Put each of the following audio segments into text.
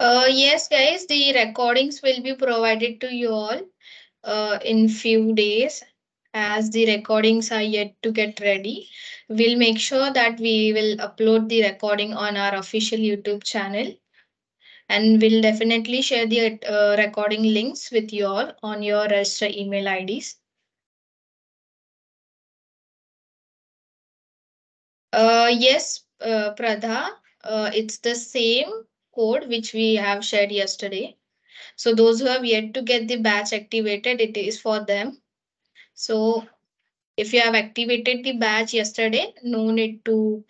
Uh, yes, guys, the recordings will be provided to you all uh, in few days as the recordings are yet to get ready. We'll make sure that we will upload the recording on our official YouTube channel and we'll definitely share the uh, recording links with you all on your register email IDs. Uh, yes, uh, Pradha, uh, it's the same code which we have shared yesterday. So those who have yet to get the batch activated, it is for them. So if you have activated the batch yesterday, no need to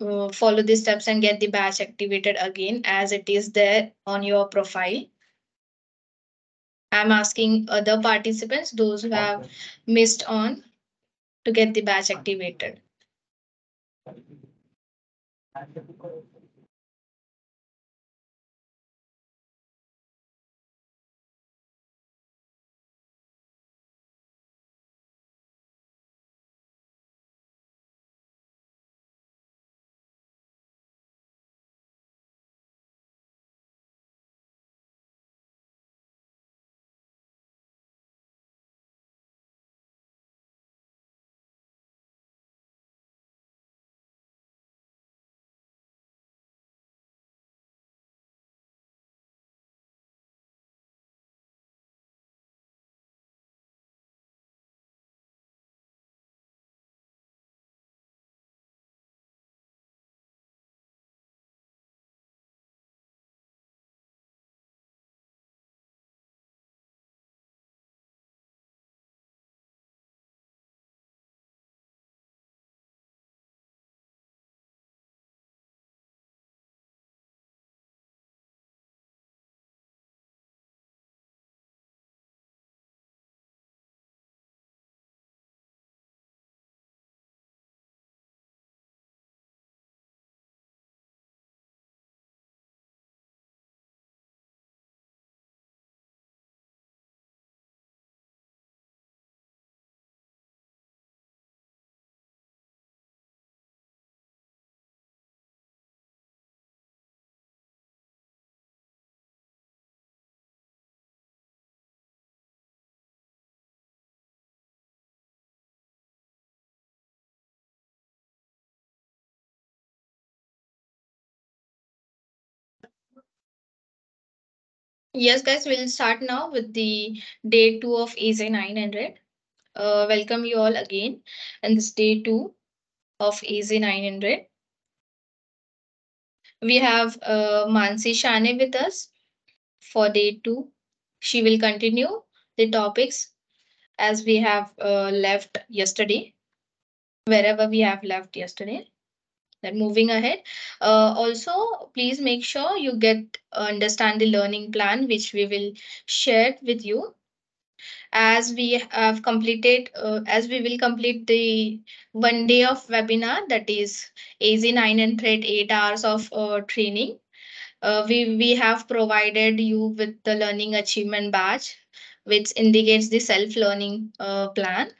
uh, follow the steps and get the batch activated again as it is there on your profile. I'm asking other participants, those who have missed on, to get the batch activated. Yes, guys, we'll start now with the day two of AZ 900. Uh, welcome you all again in this day two of AZ 900. We have uh, Mansi Shane with us for day two. She will continue the topics as we have uh, left yesterday, wherever we have left yesterday. Then moving ahead, uh, also please make sure you get understand the learning plan which we will share with you as we have completed uh, as we will complete the one day of webinar that is AZ 9 and thread 8 hours of uh, training. Uh, we, we have provided you with the learning achievement badge which indicates the self-learning uh, plan.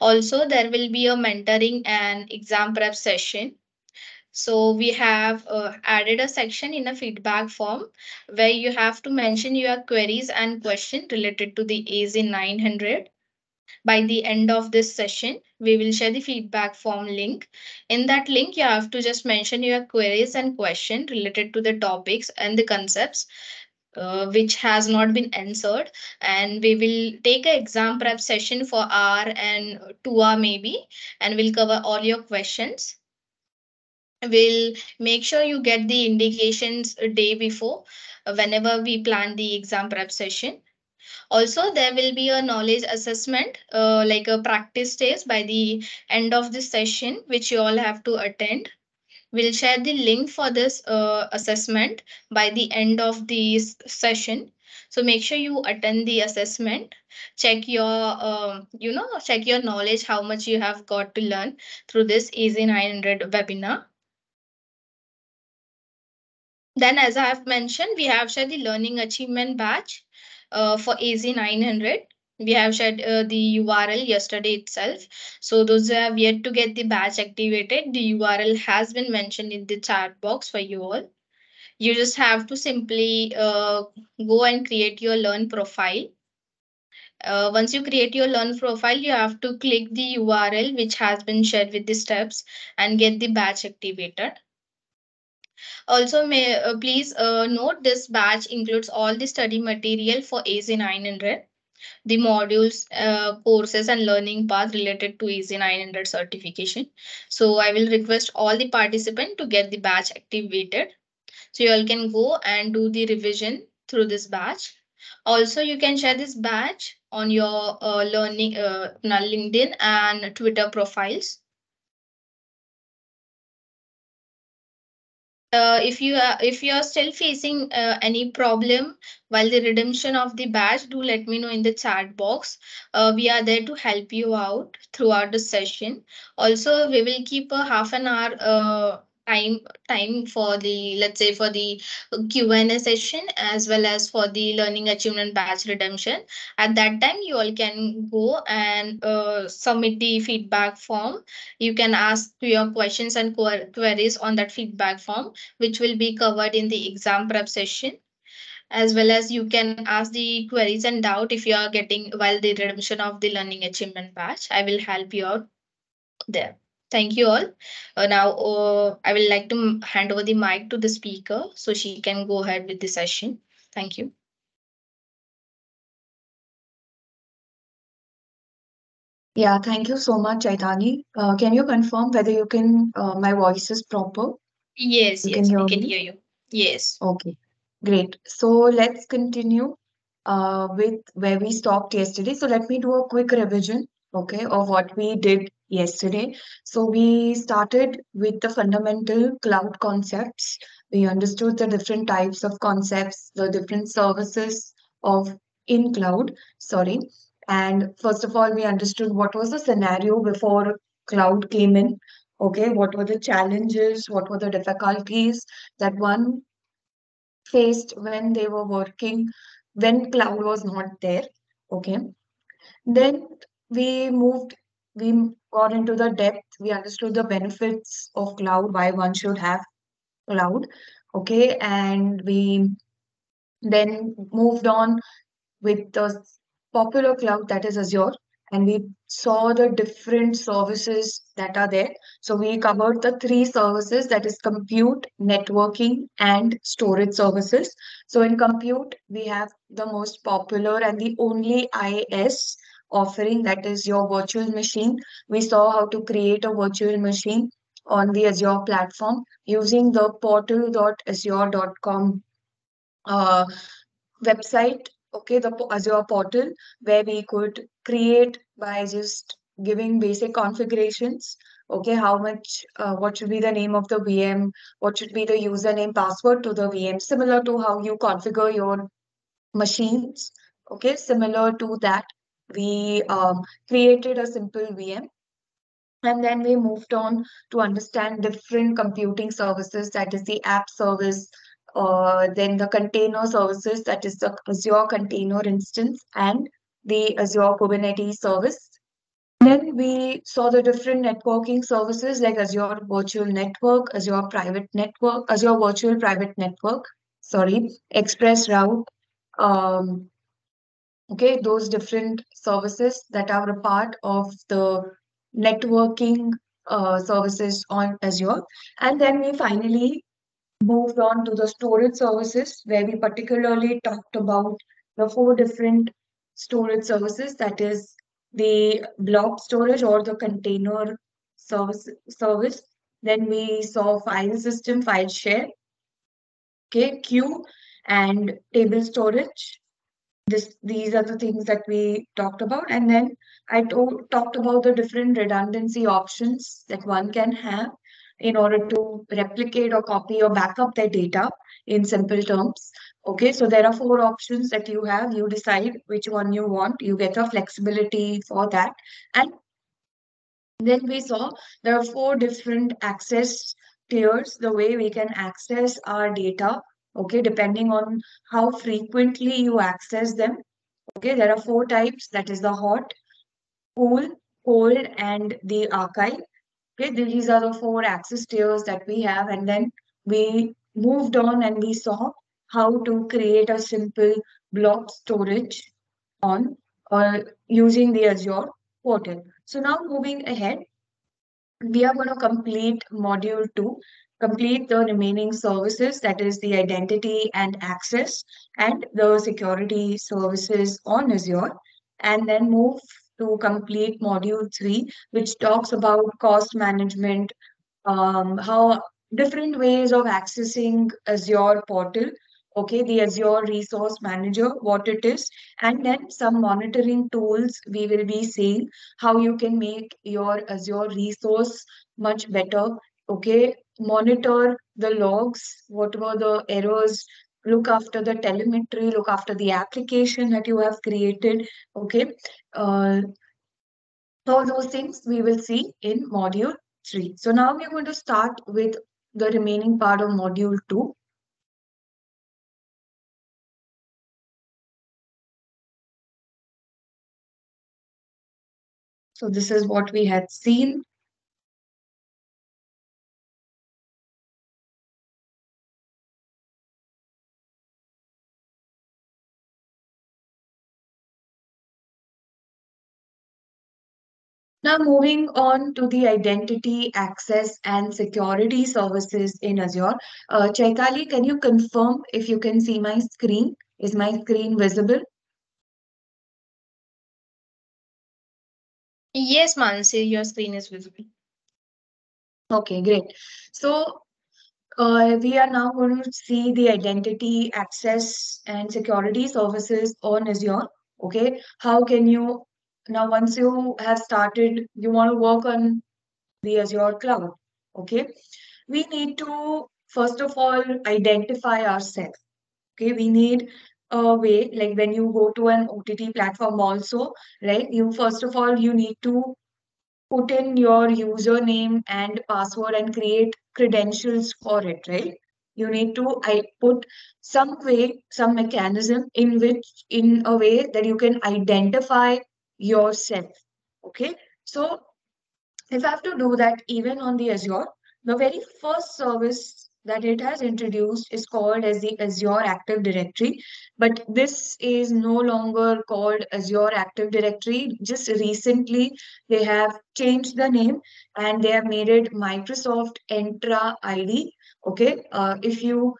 Also, there will be a mentoring and exam prep session so we have uh, added a section in a feedback form where you have to mention your queries and question related to the AZ 900. By the end of this session, we will share the feedback form link. In that link, you have to just mention your queries and question related to the topics and the concepts uh, which has not been answered and we will take an exam prep session for hour and two hour maybe and we'll cover all your questions we'll make sure you get the indications a day before uh, whenever we plan the exam prep session. Also, there will be a knowledge assessment, uh, like a practice test by the end of this session, which you all have to attend. We'll share the link for this uh, assessment by the end of the session. So make sure you attend the assessment, check your, uh, you know, check your knowledge, how much you have got to learn through this AZ 900 webinar. Then, as I have mentioned, we have shared the learning achievement badge uh, for AZ 900. We have shared uh, the URL yesterday itself. So those who have yet to get the badge activated, the URL has been mentioned in the chat box for you all. you just have to simply uh, go and create your learn profile uh, once you create your learn profile you have to click the url which has been shared with the steps and get the batch activated also may uh, please uh, note this batch includes all the study material for az 900 the modules uh, courses and learning path related to az 900 certification. So i will request all the participants to get the batch activated. So you all can go and do the revision through this batch. Also you can share this batch on your uh, learning uh, linkedin and twitter profiles uh, if you are if you are still facing uh, any problem while the redemption of the badge do let me know in the chat box. Uh, we are there to help you out throughout the session. Also we will keep a half an hour uh, time time for the let's say for the q&a session as well as for the learning achievement batch redemption. At that time you all can go and uh, submit the feedback form. You can ask your questions and queries on that feedback form which will be covered in the exam prep session. As well as you can ask the queries and doubt if you are getting while the redemption of the learning achievement batch. I will help you out there Thank you all. Uh, now, uh, I will like to hand over the mic to the speaker so she can go ahead with the session. Thank you. Yeah, thank you so much, Chaitali. Uh, can you confirm whether you can, uh, my voice is proper? Yes, you yes, can I can me? hear you. Yes. Okay, great. So let's continue uh, with where we stopped yesterday. So let me do a quick revision, okay, of what we did yesterday. So we started with the fundamental cloud concepts. We understood the different types of concepts, the different services of in cloud, sorry. And first of all, we understood what was the scenario before cloud came in. Okay, what were the challenges? What were the difficulties that one faced when they were working, when cloud was not there. Okay. Then we moved, we got into the depth, we understood the benefits of cloud, why one should have cloud. Okay. And we then moved on with the popular cloud that is Azure and we saw the different services that are there. So we covered the three services that is compute, networking, and storage services. So in compute, we have the most popular and the only IaaS offering that is your virtual machine. We saw how to create a virtual machine on the Azure platform using the portal.azure.com uh, website okay, the Azure portal where we could create by just giving basic configurations. Okay, how much, uh, what should be the name of the VM, what should be the username, password to the VM, similar to how you configure your machines. Okay, similar to that, we um, created a simple VM and then we moved on to understand different computing services, that is the app service, uh, then the container services, that is the Azure container instance and the Azure Kubernetes service. Then we saw the different networking services like Azure Virtual Network, Azure Private Network, Azure Virtual Private Network, sorry, Express Route, um, okay, those different services that are a part of the networking uh, services on Azure. And then we finally moved on to the storage services, where we particularly talked about the four different storage services that is the blob storage or the container service service then we saw file system file share okay queue and table storage this these are the things that we talked about and then i to- talked about the different redundancy options that one can have in order to replicate or copy or backup their data in simple terms. Okay, so there are four options that you have. You decide which one you want. You get the flexibility for that. And then we saw there are four different access tiers, the way we can access our data. Okay, depending on how frequently you access them. Okay, there are four types. That is the hot, cool, cold, and the archive. Okay, these are the four access tiers that we have, and then we moved on and we saw how to create a simple blob storage on or using the Azure portal. So now moving ahead, we are going to complete module two, complete the remaining services, that is the identity and access and the security services on Azure, and then move to complete module three, which talks about cost management, um, how different ways of accessing Azure portal. Okay, the Azure Resource Manager, what it is, and then some monitoring tools we will be seeing how you can make your Azure resource much better, okay, monitor the logs, what were the errors, look after the telemetry, look after the application that you have created, okay. Uh, all those things we will see in module 3. So now we're going to start with the remaining part of module 2. So this is what we had seen. Now moving on to the identity, access and security services in Azure. Uh, Chaitali, can you confirm if you can see my screen? Is my screen visible? Yes, Mansi, your screen is visible. Okay, great. So uh, we are now going to see the identity, access, and security services on Azure. Okay, how can you now once you have started, you want to work on the Azure cloud. Okay, we need to first of all identify ourselves. Okay, we need a way like when you go to an OTT platform also, right? You first of all you need to put in your username and password and create credentials for it, right? You need to I put some way, some mechanism in which, in a way that you can identify yourself. Okay. So if I have to do that even on the Azure, the very first service that it has introduced is called as the Azure Active Directory. But this is no longer called Azure Active Directory. Just recently, they have changed the name and they have made it Microsoft Entra ID. Okay, uh, if you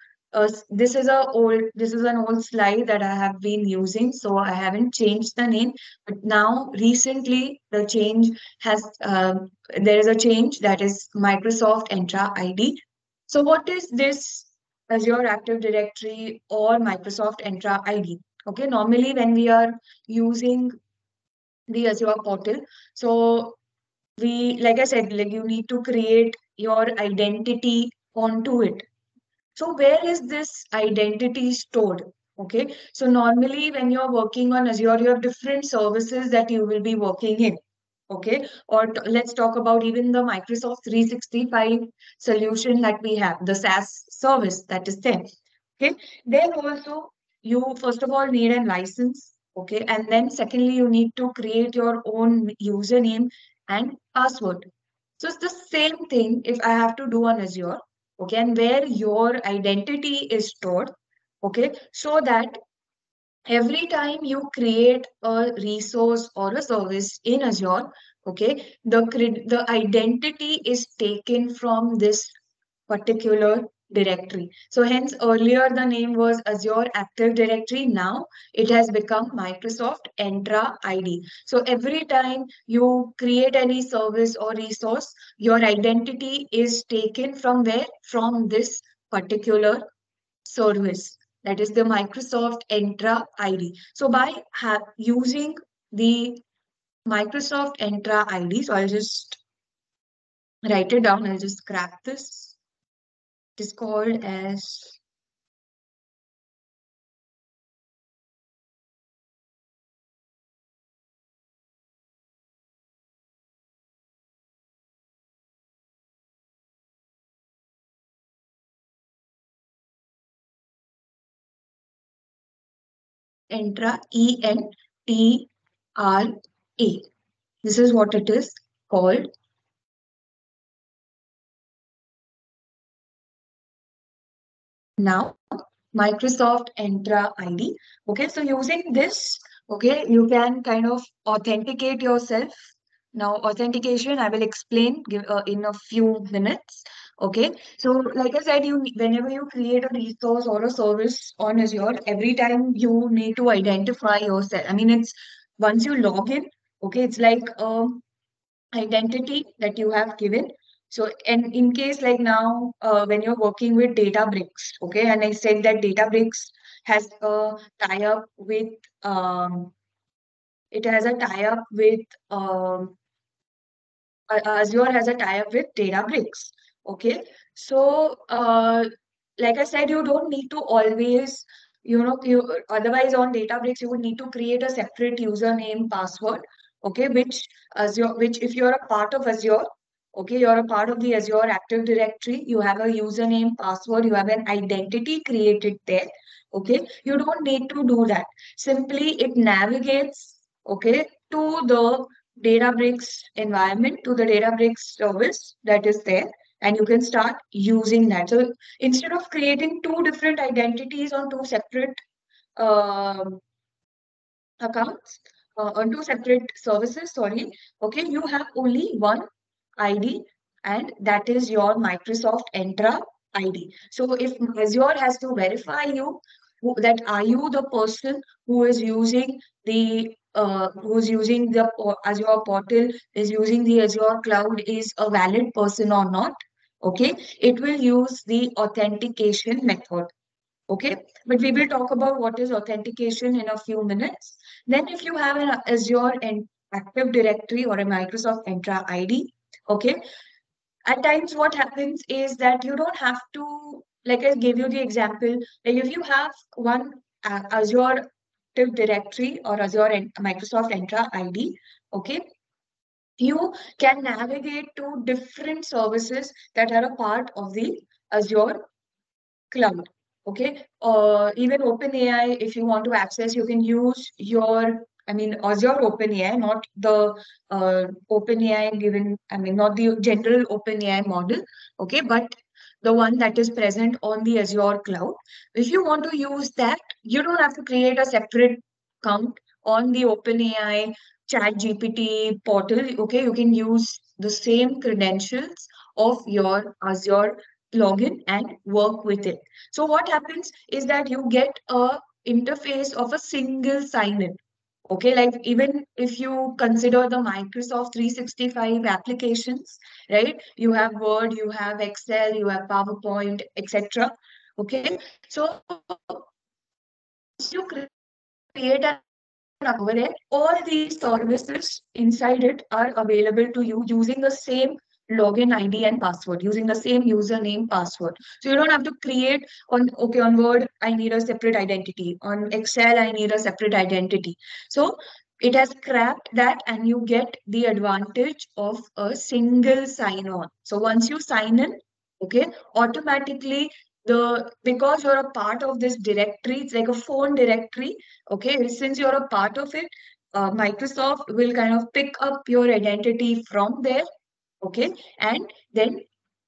this is a old this is an old slide that I have been using, so I haven't changed the name. But now recently the change has uh, there is a change that is Microsoft Entra ID. So what is this Azure Active Directory or Microsoft Entra ID? Okay, normally when we are using the Azure portal, so we like I said, like you need to create your identity onto it. So where is this identity stored? Okay, so normally when you're working on Azure, you have different services that you will be working in. Okay, or let's talk about even the Microsoft 365 solution that we have, the SaaS service that is there. Okay, there also you first of all need a license. Okay, and then secondly, you need to create your own username and password. So it's the same thing if I have to do on Azure okay and where your identity is stored okay so that every time you create a resource or a service in azure okay the the identity is taken from this particular directory. So hence earlier the name was Azure Active Directory. Now it has become Microsoft Entra ID. So every time you create any service or resource, your identity is taken from where? From this particular service. That is the Microsoft Entra ID. So by using the Microsoft Entra ID, so I'll just write it down. I'll just grab this it is called as Entra E N T R A. This is what it is called. Now Microsoft Entra ID. Okay, so using this, okay, you can kind of authenticate yourself. Now, authentication, I will explain give, uh, in a few minutes. Okay, so like I said, you whenever you create a resource or a service on Azure, every time you need to identify yourself. I mean, it's once you log in, okay, it's like um identity that you have given so, and in case like now, uh, when you're working with Databricks, okay, and I said that Databricks has a tie-up with, um, it has a tie-up with, um, Azure has a tie-up with Databricks, okay. So, uh, like I said, you don't need to always, you know, you otherwise on Databricks you would need to create a separate username password, okay, which Azure, which if you're a part of Azure, okay you're a part of the azure active directory. You have a username password you have an identity created there. Okay you don't need to do that. Simply it navigates okay to the databricks environment to the databricks service that is there and you can start using that. So instead of creating two different identities on two separate um, accounts uh, on two separate services sorry okay you have only one ID and that is your Microsoft Entra ID. So if Azure has to verify you that are you the person who is using the uh, who's using the Azure portal is using the Azure cloud is a valid person or not. Okay, it will use the authentication method. Okay, but we will talk about what is authentication in a few minutes. Then if you have an Azure and Active Directory or a Microsoft Entra ID, okay? At times what happens is that you don't have to like i gave you the example like if you have one uh, azure active directory or azure and microsoft entra id okay? You can navigate to different services that are a part of the azure cloud okay? Uh, even openai if you want to access you can use your I mean, Azure OpenAI, not the uh, OpenAI given, I mean, not the general OpenAI model, okay, but the one that is present on the Azure cloud. If you want to use that, you don't have to create a separate account on the OpenAI ChatGPT portal, okay, you can use the same credentials of your Azure login and work with it. So what happens is that you get a interface of a single sign-in okay like even if you consider the microsoft 365 applications right? You have word you have excel you have powerpoint etc okay so you create an overhead all these services inside it are available to you using the same login id and password using the same username password. So you don't have to create on okay on word i need a separate identity. On excel i need a separate identity. So it has scrapped that and you get the advantage of a single sign on so once you sign in okay automatically the because you're a part of this directory it's like a phone directory okay since you're a part of it uh, microsoft will kind of pick up your identity from there okay? And then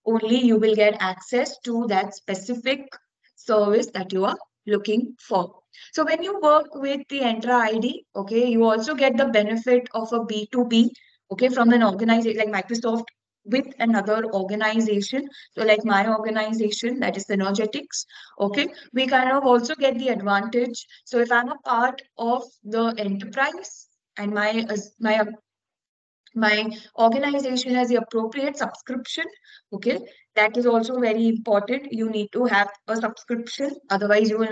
only you will get access to that specific service that you are looking for. So when you work with the entra id okay you also get the benefit of a b2b okay from an organization like microsoft with another organization. So like my organization that is synergetics okay we kind of also get the advantage. So if i'm a part of the enterprise and my my my organization has the appropriate subscription okay? That is also very important. You need to have a subscription. Otherwise you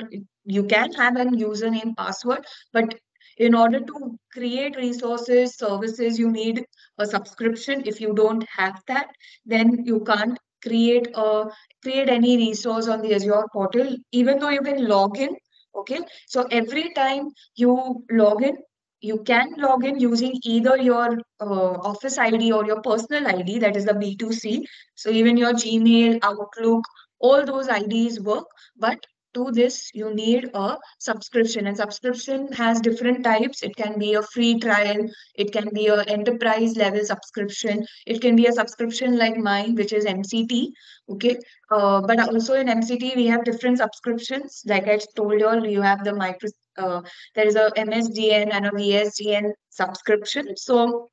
you can have an username password. But in order to create resources services you need a subscription. If you don't have that then you can't create a create any resource on the azure portal even though you can log in okay? So every time you log in you can log in using either your uh, office ID or your personal ID, that is the B2C. So even your Gmail, Outlook, all those IDs work. But to this, you need a subscription. And subscription has different types. It can be a free trial, it can be a enterprise level subscription, it can be a subscription like mine, which is MCT. Okay. Uh, but also in MCT, we have different subscriptions. Like I told you you have the micro uh, there is a MSDN and a VSDN subscription. So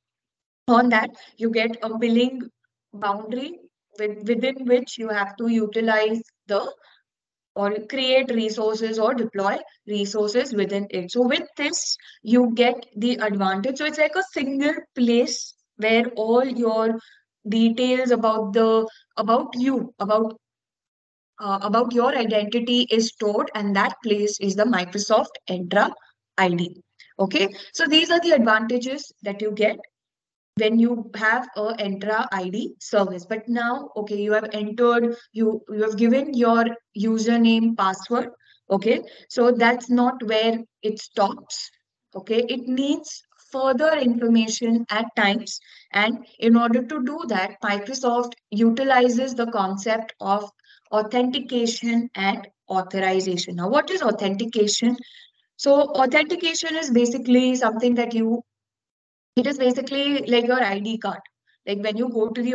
on that, you get a billing boundary with, within which you have to utilize the or create resources or deploy resources within it. So with this, you get the advantage. So it's like a single place where all your details about the about you about uh, about your identity is stored and that place is the Microsoft Entra ID. Okay, so these are the advantages that you get when you have a Entra ID service. But now, okay, you have entered, you, you have given your username, password. Okay, so that's not where it stops. Okay, it needs further information at times. And in order to do that, Microsoft utilizes the concept of authentication and authorization. Now, what is authentication? So authentication is basically something that you, it is basically like your ID card. Like when you go to the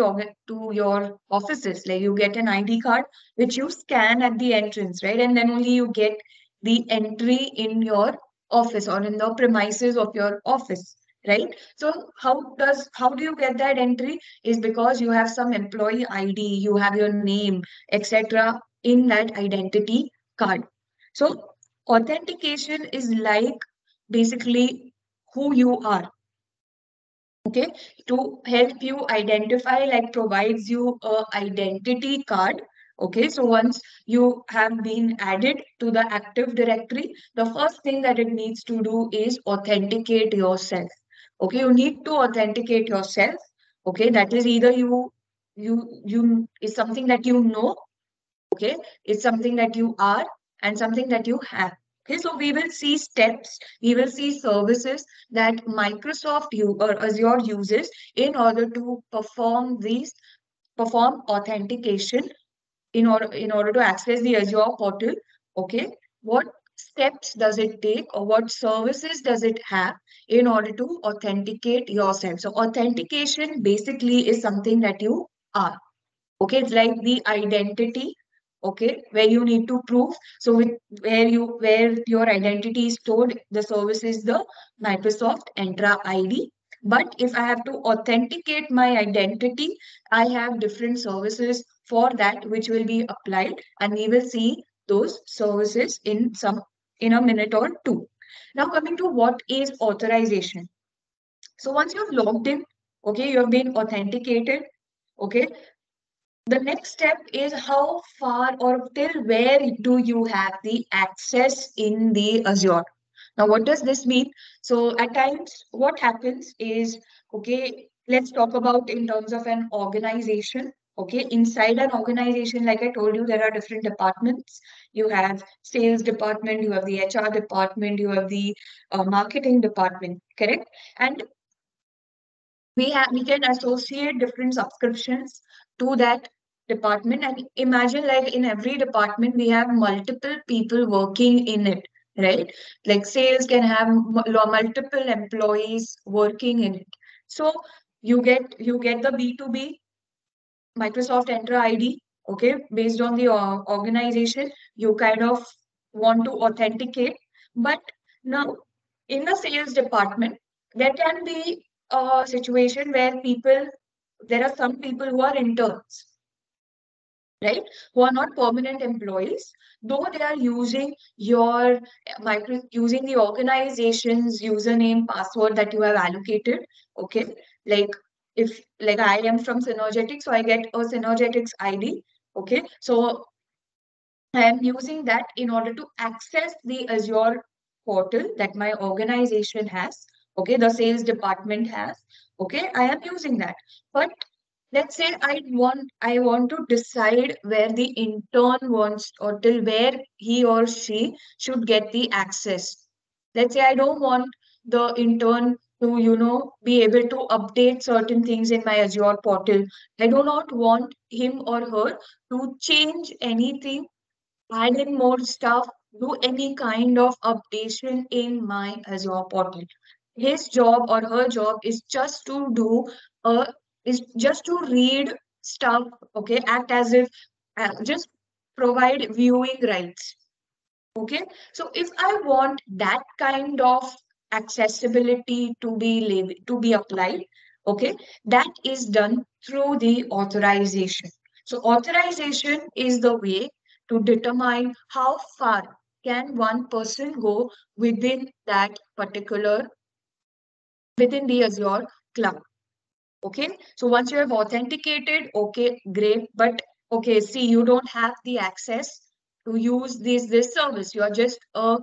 to your offices, like you get an ID card which you scan at the entrance, right? And then only you get the entry in your office or in the premises of your office right? So how does how do you get that entry? Is because you have some employee id you have your name etc in that identity card. So authentication is like basically who you are okay? To help you identify like provides you a identity card Okay, so once you have been added to the Active Directory, the first thing that it needs to do is authenticate yourself okay you need to authenticate yourself. Okay that is either you you you is something that you know. Okay it's something that you are and something that you have. Okay so we will see steps we will see services that microsoft you or azure uses in order to perform these perform authentication in order in order to access the azure portal. Okay what steps does it take or what services does it have in order to authenticate yourself? So authentication basically is something that you are okay? It's like the identity okay where you need to prove. So with where you where your identity is stored the service is the microsoft entra id but if i have to authenticate my identity i have different services for that which will be applied. And we will see those services in some in a minute or two. Now coming to what is authorization. So once you've logged in, okay, you have been authenticated, okay. The next step is how far or till where do you have the access in the Azure. Now, what does this mean? So at times, what happens is, okay, let's talk about in terms of an organization okay inside an organization like i told you there are different departments. You have sales department you have the hr department you have the uh, marketing department correct? And we have we can associate different subscriptions to that department. And imagine like in every department we have multiple people working in it right? Like sales can have multiple employees working in it. So you get you get the b2b Microsoft Entra ID, okay, based on the uh, organization, you kind of want to authenticate. But now in the sales department, there can be a situation where people, there are some people who are interns, right, who are not permanent employees, though they are using your micro, using the organization's username, password that you have allocated, okay, like if like I am from Synergetics, so I get a Synergetics ID. Okay, so I am using that in order to access the Azure portal that my organization has. Okay, the sales department has. Okay, I am using that. But let's say I want I want to decide where the intern wants or till where he or she should get the access. Let's say I don't want the intern to you know be able to update certain things in my azure portal i do not want him or her to change anything add in more stuff, do any kind of updation in my Azure portal. His job or her job is just to do a is just to read stuff, okay, act as if uh, just provide viewing rights. Okay, so if I want that kind of accessibility to be to be applied, okay, that is done through the authorization. So authorization is the way to determine how far can one person go within that particular within the Azure cloud. Okay, so once you have authenticated, okay, great. But okay, see, you don't have the access to use this this service. You are just a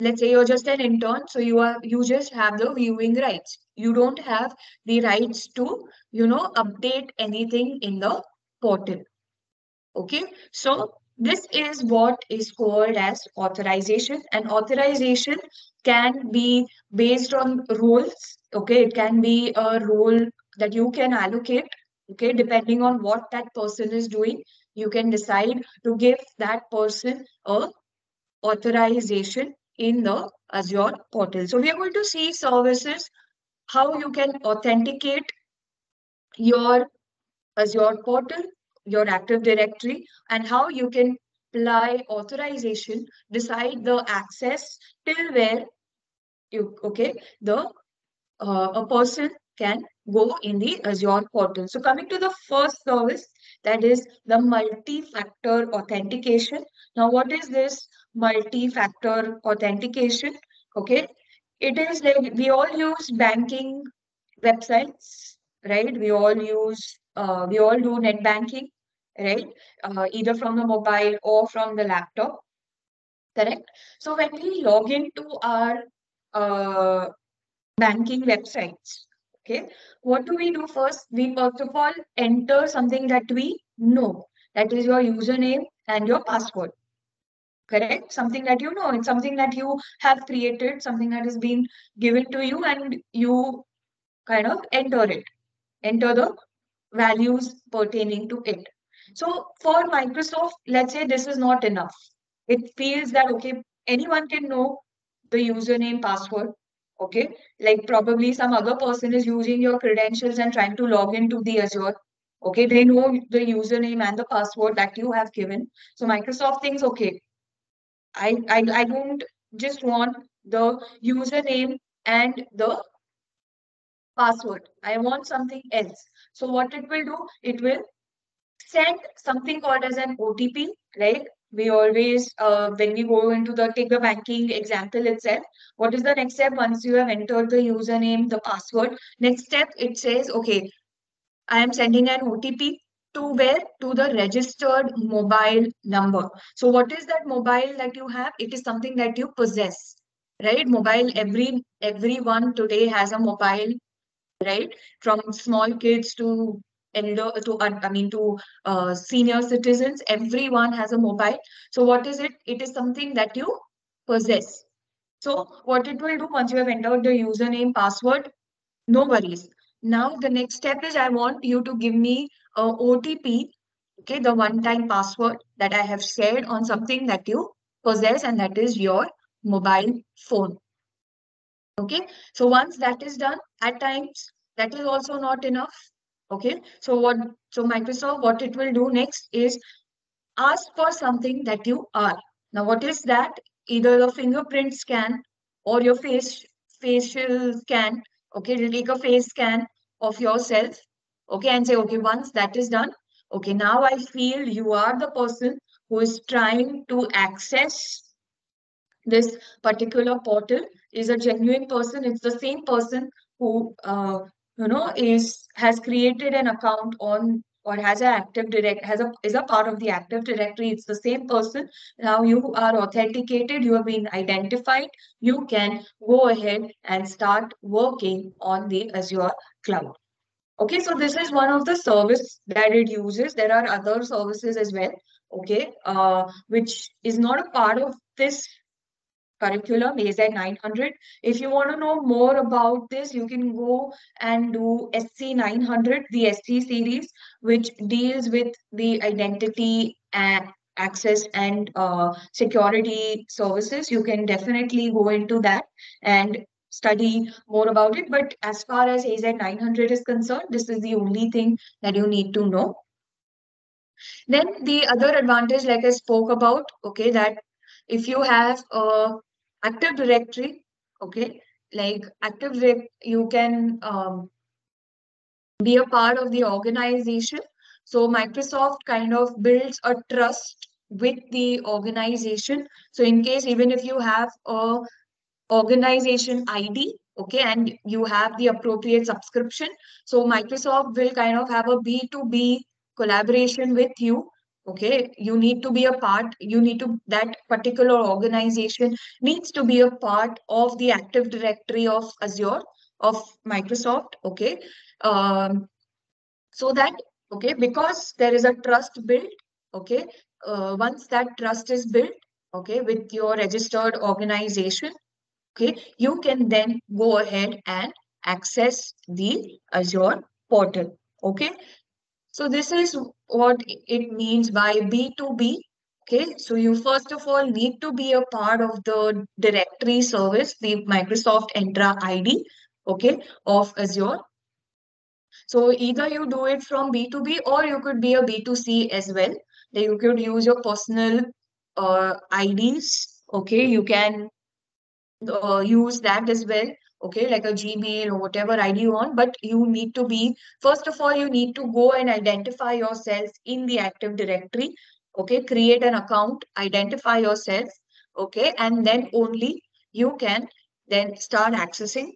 let's say you're just an intern, so you are you just have the viewing rights. You don't have the rights to, you know, update anything in the portal. Okay, so this is what is called as authorization and authorization can be based on rules. Okay, it can be a role that you can allocate. Okay, depending on what that person is doing, you can decide to give that person a authorization in the Azure portal. So we are going to see services, how you can authenticate your Azure portal your Active Directory and how you can apply authorization, decide the access till where you okay the uh, a person can go in the Azure portal. So coming to the first service, that is the multi-factor authentication. Now, what is this multi-factor authentication? Okay, it is like we all use banking websites, right? We all use, uh, we all do net banking right? Uh, either from the mobile or from the laptop, correct? So when we log into our uh, banking websites, okay, what do we do first? We first of all enter something that we know, that is your username and your password. Correct? Something that you know, it's something that you have created, something that has been given to you, and you kind of enter it, enter the values pertaining to it. So for Microsoft, let's say this is not enough. It feels that, okay, anyone can know the username password. Okay, like probably some other person is using your credentials and trying to log into the Azure. Okay, they know the username and the password that you have given. So Microsoft thinks, okay, I, I, I don't just want the username and the password. I want something else. So what it will do, it will send something called as an OTP, right? We always, uh, when we go into the, take the banking example itself, what is the next step? Once you have entered the username, the password, next step, it says, okay, I am sending an OTP to where? To the registered mobile number. So what is that mobile that you have? It is something that you possess, right? Mobile, every everyone today has a mobile, right? From small kids to elder to I mean to uh, senior citizens. Everyone has a mobile. So what is it? It is something that you possess. So what it will do once you have entered the username, password, no worries. Now the next step is I want you to give me a OTP, okay, the one-time password that I have shared on something that you possess and that is your mobile phone. Okay, so once that is done, at times that is also not enough. Okay, so what so Microsoft what it will do next is ask for something that you are. Now, what is that? Either a fingerprint scan or your face facial scan. Okay, you take a face scan of yourself. Okay, and say, okay, once that is done, okay, now I feel you are the person who is trying to access this particular portal is a genuine person. It's the same person who uh, you know is has created an account on or has an active direct has a is a part of the active directory. It's the same person. Now you are authenticated. You have been identified. You can go ahead and start working on the azure cloud okay so this is one of the service that it uses there are other services as well okay uh, which is not a part of this curriculum AZ 900. If you want to know more about this, you can go and do SC 900, the SC series, which deals with the identity and access and uh, security services, you can definitely go into that and study more about it. But as far as AZ 900 is concerned, this is the only thing that you need to know. Then the other advantage, like I spoke about, okay, that if you have a Active Directory, okay, like Active Directory, you can um, be a part of the organization. So Microsoft kind of builds a trust with the organization. So in case even if you have a organization ID, okay, and you have the appropriate subscription, so Microsoft will kind of have a B2B collaboration with you. Okay, you need to be a part, you need to, that particular organization needs to be a part of the Active Directory of Azure, of Microsoft, okay. Um, so that, okay, because there is a trust built, okay, uh, once that trust is built, okay, with your registered organization, okay, you can then go ahead and access the Azure portal, okay. So this is what it means by B2B, okay. So you first of all need to be a part of the directory service, the Microsoft Entra ID, okay, of Azure. So either you do it from B2B or you could be a B2C as well. You could use your personal uh, IDs, okay. You can uh, use that as well okay like a gmail or whatever id you want but you need to be first of all you need to go and identify yourself in the active directory okay create an account identify yourself okay and then only you can then start accessing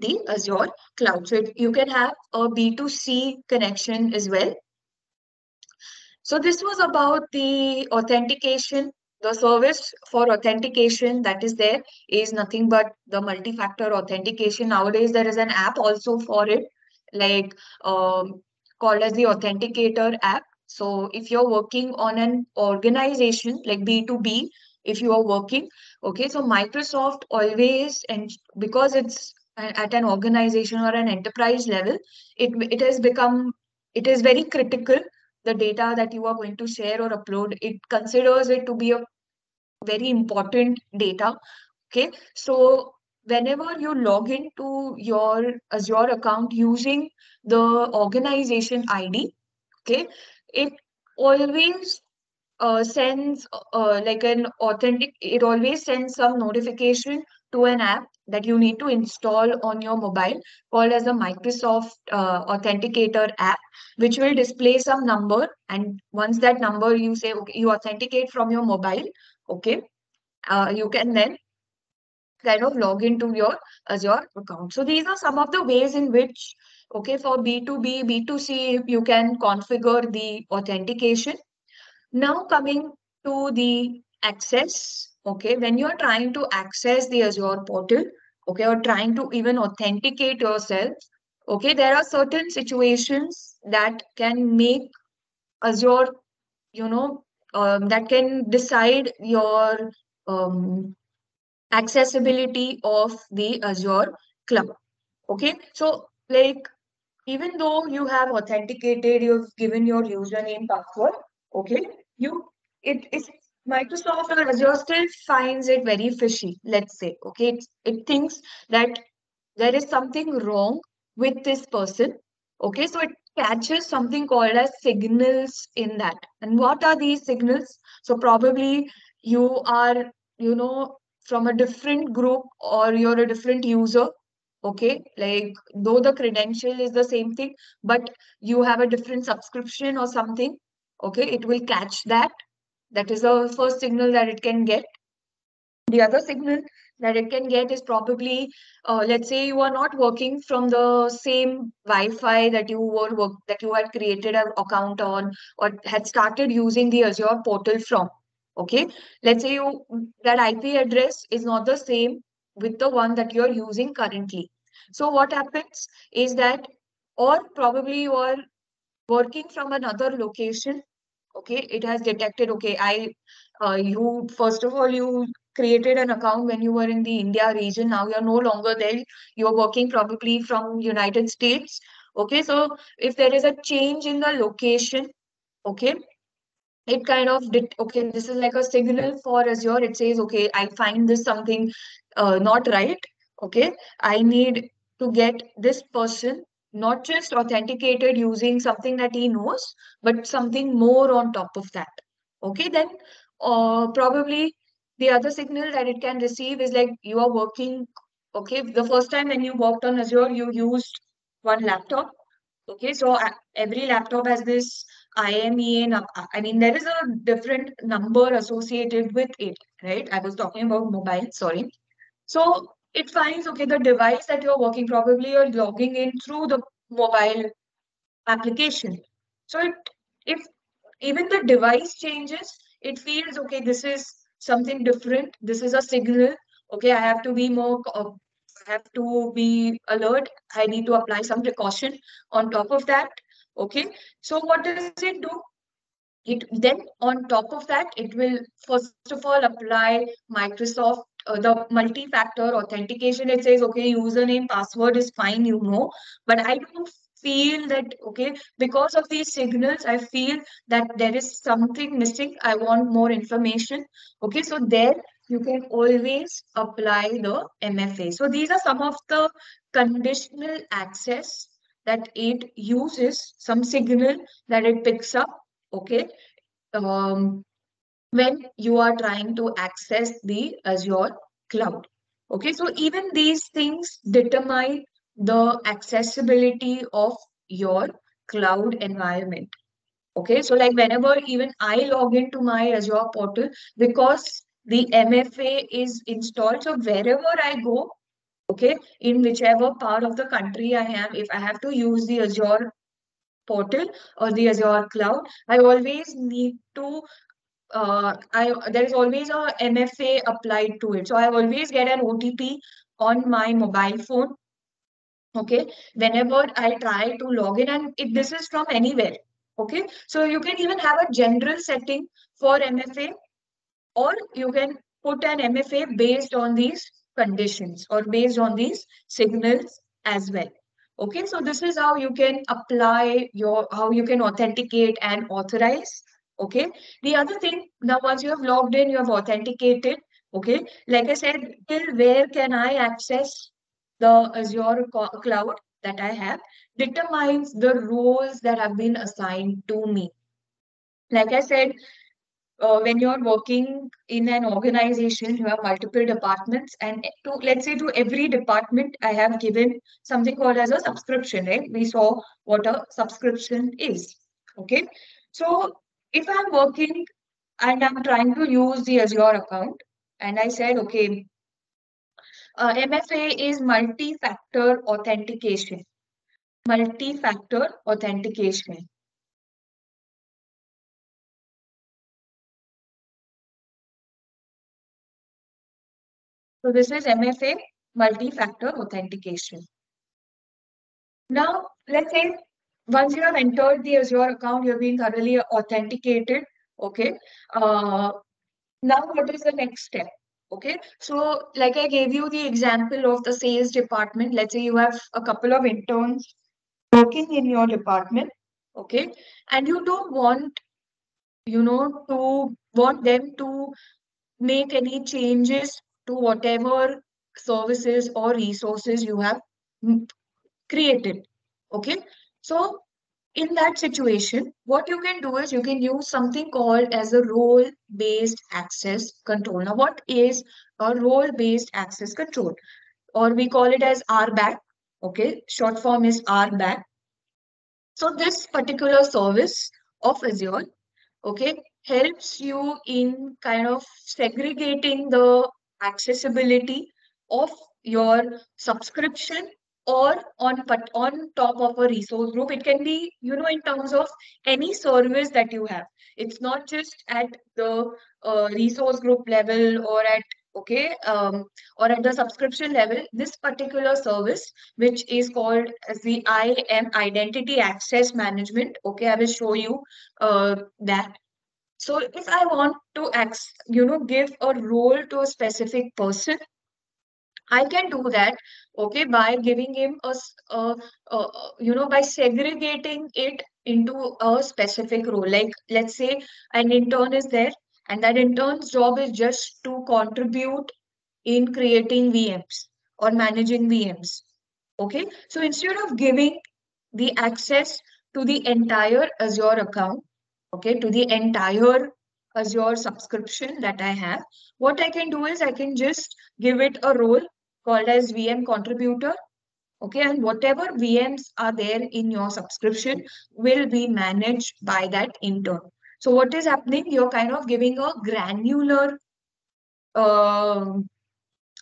the azure cloud. So you can have a b2c connection as well. So this was about the authentication the service for authentication that is there is nothing but the multi-factor authentication. Nowadays there is an app also for it like um, called as the authenticator app. So if you're working on an organization like b2b if you are working okay so microsoft always and because it's at an organization or an enterprise level it it has become it is very critical the data that you are going to share or upload it considers it to be a very important data okay? So whenever you log into your azure account using the organization id okay it always uh, sends uh, like an authentic it always sends some notification to an app that you need to install on your mobile called as a Microsoft uh, Authenticator app, which will display some number. And once that number you say, okay, you authenticate from your mobile, okay, uh, you can then kind of log into your Azure account. So these are some of the ways in which, okay, for B2B, B2C, you can configure the authentication. Now coming to the access okay when you're trying to access the azure portal okay or trying to even authenticate yourself okay there are certain situations that can make azure you know um, that can decide your um, accessibility of the azure cloud okay? So like even though you have authenticated you've given your username password okay you it is Microsoft or Azure still finds it very fishy, let's say. Okay, it, it thinks that there is something wrong with this person. Okay, so it catches something called as signals in that. And what are these signals? So probably you are, you know, from a different group or you're a different user. Okay, like though the credential is the same thing, but you have a different subscription or something. Okay, it will catch that that is the first signal that it can get. The other signal that it can get is probably, uh, let's say you are not working from the same Wi-Fi that you were work that you had created an account on or had started using the Azure portal from. Okay, let's say you that IP address is not the same with the one that you're using currently. So what happens is that, or probably you are working from another location okay it has detected okay i uh, you first of all you created an account when you were in the india region. Now you're no longer there. You're working probably from united states. Okay so if there is a change in the location okay it kind of did okay this is like a signal for azure. It says okay i find this something uh, not right. Okay i need to get this person not just authenticated using something that he knows but something more on top of that okay then uh, probably the other signal that it can receive is like you are working okay the first time when you worked on azure you used one laptop okay so uh, every laptop has this IMEI, num- I mean, there is a different number associated with it, right? I was talking about mobile, sorry. So it finds, okay, the device that you're working, probably you're logging in through the mobile application. So it, if even the device changes, it feels, okay, this is something different. This is a signal. Okay, I have to be more, uh, have to be alert. I need to apply some precaution on top of that. Okay, so what does it do? It then on top of that, it will first of all apply Microsoft uh, the multi-factor authentication. It says, okay, username, password is fine, you know, but I don't feel that okay because of these signals i feel that there is something missing. I want more information. Okay so there you can always apply the mfa so these are some of the conditional access that it uses some signal that it picks up. Okay um, when you are trying to access the azure cloud. Okay so even these things determine the accessibility of your cloud environment. Okay so like whenever even i log into my azure portal because the mfa is installed so wherever i go okay in whichever part of the country i am if i have to use the azure portal or the azure cloud i always need to uh, I there is always a MFA applied to it. So I always get an OTP on my mobile phone. Okay, whenever I try to log in, and if this is from anywhere. Okay, so you can even have a general setting for MFA, or you can put an MFA based on these conditions or based on these signals as well. Okay, so this is how you can apply your how you can authenticate and authorize okay? The other thing now once you have logged in you have authenticated okay? Like i said till where can i access the azure cloud that i have determines the roles that have been assigned to me. Like i said uh, when you're working in an organization you have multiple departments and to let's say to every department i have given something called as a subscription right? We saw what a subscription is okay? So if I'm working and I'm trying to use the Azure account, and I said, okay, uh, MFA is multi-factor authentication. Multi-factor authentication. So this is MFA, multi-factor authentication. Now, let's say once you have entered the Azure account, you're being thoroughly authenticated. Okay. Uh, now, what is the next step? Okay. So, like I gave you the example of the sales department. Let's say you have a couple of interns working in your department. Okay. And you don't want, you know, to want them to make any changes to whatever services or resources you have created. Okay. So in that situation, what you can do is you can use something called as a role-based access control. Now, what is a role-based access control? Or we call it as RBAC. Okay, short form is RBAC. So this particular service of Azure, okay, helps you in kind of segregating the accessibility of your subscription or on but on top of a resource group it can be you know in terms of any service that you have. It's not just at the uh, resource group level or at okay um, or at the subscription level. This particular service which is called as the im identity access management okay i will show you uh, that. So if i want to you know give a role to a specific person I can do that, okay, by giving him a, you know, by segregating it into a specific role. Like let's say an intern is there and that intern's job is just to contribute in creating VMs or managing VMs. Okay, so instead of giving the access to the entire Azure account, okay, to the entire Azure subscription that I have, what I can do is I can just give it a role called as VM contributor. Okay, and whatever VMs are there in your subscription will be managed by that intern. So what is happening? You're kind of giving a granular, uh,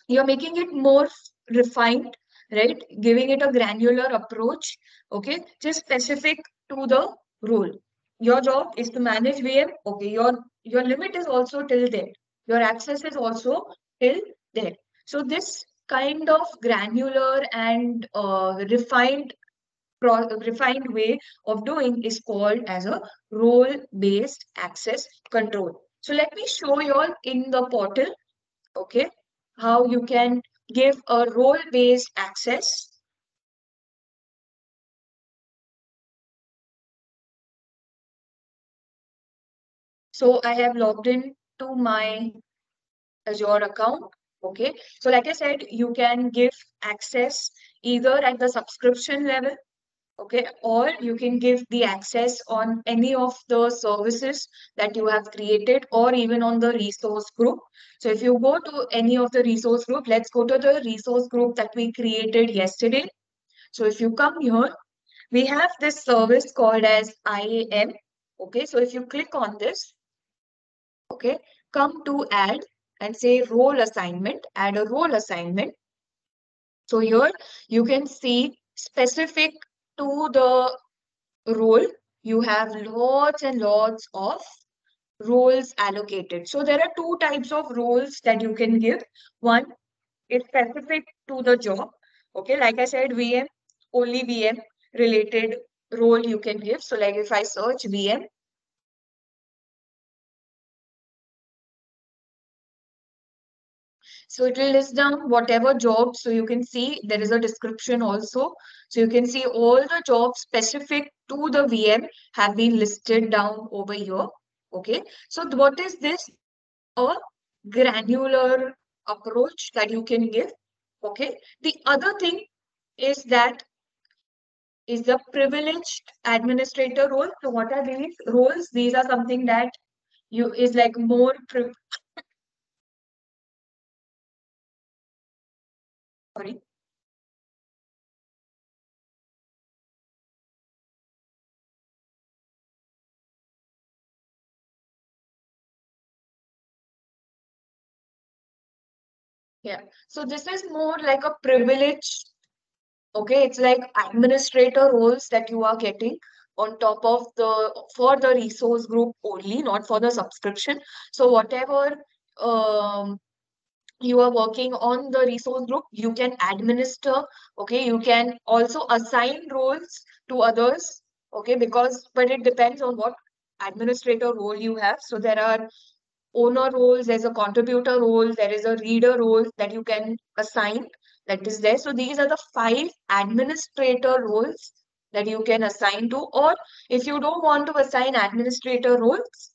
you're making it more refined, right? Giving it a granular approach, okay? Just specific to the role. Your job is to manage VM. Okay, your your limit is also till there. Your access is also till there. So this kind of granular and uh, refined refined way of doing is called as a role-based access control. So let me show you all in the portal, okay, how you can give a role-based access. So I have logged in to my Azure account. Okay. So like I said, you can give access either at the subscription level okay or you can give the access on any of the services that you have created or even on the resource group. So if you go to any of the resource group let's go to the resource group that we created yesterday. So if you come here we have this service called as iam okay? So if you click on this okay come to add and say role assignment add a role assignment so here you can see specific to the role, you have lots and lots of roles allocated. So there are two types of roles that you can give. One is specific to the job. Okay, like I said, VM, only VM related role you can give. So like if I search VM, So it will list down whatever jobs. So you can see there is a description also. So you can see all the jobs specific to the VM have been listed down over here. Okay. So what is this? A granular approach that you can give. Okay. The other thing is that is the privileged administrator role. So what are these roles? These are something that you is like more Sorry. Yeah. So this is more like a privilege. Okay, it's like administrator roles that you are getting on top of the for the resource group only, not for the subscription. So whatever um, you are working on the resource group, you can administer, okay, you can also assign roles to others, okay, because, but it depends on what administrator role you have. So there are owner roles, there's a contributor role, there is a reader role that you can assign that is there. So these are the five administrator roles that you can assign to, or if you don't want to assign administrator roles,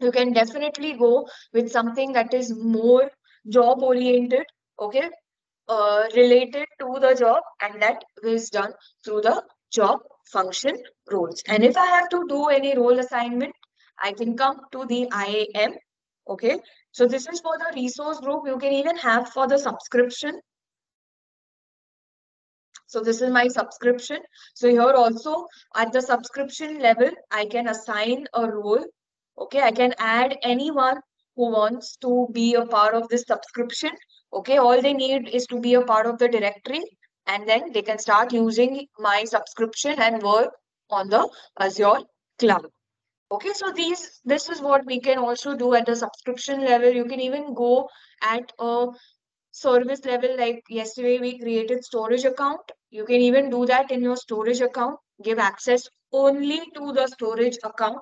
you can definitely go with something that is more job oriented, okay, uh, related to the job and that is done through the job function roles. And if I have to do any role assignment, I can come to the IAM, okay. So this is for the resource group. You can even have for the subscription. So this is my subscription. So here also at the subscription level, I can assign a role. Okay, I can add anyone who wants to be a part of this subscription. Okay, all they need is to be a part of the directory and then they can start using my subscription and work on the Azure cloud. Okay, so these this is what we can also do at the subscription level. You can even go at a service level like yesterday we created storage account. You can even do that in your storage account, give access only to the storage account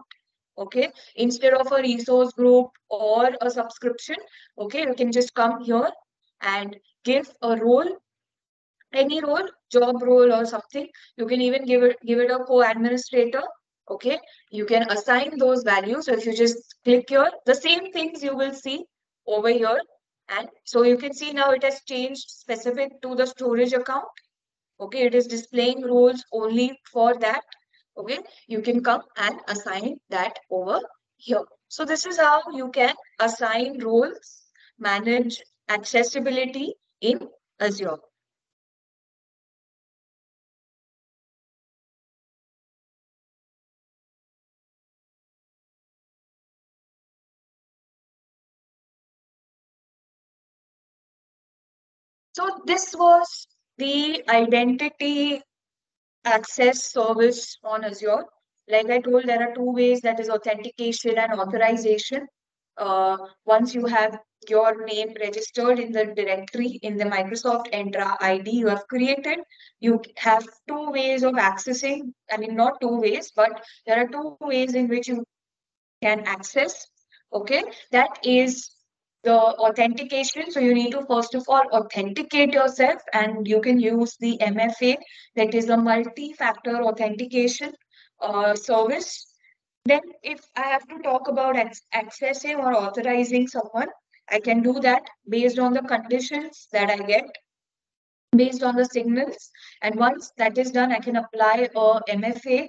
okay instead of a resource group or a subscription okay you can just come here and give a role any role, job role or something. You can even give it give it a co-administrator. Okay, you can assign those values. So if you just click here, the same things you will see over here. And so you can see now it has changed specific to the storage account. Okay, it is displaying roles only for that. Okay, you can come and assign that over here. So this is how you can assign roles, manage accessibility in Azure. So this was the identity access service on Azure. Like I told, there are two ways that is authentication and authorization. Uh, once you have your name registered in the directory in the Microsoft Entra ID you have created, you have two ways of accessing. I mean, not two ways, but there are two ways in which you can access. Okay, that is the authentication. So you need to first of all authenticate yourself and you can use the MFA that is a multi-factor authentication uh, service. Then if I have to talk about accessing or authorizing someone, I can do that based on the conditions that I get, based on the signals. And once that is done, I can apply a MFA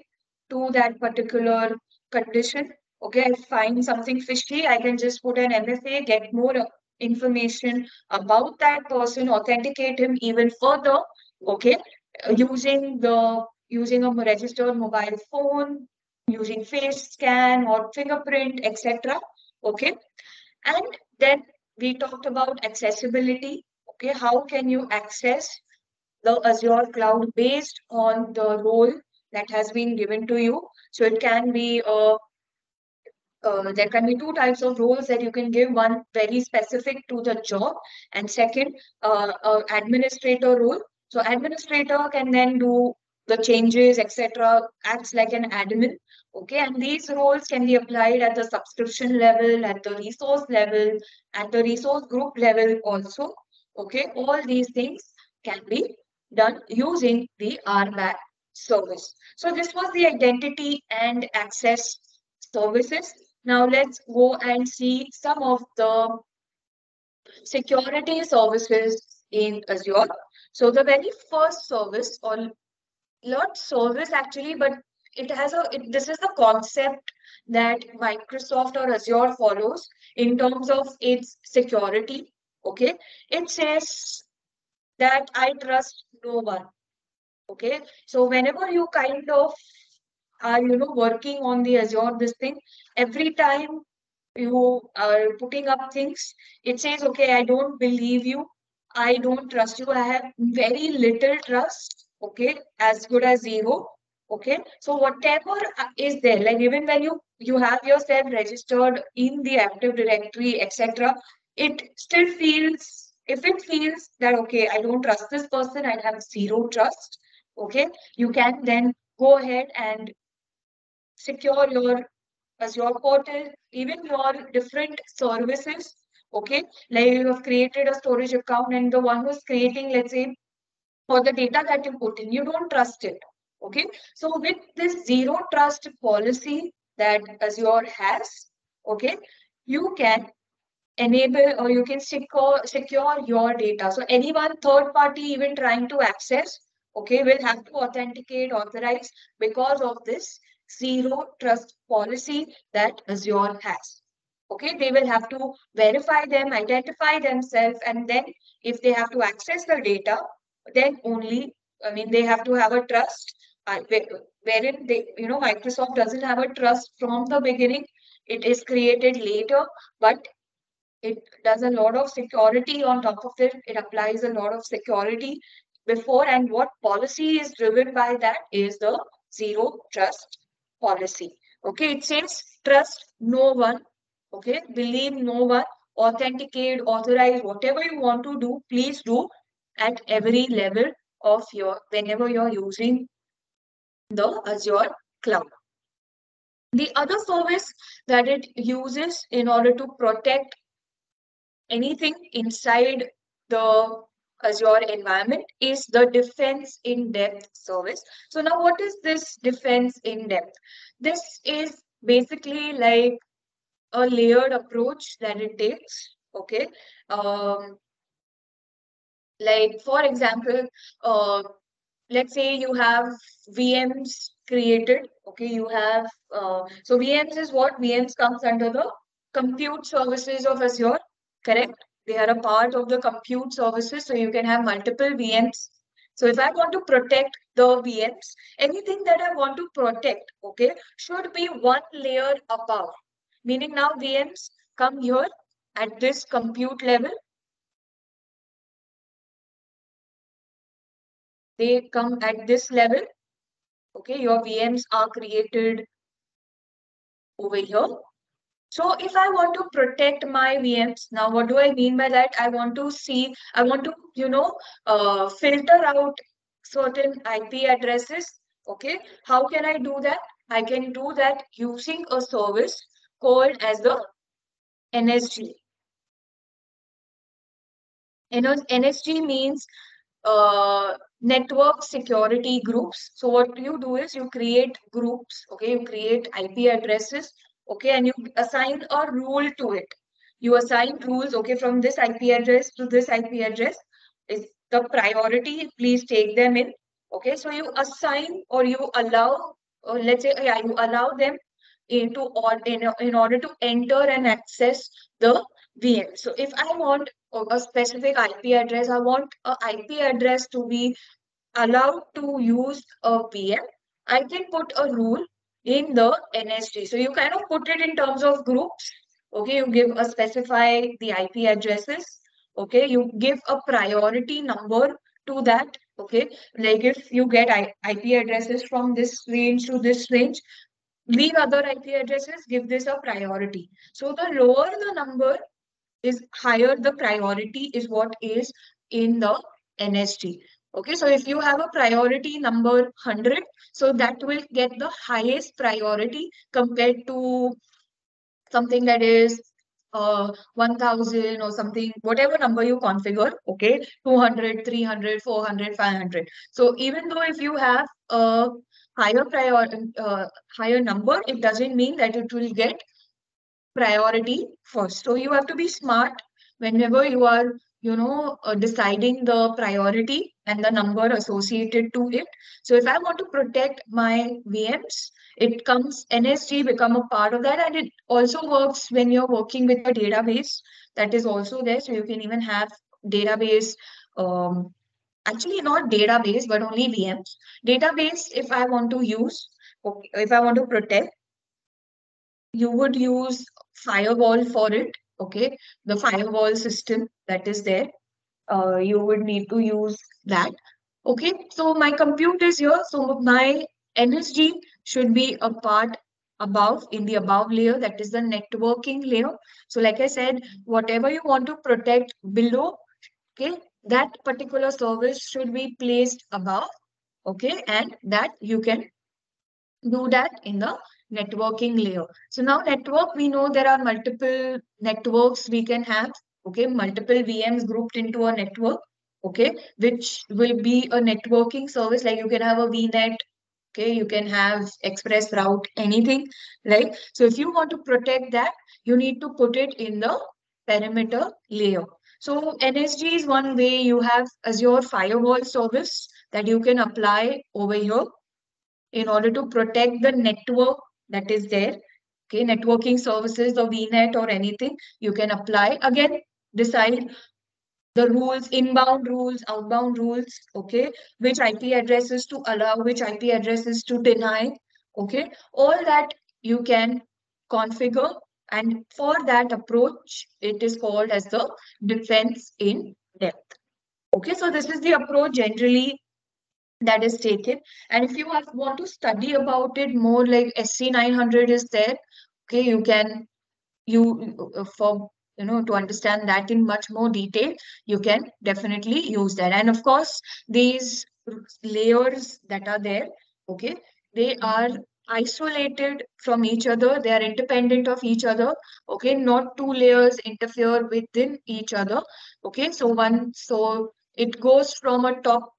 to that particular condition okay, I find something fishy, I can just put an MFA, get more information about that person, authenticate him even further, okay, using the using a registered mobile phone, using face scan or fingerprint, etc. Okay, and then we talked about accessibility. Okay, how can you access the Azure cloud based on the role that has been given to you? So it can be a uh, there can be two types of roles that you can give. One very specific to the job. And second uh, uh, administrator role. So administrator can then do the changes etc acts like an admin. Okay? And these roles can be applied at the subscription level at the resource level at the resource group level also. Okay? All these things can be done using the RBAC service. So this was the identity and access services now let's go and see some of the security services in Azure. So the very first service or not service actually, but it has a, it, this is the concept that Microsoft or Azure follows in terms of its security. Okay. It says that I trust no one. Okay. So whenever you kind of are you know working on the azure this thing. Every time you are putting up things it says okay i don't believe you. I don't trust you. I have very little trust okay as good as zero okay? So whatever is there like even when you you have yourself registered in the active directory etc it still feels if it feels that okay i don't trust this person i have zero trust okay you can then go ahead and secure your Azure portal, even your different services. Okay, like you have created a storage account and the one who's creating, let's say, for the data that you put in, you don't trust it. Okay, so with this zero trust policy that Azure has, okay, you can enable or you can secure secure your data. So anyone third party even trying to access, okay, will have to authenticate, authorize because of this zero trust policy that Azure has. Okay, they will have to verify them, identify themselves, and then if they have to access the data, then only, I mean, they have to have a trust uh, wherein they, you know, Microsoft doesn't have a trust from the beginning. It is created later, but it does a lot of security on top of it. It applies a lot of security before, and what policy is driven by that is the zero trust policy. Okay, it says trust no one. Okay, believe no one. Authenticate, authorize, whatever you want to do, please do at every level of your, whenever you're using the Azure cloud. The other service that it uses in order to protect anything inside the Azure environment is the defense in depth service. So now what is this defense in depth? This is basically like a layered approach that it takes. Okay. Um, like for example, uh, let's say you have VMs created. Okay, you have uh, so VMs is what VMs comes under the compute services of Azure, correct? They are a part of the compute services, so you can have multiple VMs. So if I want to protect the VMs, anything that I want to protect, okay, should be one layer above. Meaning now VMs come here at this compute level they come at this level. Okay, your VMs are created over here. So if I want to protect my VMs, now what do I mean by that? I want to see, I want to, you know, uh, filter out certain IP addresses. Okay, how can I do that? I can do that using a service called as the NSG. NSG means uh, network security groups. So what you do is you create groups, okay, you create IP addresses, okay, and you assign a rule to it. You assign rules, okay, from this IP address to this IP address is the priority, please take them in, okay. So you assign or you allow, or let's say, yeah, you allow them into or in, in order to enter and access the VM. So if I want a specific IP address, I want a IP address to be allowed to use a VM, I can put a rule in the NSG. So you kind of put it in terms of groups. Okay, you give a specify the IP addresses. Okay, you give a priority number to that. Okay, like if you get IP addresses from this range to this range, leave other IP addresses, give this a priority. So the lower the number is higher, the priority is what is in the NSG. Okay, so if you have a priority number 100, so that will get the highest priority compared to something that is uh, 1000 or something, whatever number you configure, okay, 200, 300, 400, 500. So even though if you have a higher prior, uh, higher number, it doesn't mean that it will get priority first. So you have to be smart whenever you are you know, uh, deciding the priority and the number associated to it. So if I want to protect my VMs, it comes NSG become a part of that. And it also works when you're working with a database that is also there. So you can even have database, um, actually not database, but only VMs. Database, if I want to use, okay, if I want to protect, you would use firewall for it okay the firewall system that is there uh, you would need to use that. Okay so my compute is here. So my nsg should be a part above in the above layer that is the networking layer. So like i said whatever you want to protect below okay that particular service should be placed above okay and that you can do that in the networking layer. So now network, we know there are multiple networks we can have, okay, multiple VMs grouped into a network, okay, which will be a networking service like you can have a VNet, okay, you can have express route, anything, right? So if you want to protect that, you need to put it in the perimeter layer. So NSG is one way you have Azure firewall service that you can apply over here in order to protect the network that is there. Okay, networking services or VNet or anything, you can apply. Again, decide the rules, inbound rules, outbound rules, okay, which IP addresses to allow, which IP addresses to deny, okay. All that you can configure and for that approach, it is called as the defense in depth. Okay, so this is the approach generally that is taken. And if you have, want to study about it more, like SC900 is there, okay, you can, you, uh, for, you know, to understand that in much more detail, you can definitely use that. And of course, these layers that are there, okay, they are isolated from each other they are independent of each other okay not two layers interfere within each other okay so one so it goes from a top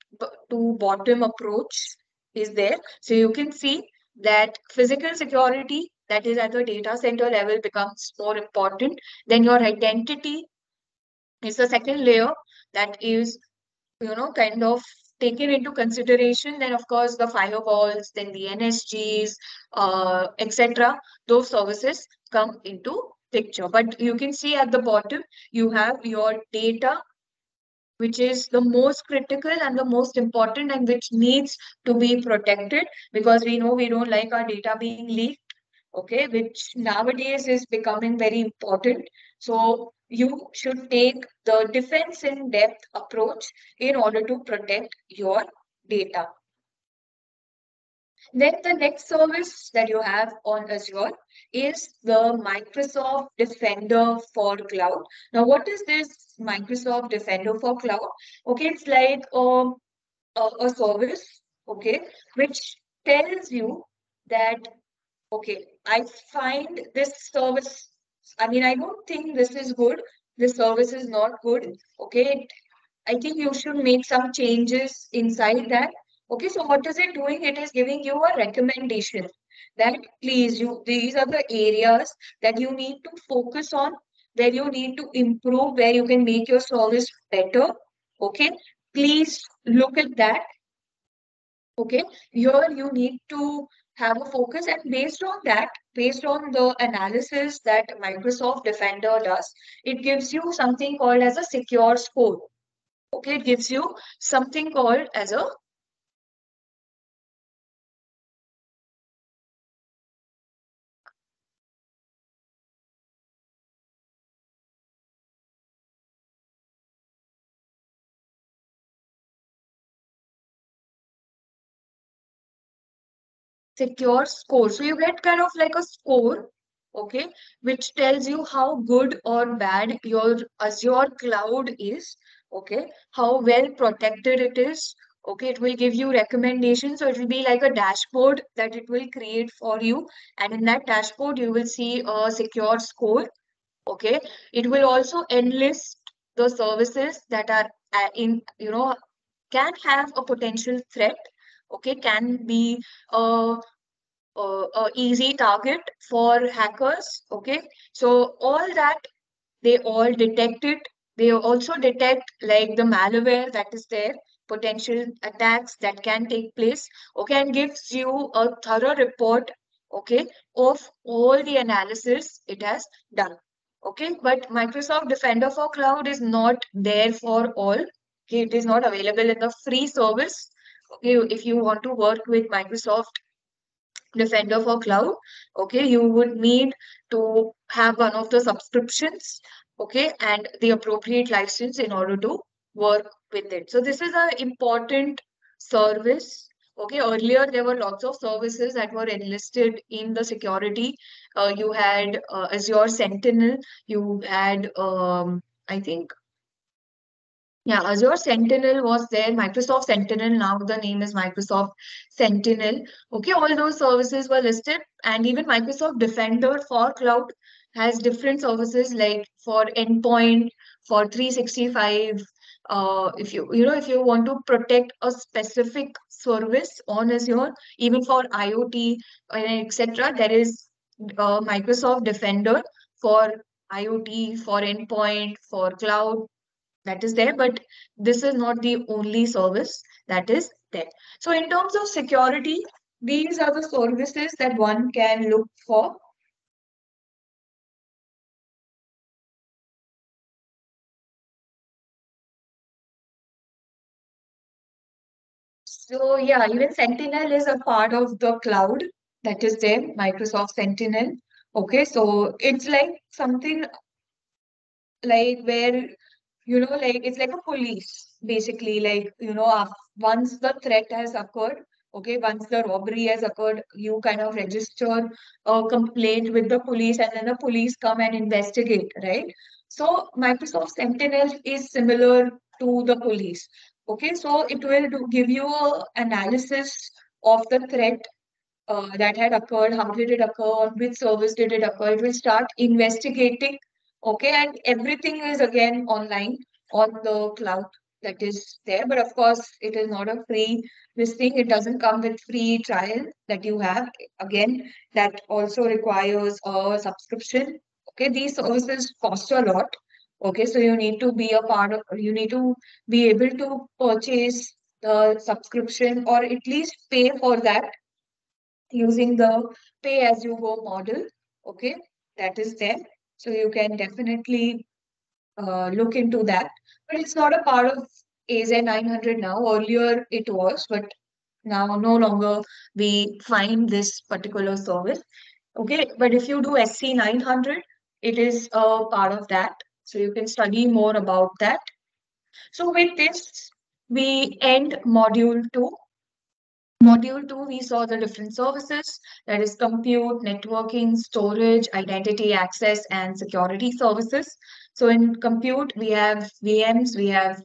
to bottom approach is there. So you can see that physical security that is at the data center level becomes more important. Then your identity is the second layer that is, you know, kind of taken into consideration. Then, of course, the firewalls, then the NSGs, uh, etc. Those services come into picture. But you can see at the bottom, you have your data which is the most critical and the most important and which needs to be protected because we know we don't like our data being leaked okay which nowadays is becoming very important so you should take the defense in depth approach in order to protect your data then the next service that you have on Azure is the Microsoft Defender for Cloud. Now, what is this Microsoft Defender for Cloud? Okay, it's like um, a, a service, okay, which tells you that, okay, I find this service, I mean, I don't think this is good. This service is not good. Okay, I think you should make some changes inside that Okay, so what is it doing? It is giving you a recommendation that please you these are the areas that you need to focus on, where you need to improve, where you can make your service better. Okay, please look at that. Okay, here you need to have a focus and based on that, based on the analysis that Microsoft Defender does, it gives you something called as a secure score. Okay, it gives you something called as a secure score. So you get kind of like a score, okay, which tells you how good or bad your Azure cloud is, okay, how well protected it is. Okay, it will give you recommendations. So it will be like a dashboard that it will create for you. And in that dashboard, you will see a secure score. Okay, it will also enlist the services that are uh, in, you know, can have a potential threat okay can be a, a, a, easy target for hackers okay? So all that they all detect it. They also detect like the malware that is there potential attacks that can take place okay and gives you a thorough report okay of all the analysis it has done okay? But microsoft defender for cloud is not there for all okay? It is not available in the free service okay if you want to work with microsoft defender for cloud okay you would need to have one of the subscriptions okay and the appropriate license in order to work with it. So this is an important service okay. Earlier there were lots of services that were enlisted in the security. Uh, you had uh, azure sentinel you had um, i think yeah, Azure Sentinel was there, Microsoft Sentinel. Now the name is Microsoft Sentinel. Okay, all those services were listed, and even Microsoft Defender for cloud has different services like for endpoint, for 365. Uh, if you you know if you want to protect a specific service on Azure, even for IoT etc., there is uh, Microsoft Defender for IoT, for endpoint, for cloud, that is there, but this is not the only service that is there. So in terms of security, these are the services that one can look for. So yeah, even Sentinel is a part of the cloud that is there, Microsoft Sentinel. Okay, so it's like something like where you know like it's like a police basically like you know once the threat has occurred okay once the robbery has occurred you kind of register a complaint with the police and then the police come and investigate right? So microsoft sentinel is similar to the police okay? So it will do, give you a analysis of the threat uh, that had occurred how did it occur on which service did it occur? It will start investigating okay and everything is again online on the cloud that is there. But of course, it is not a free this thing. It doesn't come with free trial that you have. Again, that also requires a subscription. Okay, these services cost a lot. Okay, so you need to be a part of, you need to be able to purchase the subscription or at least pay for that using the pay as you go model. Okay, that is there. So you can definitely uh, look into that. But it's not a part of AZ 900 now. Earlier it was, but now no longer we find this particular service. Okay, but if you do SC 900, it is a part of that. So you can study more about that. So with this, we end module two. Module two, we saw the different services, that is compute, networking, storage, identity access, and security services. So in compute, we have VMs, we have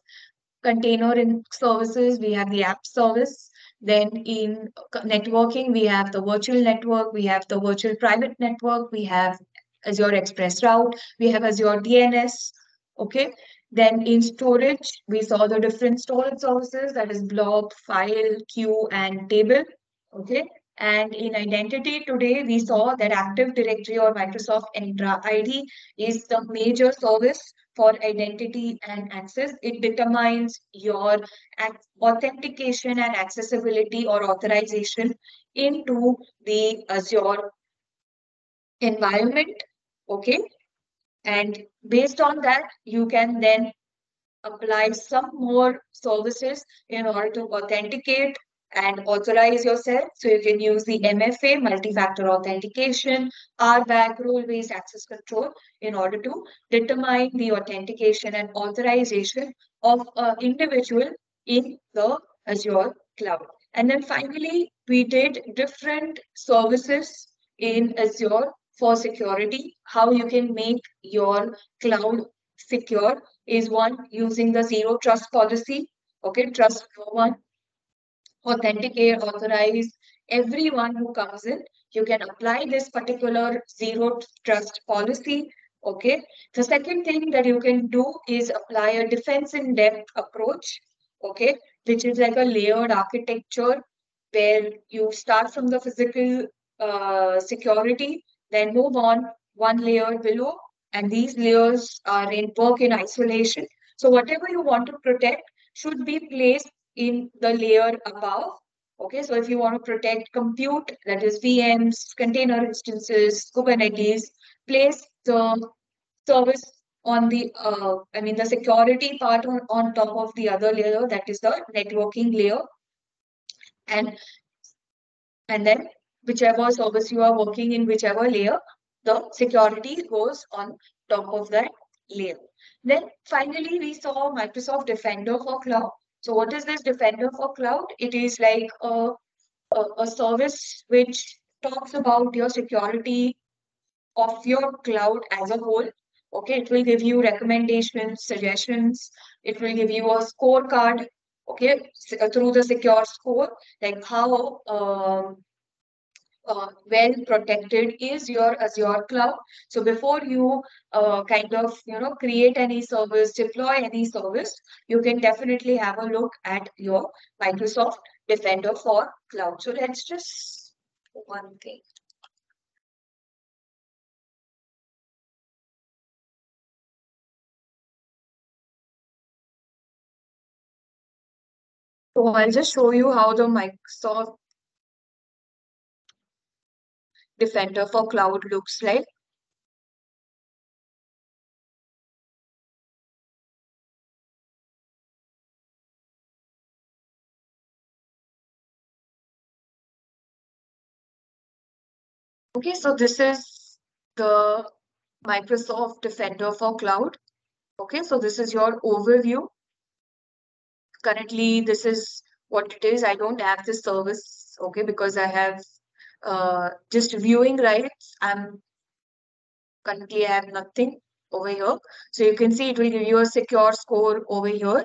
container in services, we have the app service. Then in networking, we have the virtual network, we have the virtual private network, we have Azure ExpressRoute, we have Azure DNS, okay? Then in storage, we saw the different storage services, that is blob, file, queue, and table, okay? And in identity today, we saw that Active Directory or Microsoft Entra ID is the major service for identity and access. It determines your authentication and accessibility or authorization into the Azure environment. Okay. And based on that, you can then apply some more services in order to authenticate and authorize yourself. So you can use the MFA, multi-factor authentication, RBAC, role-based access control in order to determine the authentication and authorization of an individual in the Azure cloud. And then finally, we did different services in Azure for security, how you can make your cloud secure is one using the zero trust policy. Okay, trust no one authenticate, authorize everyone who comes in. You can apply this particular zero trust policy. Okay. The second thing that you can do is apply a defense in depth approach. Okay. Which is like a layered architecture where you start from the physical uh, security, then move on one layer below. And these layers are in work in isolation. So whatever you want to protect should be placed in the layer above. Okay, so if you want to protect compute, that is VMs, container instances, Kubernetes, place the service on the, uh, I mean, the security part on, on top of the other layer, that is the networking layer. And, and then whichever service you are working in, whichever layer, the security goes on top of that layer. Then finally, we saw Microsoft Defender for Cloud. So what is this Defender for Cloud? It is like a, a, a service which talks about your security of your cloud as a whole. Okay, it will give you recommendations, suggestions. It will give you a scorecard. Okay, through the secure score, like how um, uh, well protected is your Azure cloud. So before you uh, kind of, you know, create any service, deploy any service, you can definitely have a look at your Microsoft Defender for Cloud. So let's just one thing. So I'll just show you how the Microsoft Defender for Cloud looks like. Okay, so this is the Microsoft Defender for Cloud. Okay, so this is your overview. Currently, this is what it is. I don't have this service, okay, because I have uh, just viewing rights, I'm currently I have nothing over here. So you can see it will give you a secure score over here.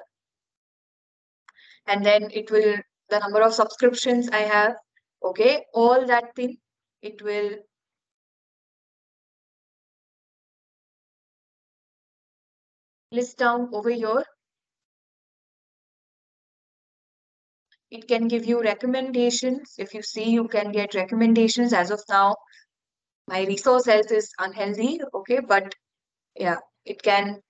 And then it will, the number of subscriptions I have, okay, all that thing, it will list down over here. It can give you recommendations. If you see, you can get recommendations as of now. My resource health is unhealthy, okay, but yeah, it can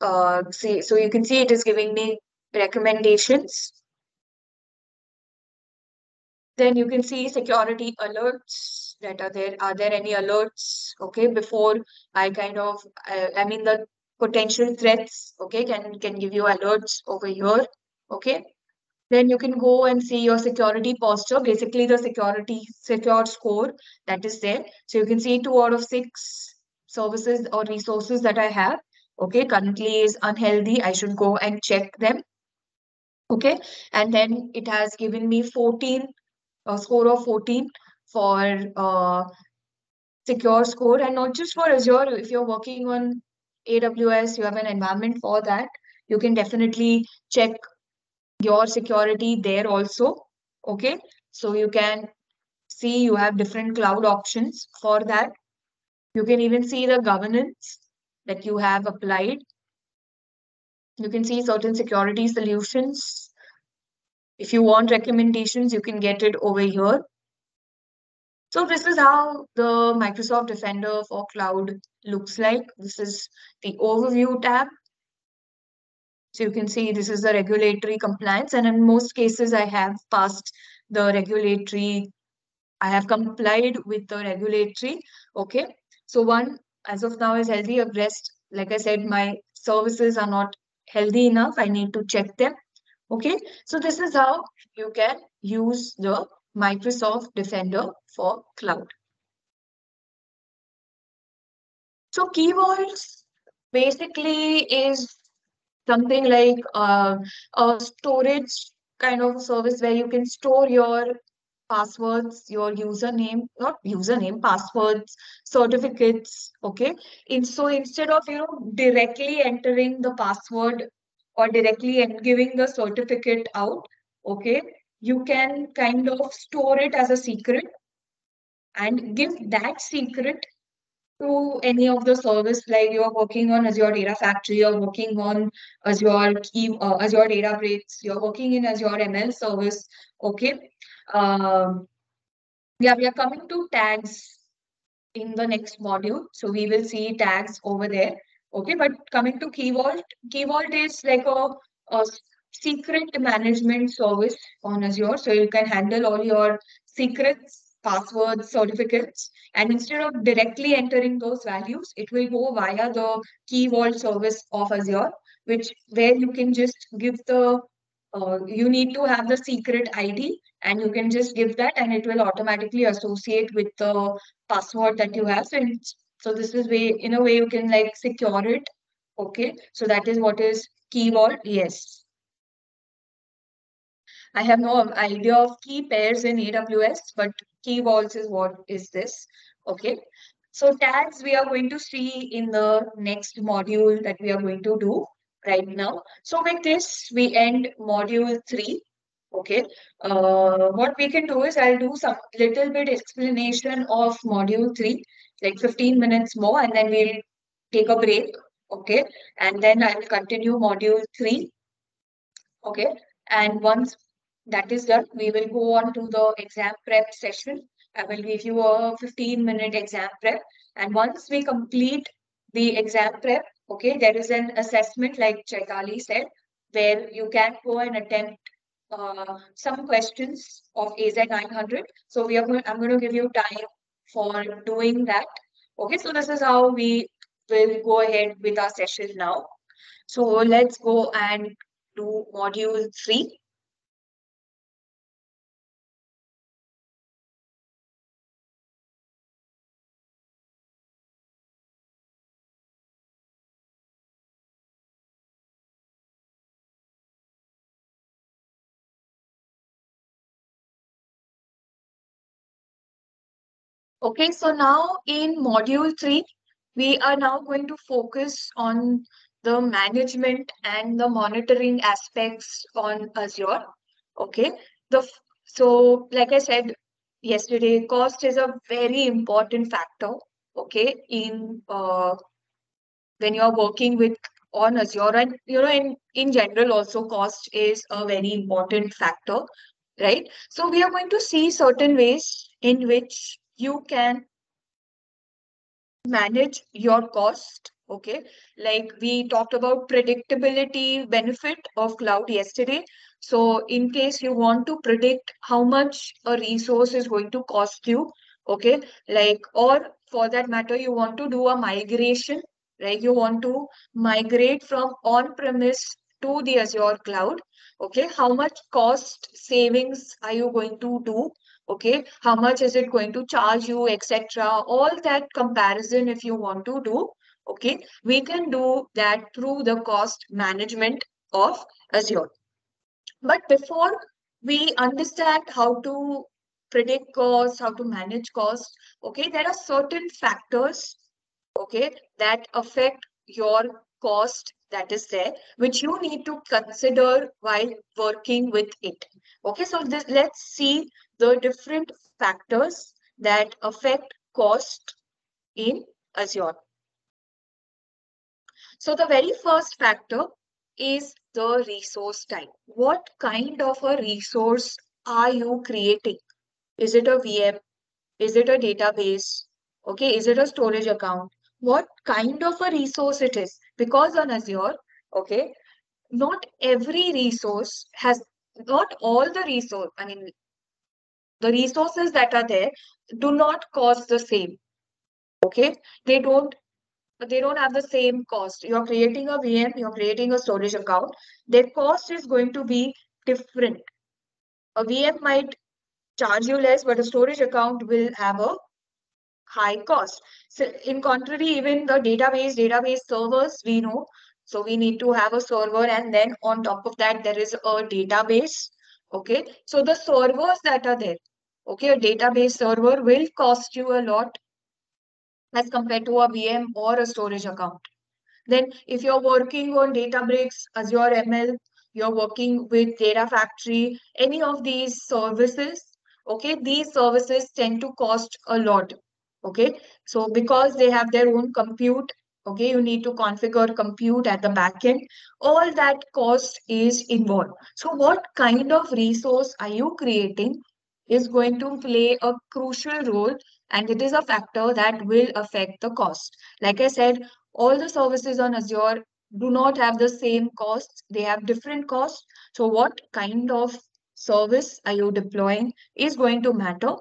uh, see. So you can see it is giving me recommendations. Then you can see security alerts that are there. Are there any alerts? Okay, before I kind of, uh, I mean the potential threats. Okay, can can give you alerts over here. Okay, then you can go and see your security posture, basically the security secure score that is there. So you can see two out of six services or resources that I have. Okay, currently is unhealthy. I should go and check them. Okay, and then it has given me 14 a score of 14 for uh, secure score and not just for Azure. If you're working on AWS, you have an environment for that. You can definitely check your security there also. Okay, so you can see you have different cloud options for that. You can even see the governance that you have applied. You can see certain security solutions if you want recommendations, you can get it over here. So this is how the Microsoft Defender for Cloud looks like. This is the overview tab. So you can see this is the regulatory compliance. And in most cases, I have passed the regulatory, I have complied with the regulatory. Okay. So one, as of now, is healthy. Of rest, like I said, my services are not healthy enough. I need to check them. Okay, so this is how you can use the Microsoft Defender for cloud. So Key Vaults basically is something like uh, a storage kind of service where you can store your passwords, your username, not username, passwords, certificates, okay? In, so instead of, you know, directly entering the password or directly and giving the certificate out, okay, you can kind of store it as a secret and give that secret to any of the service like you're working on Azure Data Factory, you're working on Azure Key, uh, Azure Databricks, you're working in Azure ML service, okay. Um, yeah, we are coming to tags in the next module. So we will see tags over there. Okay, but coming to Key Vault, Key Vault is like a, a secret management service on Azure. So you can handle all your secrets, passwords, certificates, and instead of directly entering those values, it will go via the Key Vault service of Azure, which where you can just give the uh, you need to have the secret ID and you can just give that and it will automatically associate with the password that you have. So so this is way, in a way, you can like secure it. Okay. So that is what is key vault. Yes. I have no idea of key pairs in AWS, but key vaults is what is this. Okay. So tags we are going to see in the next module that we are going to do right now. So with this, we end module three. Okay. Uh, what we can do is I'll do some little bit explanation of module three like 15 minutes more and then we'll take a break. Okay. And then I will continue module three. Okay. And once that is done, we will go on to the exam prep session. I will give you a 15 minute exam prep. And once we complete the exam prep, okay, there is an assessment like Chaitali said, where you can go and attempt uh, some questions of AZ 900. So we are going, I'm going to give you time for doing that. Okay, so this is how we will go ahead with our session now. So let's go and do module three. Okay, so now in module three, we are now going to focus on the management and the monitoring aspects on Azure. Okay, the so like I said yesterday, cost is a very important factor. Okay, in uh, when you are working with on Azure, and you know in in general also cost is a very important factor. right? So we are going to see certain ways in which you can manage your cost okay? Like we talked about predictability benefit of cloud yesterday. So in case you want to predict how much a resource is going to cost you okay? Like or for that matter you want to do a migration right? You want to migrate from on premise to the azure cloud okay? How much cost savings are you going to do okay how much is it going to charge you etc all that comparison if you want to do okay we can do that through the cost management of azure. But before we understand how to predict costs how to manage costs okay there are certain factors okay that affect your cost that is there which you need to consider while working with it. Okay so this let's see the different factors that affect cost in azure. So the very first factor is the resource type. What kind of a resource are you creating? Is it a vm is it a database? Okay is it a storage account? What kind of a resource it is? Because on azure okay not every resource has not all the resource i mean the resources that are there do not cost the same. Okay? They don't they don't have the same cost. You're creating a vm you're creating a storage account. Their cost is going to be different. A vm might charge you less but a storage account will have a high cost. So in contrary even the database database servers we know. So we need to have a server and then on top of that there is a database. Okay? So the servers that are there okay a database server will cost you a lot as compared to a VM or a storage account. Then if you're working on Databricks, Azure ML, you're working with Data Factory, any of these services, okay, these services tend to cost a lot. Okay, so because they have their own compute, okay, you need to configure compute at the backend. All that cost is involved. So what kind of resource are you creating is going to play a crucial role and it is a factor that will affect the cost. Like I said, all the services on Azure do not have the same costs. They have different costs. So what kind of service are you deploying is going to matter.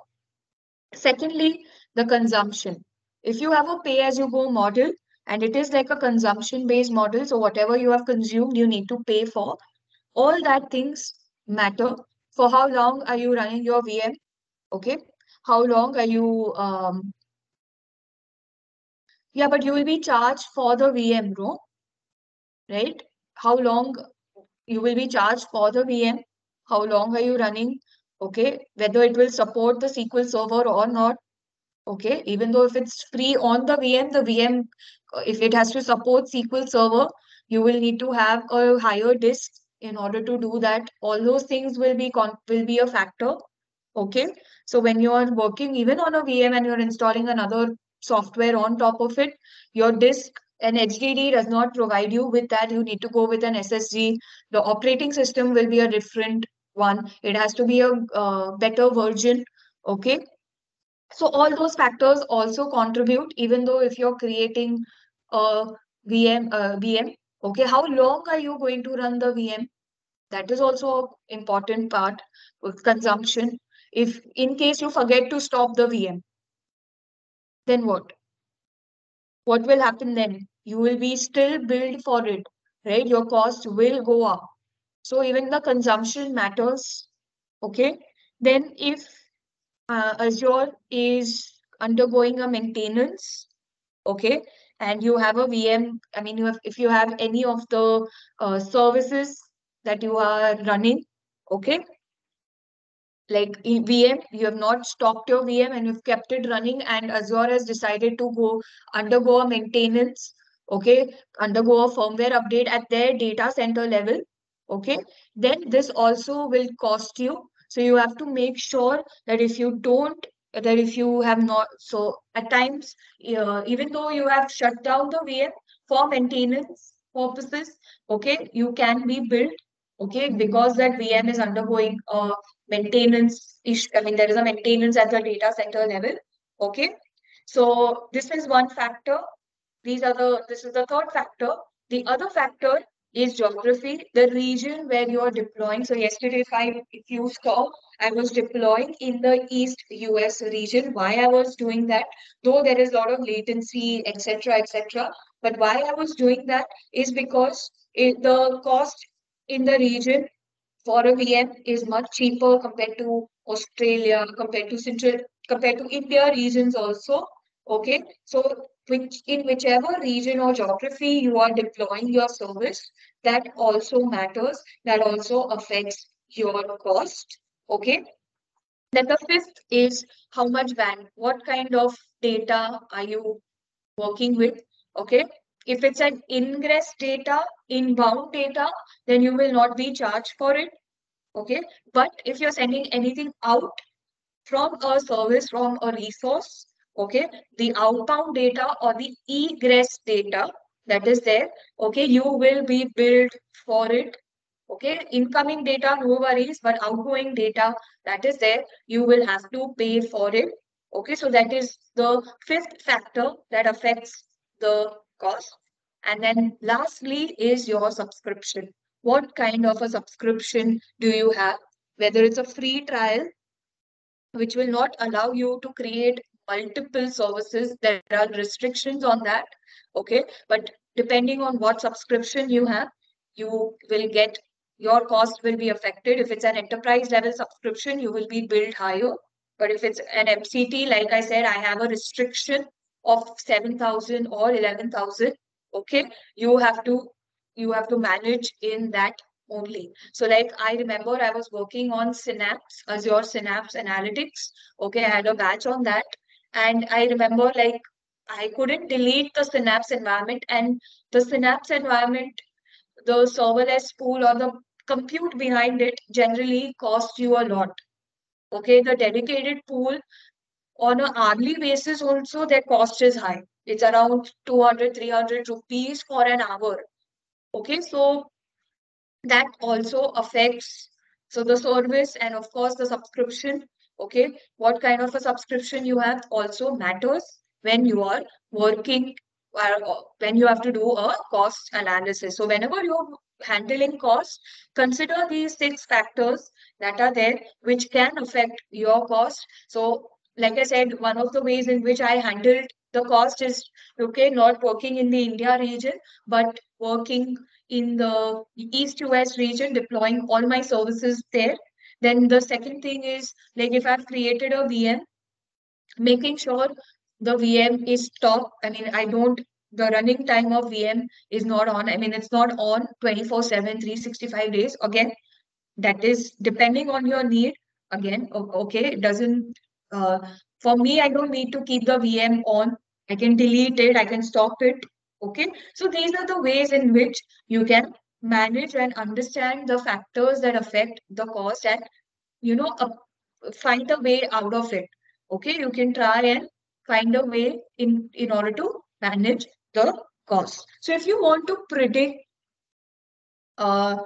Secondly, the consumption. If you have a pay-as-you-go model, and it is like a consumption-based model, so whatever you have consumed, you need to pay for. All that things matter. For how long are you running your VM? Okay. How long are you um, yeah, but you will be charged for the VM, no? Right? How long you will be charged for the VM? How long are you running? Okay, whether it will support the SQL Server or not. Okay, even though if it's free on the VM, the VM, if it has to support SQL Server, you will need to have a higher disk in order to do that. All those things will be con will be a factor. Okay, so when you are working even on a VM and you're installing another software on top of it. Your disk and HDD does not provide you with that. You need to go with an SSD. The operating system will be a different one. It has to be a uh, better version. Okay. So all those factors also contribute, even though if you're creating a VM, uh, VM, okay, how long are you going to run the VM? That is also an important part with consumption. If in case you forget to stop the VM, then what? What will happen then? You will be still billed for it, right? Your cost will go up. So even the consumption matters. Okay. Then if uh, Azure is undergoing a maintenance, okay, and you have a VM, I mean, you have if you have any of the uh, services that you are running, okay, like VM, you have not stopped your VM and you've kept it running, and Azure has decided to go undergo a maintenance, okay, undergo a firmware update at their data center level, okay, then this also will cost you. So you have to make sure that if you don't, that if you have not, so at times, uh, even though you have shut down the VM for maintenance purposes, okay, you can be built, okay, because that VM is undergoing a maintenance issue. I mean, there is a maintenance at the data center level. Okay. So this is one factor. These are the, this is the third factor. The other factor is geography, the region where you are deploying. So yesterday, if I, if you saw, I was deploying in the East US region. Why I was doing that, though there is a lot of latency, etc., etc. But why I was doing that is because it, the cost in the region for a VM is much cheaper compared to Australia, compared to Central, compared to India regions also. Okay, so which in whichever region or geography you are deploying your service, that also matters. That also affects your cost. Okay. Then the fifth is how much WAN, what kind of data are you working with? Okay. If it's an ingress data, inbound data, then you will not be charged for it. Okay. But if you're sending anything out from a service, from a resource, okay, the outbound data or the egress data that is there, okay, you will be billed for it. Okay, incoming data, no worries, but outgoing data that is there, you will have to pay for it. Okay, so that is the fifth factor that affects the cost. And then lastly is your subscription. What kind of a subscription do you have? Whether it's a free trial, which will not allow you to create multiple services, there are restrictions on that. Okay, but depending on what subscription you have, you will get your cost will be affected. If it's an enterprise level subscription, you will be billed higher. But if it's an MCT, like I said, I have a restriction of 7,000 or 11,000 okay you have to you have to manage in that only so like i remember i was working on synapse azure synapse analytics okay i had a batch on that and i remember like i couldn't delete the synapse environment. And the synapse environment the serverless pool or the compute behind it generally costs you a lot. Okay the dedicated pool on an hourly basis also their cost is high. It's around 200 300 rupees for an hour. Okay so that also affects so the service and of course the subscription okay what kind of a subscription you have also matters when you are working uh, when you have to do a cost analysis. So whenever you're handling cost consider these six factors that are there which can affect your cost. So like i said one of the ways in which i handled the cost is okay not working in the india region but working in the east us region deploying all my services there then the second thing is like if i've created a vm making sure the vm is top i mean i don't the running time of vm is not on. I mean it's not on 24 7 365 days. Again that is depending on your need. Again okay it doesn't uh, for me i don't need to keep the vm on. I can delete it, I can stop it. Okay. So these are the ways in which you can manage and understand the factors that affect the cost and, you know, find a way out of it. Okay. You can try and find a way in, in order to manage the cost. So if you want to predict, uh,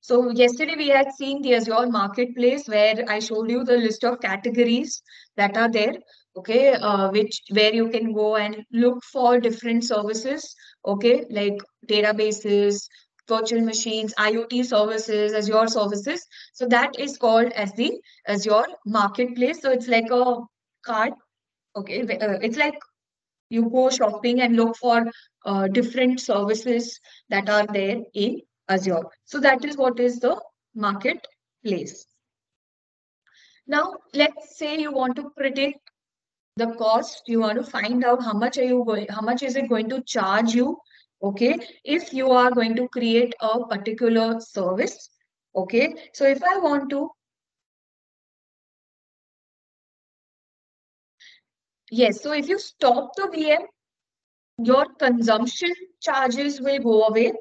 so yesterday we had seen the Azure Marketplace where I showed you the list of categories that are there okay uh, which where you can go and look for different services okay like databases virtual machines iot services azure services. So that is called as the azure marketplace. So it's like a card. Okay uh, it's like you go shopping and look for uh, different services that are there in azure. So that is what is the marketplace. Now let's say you want to predict the cost. You want to find out how much are you going how much is it going to charge you okay? If you are going to create a particular service okay? So if i want to yes so if you stop the vm your consumption charges will go away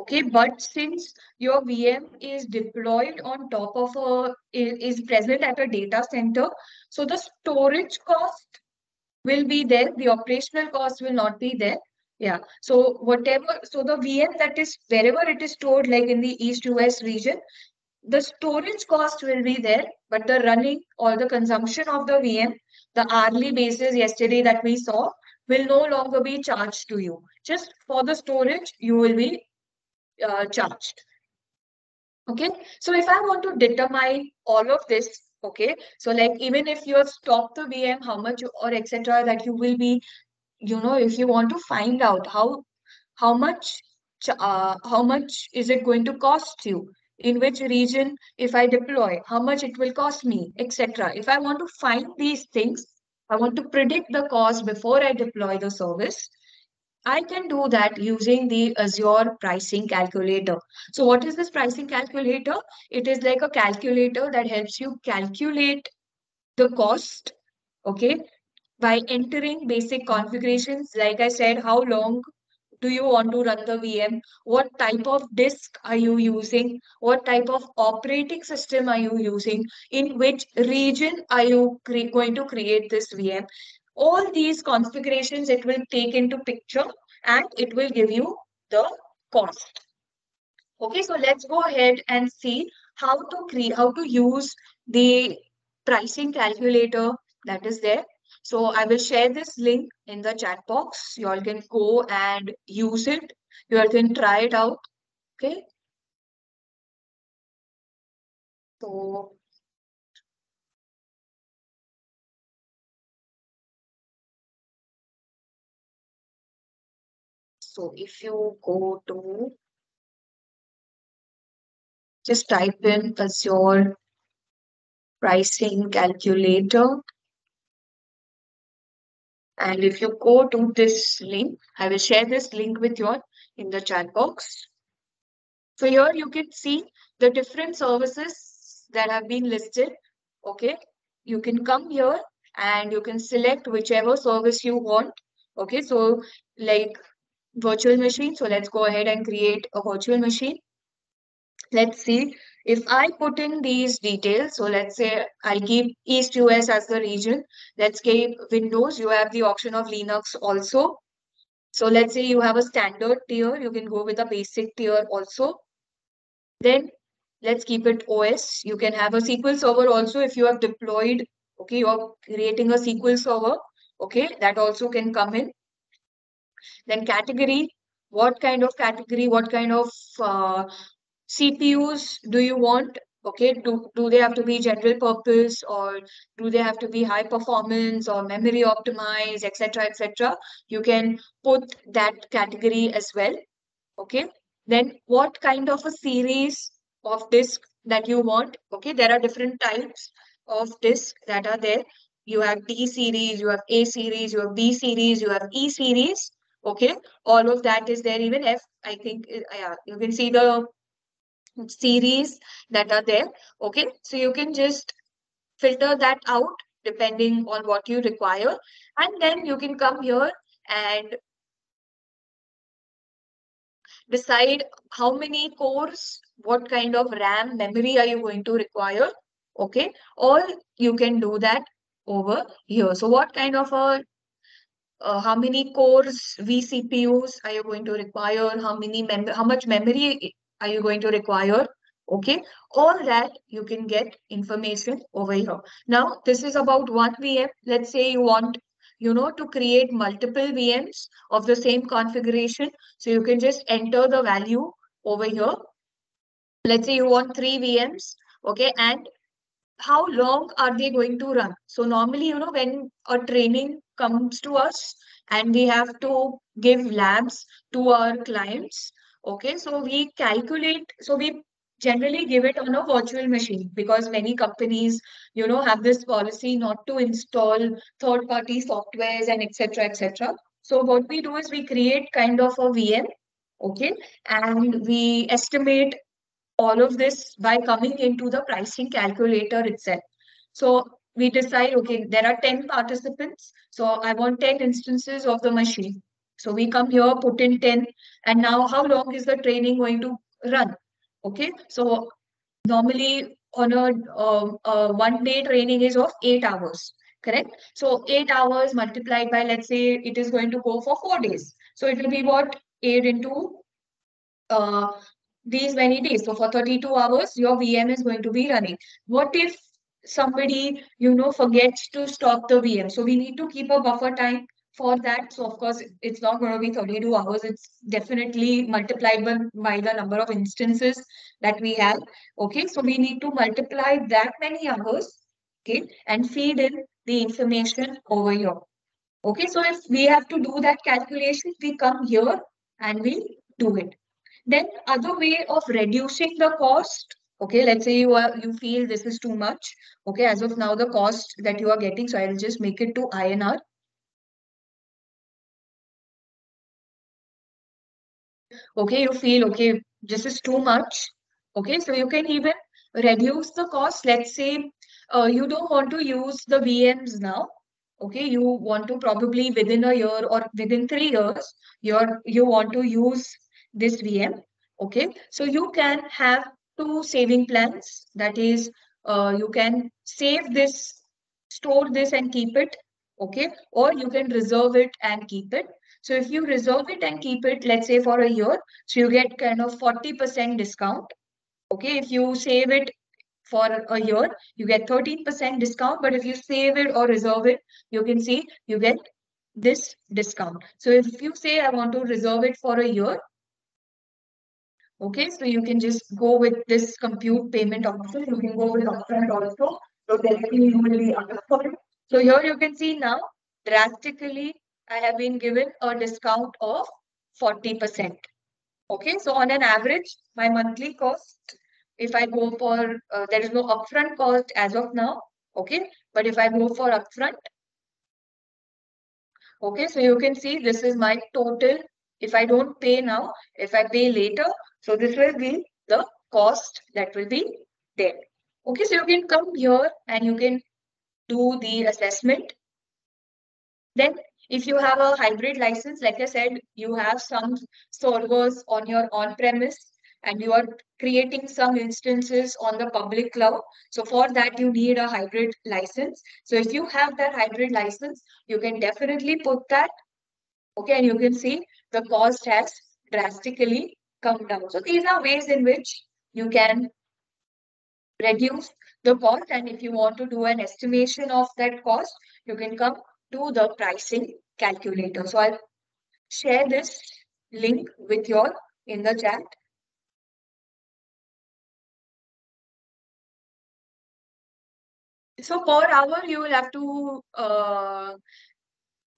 okay? But since your vm is deployed on top of a is present at a data center so the storage cost will be there the operational cost will not be there yeah so whatever so the vm that is wherever it is stored like in the east us region the storage cost will be there, but the running or the consumption of the VM, the hourly basis yesterday that we saw, will no longer be charged to you. Just for the storage, you will be uh, charged. Okay, so if I want to determine all of this, okay, so like even if you have stopped the VM, how much or etc. that you will be, you know, if you want to find out how how much uh, how much is it going to cost you in which region if i deploy how much it will cost me etc if i want to find these things i want to predict the cost before i deploy the service I can do that using the Azure pricing calculator. So what is this pricing calculator? It is like a calculator that helps you calculate the cost, okay, by entering basic configurations. Like I said, how long do you want to run the VM? What type of disk are you using? What type of operating system are you using? In which region are you going to create this VM? All these configurations it will take into picture and it will give you the cost. Okay, so let's go ahead and see how to create, how to use the pricing calculator that is there so I will share this link in the chat box. You all can go and use it. You all can try it out. Okay. So So if you go to just type in Azure pricing calculator and if you go to this link, I will share this link with you all in the chat box. So here you can see the different services that have been listed. Okay, you can come here and you can select whichever service you want. Okay, so like virtual machine. So let's go ahead and create a virtual machine. Let's see if I put in these details, so let's say I'll keep East US as the region. Let's keep Windows. You have the option of Linux also. So let's say you have a standard tier. You can go with a basic tier also. Then let's keep it OS. You can have a SQL server also if you have deployed. Okay, you're creating a SQL server. Okay, that also can come in. Then category, what kind of category, what kind of uh, CPUs do you want? Okay, do, do they have to be general purpose or do they have to be high performance or memory optimized, etc., etc.? You can put that category as well. Okay, then what kind of a series of disk that you want? Okay, there are different types of disk that are there. You have D series, you have A series, you have B series, you have E series. Okay, all of that is there. Even F, I think, yeah, you can see the series that are there. Okay, so you can just filter that out depending on what you require. And then you can come here and decide how many cores, what kind of RAM memory are you going to require. Okay, or you can do that over here. So what kind of a uh, how many cores vCPUs are you going to require? How many mem how much memory are you going to require? Okay, all that you can get information over here. Now, this is about one VM. Let's say you want, you know, to create multiple VMs of the same configuration. So you can just enter the value over here. Let's say you want three VMs. Okay, and how long are they going to run? So normally, you know, when a training comes to us and we have to give labs to our clients, Okay, so we calculate, so we generally give it on a virtual machine because many companies, you know, have this policy not to install third-party softwares and etc. etc. So what we do is we create kind of a VM, okay, and we estimate all of this by coming into the pricing calculator itself. So we decide, okay, there are 10 participants. So I want 10 instances of the machine. So we come here, put in 10, and now how long is the training going to run? Okay, so normally on a, uh, uh, one day training is of eight hours, correct? So eight hours multiplied by, let's say it is going to go for four days. So it will be what? Eight into uh, these many days. So for 32 hours, your VM is going to be running. What if somebody, you know, forgets to stop the VM? So we need to keep a buffer time for that. So of course, it's not going to be 32 hours. It's definitely multiplied by, by the number of instances that we have. Okay, so we need to multiply that many hours, okay, and feed in the information over here. Okay, so if we have to do that calculation, we come here and we do it. Then other way of reducing the cost, okay, let's say you are you feel this is too much. Okay, as of now, the cost that you are getting, so I'll just make it to INR. Okay, you feel okay, this is too much. Okay, so you can even reduce the cost. Let's say uh, you don't want to use the VMs now. Okay, you want to probably within a year or within three years, you're you want to use this VM. Okay, so you can have two saving plans. That is, uh, you can save this, store this and keep it. Okay, or you can reserve it and keep it. So if you reserve it and keep it, let's say for a year, so you get kind of 40% discount. Okay, if you save it for a year, you get 13% discount. But if you save it or reserve it, you can see you get this discount. So if you say I want to reserve it for a year, Okay, so you can just go with this compute payment option. You can go with upfront also. So you will be. So here you can see now drastically I have been given a discount of 40%. Okay, so on an average, my monthly cost, if I go for, uh, there is no upfront cost as of now. Okay, but if I go for upfront, okay, so you can see this is my total. If I don't pay now, if I pay later, so this will be the cost that will be there. Okay, so you can come here and you can do the assessment. Then if you have a hybrid license, like I said, you have some servers on your on-premise and you are creating some instances on the public cloud. So for that, you need a hybrid license. So if you have that hybrid license, you can definitely put that. Okay, and you can see the cost has drastically come down. So these are ways in which you can reduce the cost. And if you want to do an estimation of that cost, you can come to the pricing calculator. So I'll share this link with you all in the chat. So per hour, you will have to uh,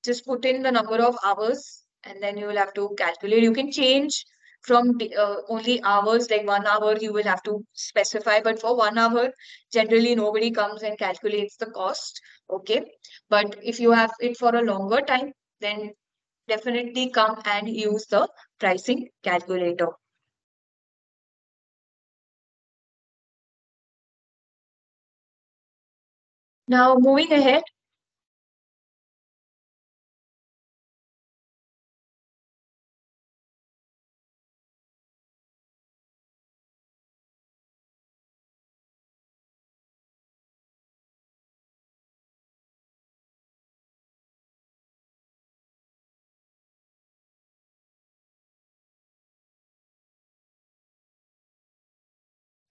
just put in the number of hours and then you will have to calculate. You can change from uh, only hours, like one hour you will have to specify, but for one hour, generally nobody comes and calculates the cost, okay? But if you have it for a longer time, then definitely come and use the pricing calculator. Now moving ahead,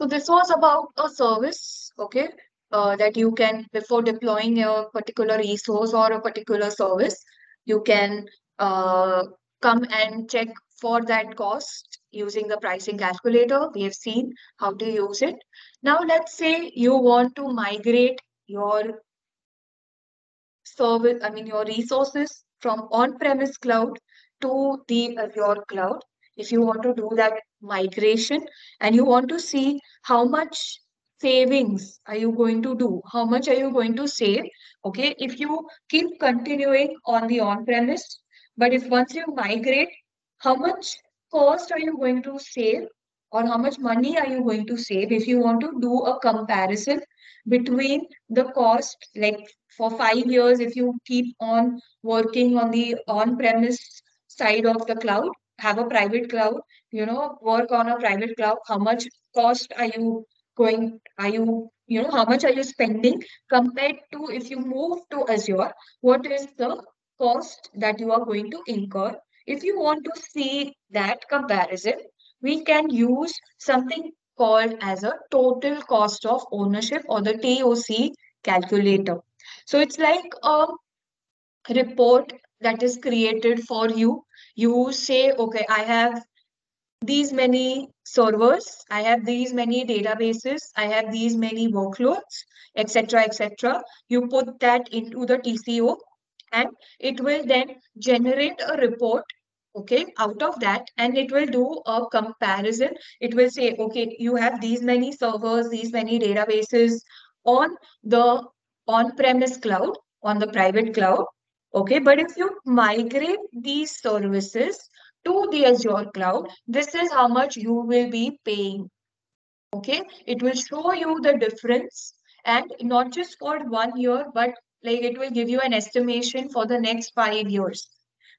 So this was about a service, okay, uh, that you can, before deploying a particular resource or a particular service, you can uh, come and check for that cost using the pricing calculator. We have seen how to use it. Now let's say you want to migrate your service, I mean your resources from on-premise cloud to the Azure cloud if you want to do that migration and you want to see how much savings are you going to do how much are you going to save okay? If you keep continuing on the on premise but if once you migrate how much cost are you going to save or how much money are you going to save? If you want to do a comparison between the cost like for 5 years if you keep on working on the on premise side of the cloud have a private cloud, you know, work on a private cloud, how much cost are you going, are you, you know, how much are you spending compared to if you move to Azure, what is the cost that you are going to incur? If you want to see that comparison, we can use something called as a total cost of ownership or the TOC calculator. So it's like a report that is created for you. You say, okay, I have these many servers, I have these many databases, I have these many workloads, etc., etc. You put that into the TCO and it will then generate a report okay out of that and it will do a comparison it will say okay you have these many servers these many databases on the on-premise cloud on the private cloud okay but if you migrate these services to the azure cloud this is how much you will be paying okay it will show you the difference and not just for one year but like it will give you an estimation for the next five years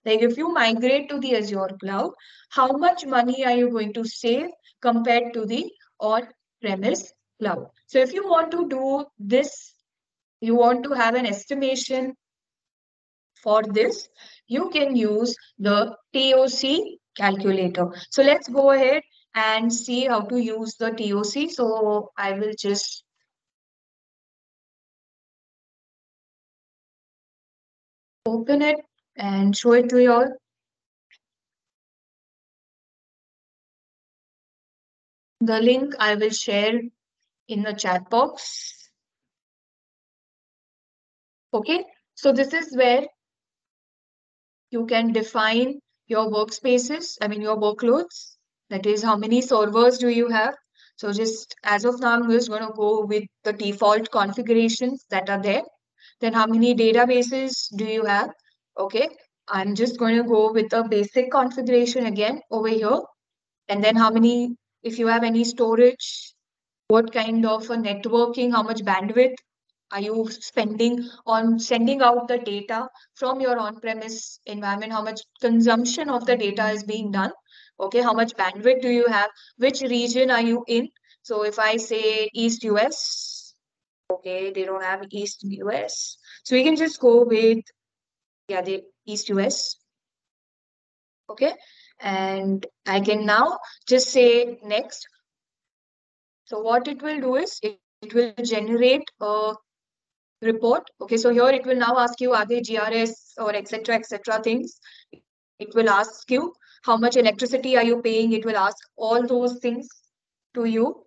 like if you migrate to the Azure cloud, how much money are you going to save compared to the on-premise cloud? So if you want to do this, you want to have an estimation for this, you can use the TOC calculator. So let's go ahead and see how to use the TOC. So I will just open it and show it to you all. The link I will share in the chat box. Okay, so this is where you can define your workspaces, I mean your workloads. That is how many servers do you have. So just as of now, I'm just going to go with the default configurations that are there. Then how many databases do you have? Okay, I'm just going to go with the basic configuration again over here. And then how many, if you have any storage, what kind of a networking, how much bandwidth are you spending on sending out the data from your on-premise environment? How much consumption of the data is being done? Okay, how much bandwidth do you have? Which region are you in? So if I say East US, okay, they don't have East US. So we can just go with yeah, the East US. Okay, and I can now just say next. So what it will do is it, it will generate a report. Okay, so here it will now ask you are they GRS or etc. etc. things. It will ask you how much electricity are you paying. It will ask all those things to you.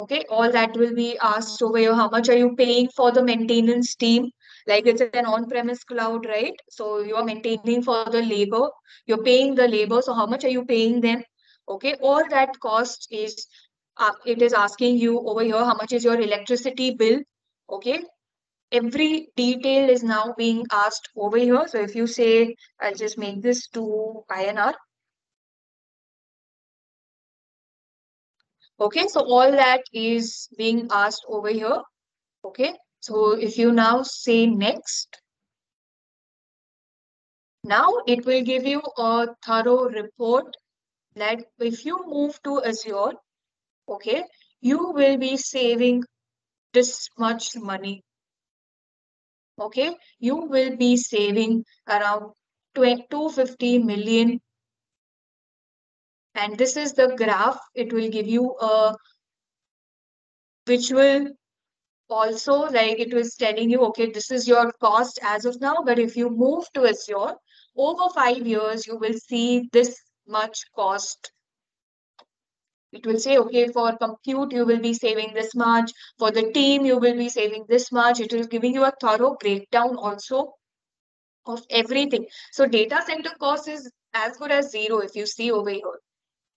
Okay, all that will be asked over here. How much are you paying for the maintenance team? like it's an on-premise cloud, right? So you are maintaining for the labor, you're paying the labor. So how much are you paying them? Okay, all that cost is, uh, it is asking you over here, how much is your electricity bill? Okay, every detail is now being asked over here. So if you say, I'll just make this to INR. Okay, so all that is being asked over here. Okay, so if you now say next, now it will give you a thorough report that if you move to Azure, okay, you will be saving this much money. Okay, you will be saving around 250 million. And this is the graph. It will give you a visual also like it was telling you, okay, this is your cost as of now, but if you move to Azure, over five years, you will see this much cost. It will say, okay, for compute, you will be saving this much. For the team, you will be saving this much. It is giving you a thorough breakdown also of everything. So data center cost is as good as zero if you see over here.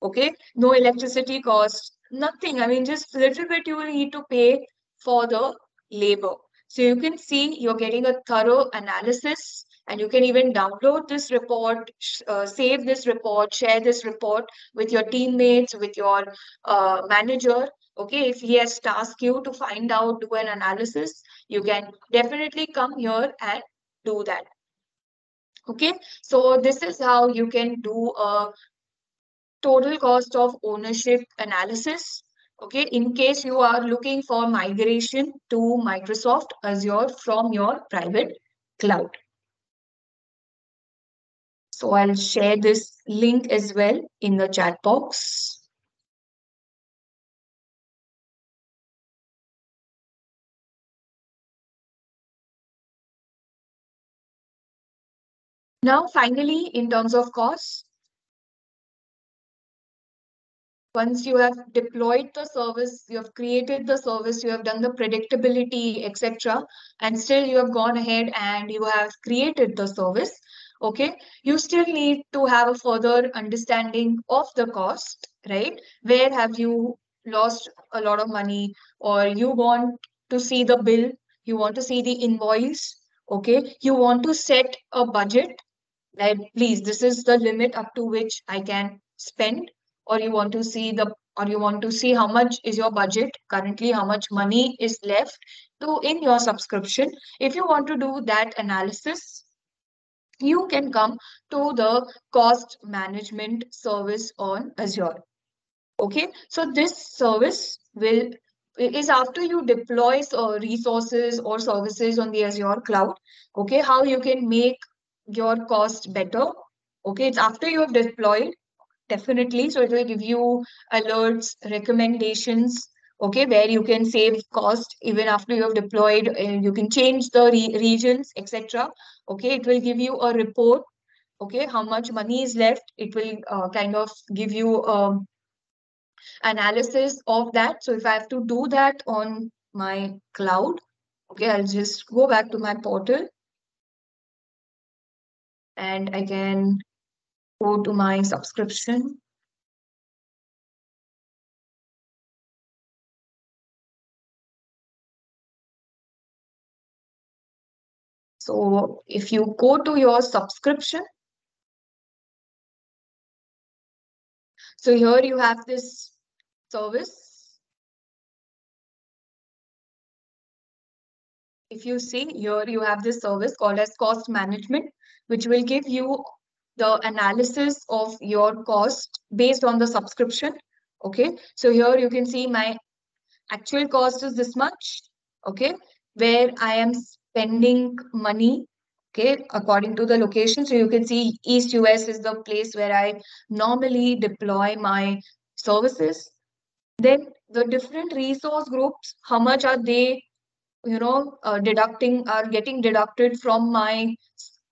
Okay, no electricity cost, nothing. I mean, just a little bit you will need to pay for the labor. So you can see you're getting a thorough analysis and you can even download this report, uh, save this report, share this report with your teammates, with your uh, manager. Okay, if he has tasked you to find out, do an analysis, you can definitely come here and do that. Okay, so this is how you can do a total cost of ownership analysis okay in case you are looking for migration to microsoft azure from your private cloud So I'll share this link as well in the chat box. Now, finally, in terms of cost, once you have deployed the service, you have created the service, you have done the predictability, etc., and still you have gone ahead and you have created the service, okay, you still need to have a further understanding of the cost, right? Where have you lost a lot of money or you want to see the bill, you want to see the invoice, okay, you want to set a budget, like please, this is the limit up to which I can spend or you want to see the or you want to see how much is your budget currently how much money is left to in your subscription. If you want to do that analysis you can come to the cost management service on azure. Okay? So this service will is after you deploy uh, resources or services on the azure cloud. Okay? How you can make your cost better. Okay? It's after you have deployed definitely. So it will give you alerts, recommendations, okay, where you can save cost even after you have deployed. And you can change the re regions, etc. Okay, it will give you a report. Okay, how much money is left. It will uh, kind of give you um, analysis of that. So if I have to do that on my cloud, okay, I'll just go back to my portal and I can go to my subscription. So if you go to your subscription, so here you have this service. If you see here, you have this service called as cost management, which will give you the analysis of your cost based on the subscription. Okay, so here you can see my actual cost is this much. Okay, where I am spending money. Okay, according to the location. So you can see East US is the place where I normally deploy my services. Then the different resource groups, how much are they, you know, uh, deducting, are getting deducted from my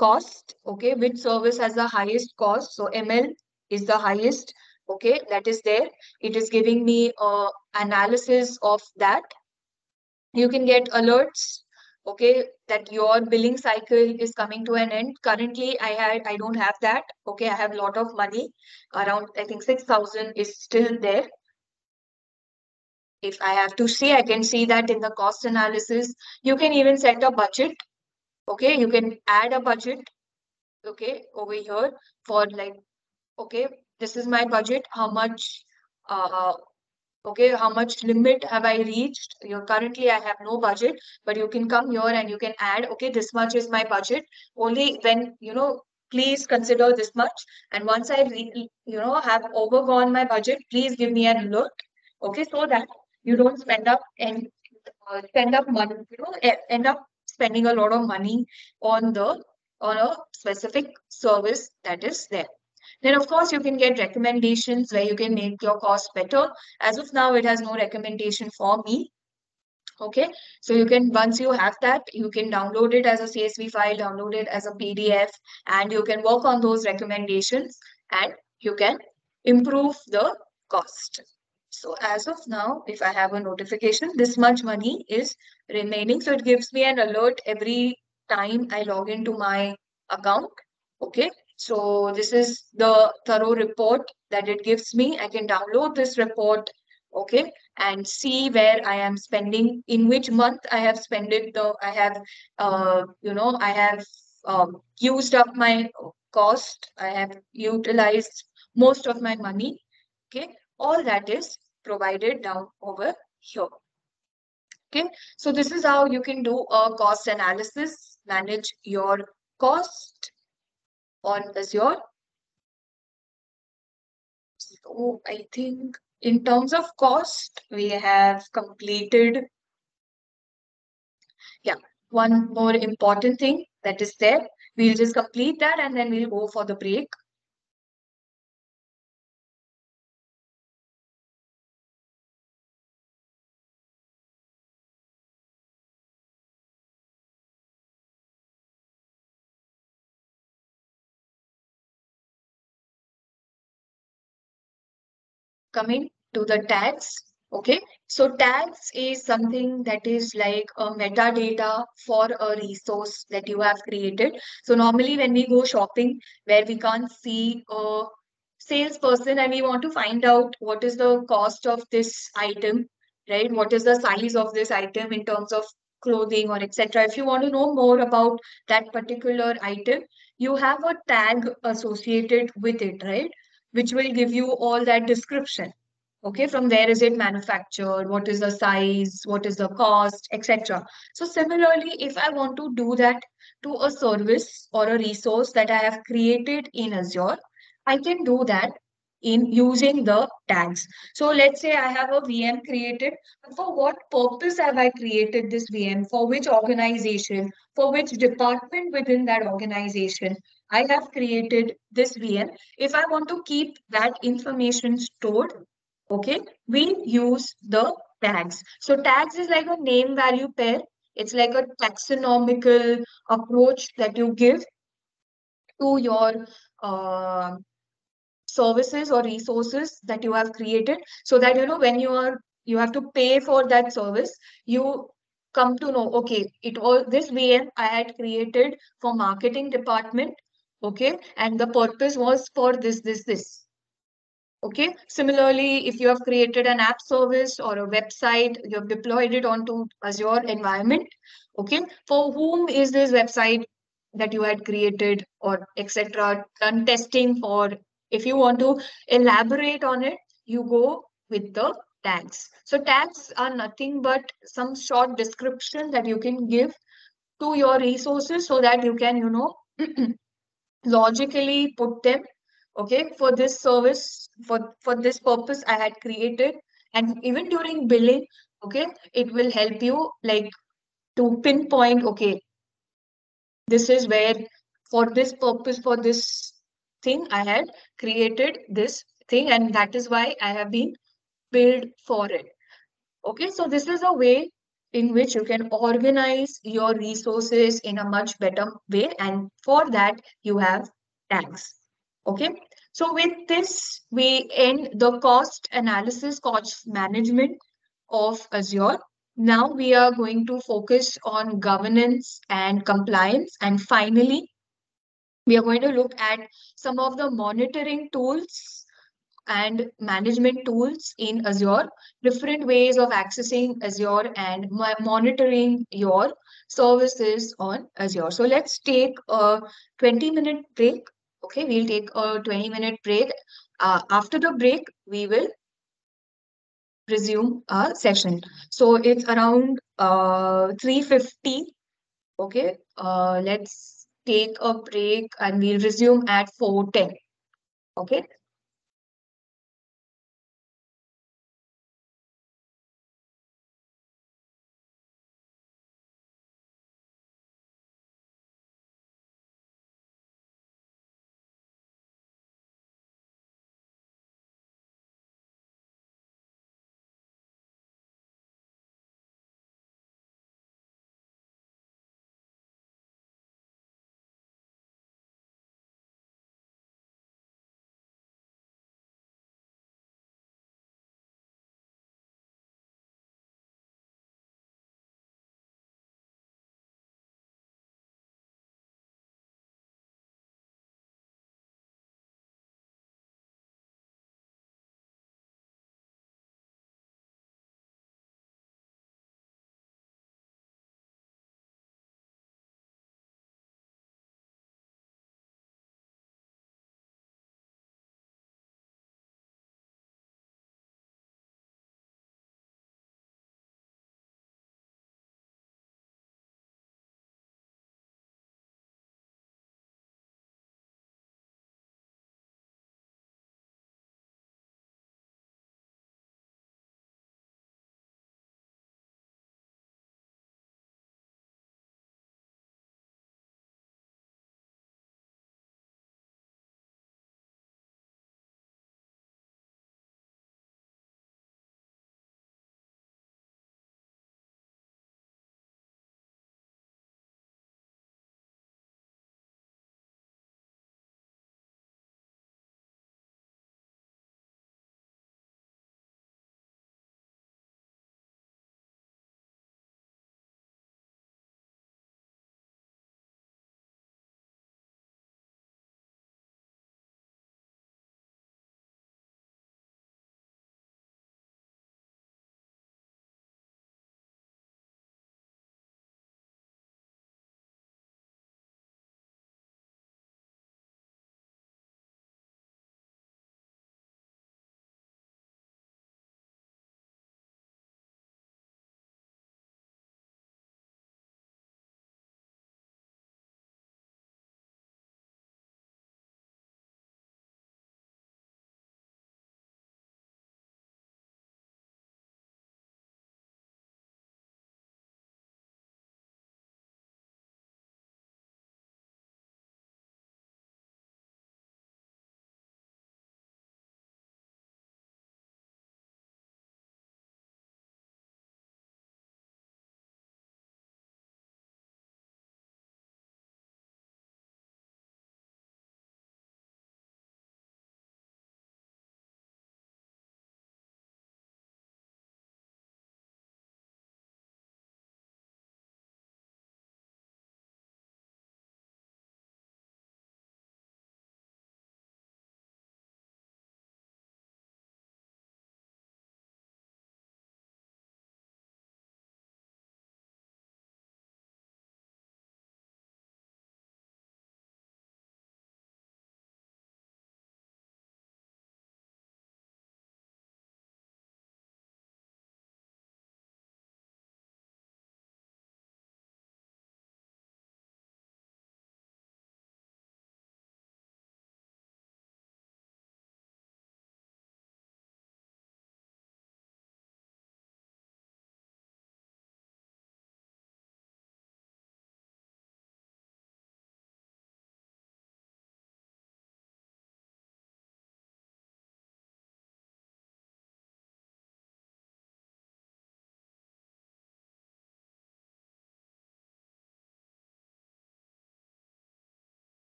cost okay which service has the highest cost so ml is the highest okay that is there it is giving me a analysis of that you can get alerts okay that your billing cycle is coming to an end. Currently i had i don't have that. Okay i have a lot of money. Around i think 6000 is still there. If i have to see i can see that in the cost analysis. You can even set a budget. Okay you can add a budget. Okay over here for like okay this is my budget. How much uh okay how much limit have i reached? You're currently i have no budget but you can come here and you can add okay this much is my budget. Only when you know please consider this much. And once i you know have overgone my budget please give me an alert okay so that you don't spend up and uh, spend up money you know end up spending a lot of money on the on a specific service that is there. Then of course you can get recommendations where you can make your cost better. As of now, it has no recommendation for me. Okay, so you can once you have that, you can download it as a CSV file, download it as a PDF, and you can work on those recommendations and you can improve the cost. So as of now, if I have a notification, this much money is remaining. So it gives me an alert every time I log into my account. Okay. So this is the thorough report that it gives me. I can download this report. Okay. And see where I am spending, in which month I have spent it. The I have, uh, you know, I have um, used up my cost. I have utilized most of my money. Okay all that is provided down over here. Okay, so this is how you can do a cost analysis, manage your cost on Azure. So I think in terms of cost, we have completed. Yeah, one more important thing that is there We'll just complete that and then we'll go for the break. Coming to the tags okay? So tags is something that is like a metadata for a resource that you have created. So normally when we go shopping where we can't see a salesperson and we want to find out what is the cost of this item right? What is the size of this item in terms of clothing or etc if you want to know more about that particular item you have a tag associated with it right which will give you all that description. Okay, from where is it manufactured, what is the size, what is the cost, etc. So similarly, if I want to do that to a service or a resource that I have created in Azure, I can do that in using the tags. So let's say I have a VM created. For what purpose have I created this VM? For which organization? For which department within that organization? I have created this VM. If I want to keep that information stored, okay, we use the tags. So tags is like a name value pair. It's like a taxonomical approach that you give to your uh, services or resources that you have created so that you know when you are you have to pay for that service you come to know okay it was this vm i had created for marketing department okay? And the purpose was for this this this. Okay? Similarly if you have created an app service or a website you have deployed it onto azure environment okay? For whom is this website that you had created or etc done testing for? If you want to elaborate on it, you go with the tags. So tags are nothing but some short description that you can give to your resources so that you can, you know, logically put them, okay, for this service, for, for this purpose I had created. And even during billing, okay, it will help you like to pinpoint, okay, this is where for this purpose, for this thing I had created this thing and that is why I have been billed for it. Okay, so this is a way in which you can organize your resources in a much better way and for that you have tags. Okay, so with this we end the cost analysis, cost management of Azure. Now we are going to focus on governance and compliance and finally we are going to look at some of the monitoring tools and management tools in Azure, different ways of accessing Azure and monitoring your services on Azure. So let's take a 20 minute break. Okay, we'll take a 20 minute break. Uh, after the break, we will resume our session. So it's around uh, 3.50. Okay, uh, let's take a break and we'll resume at 4.10. Okay.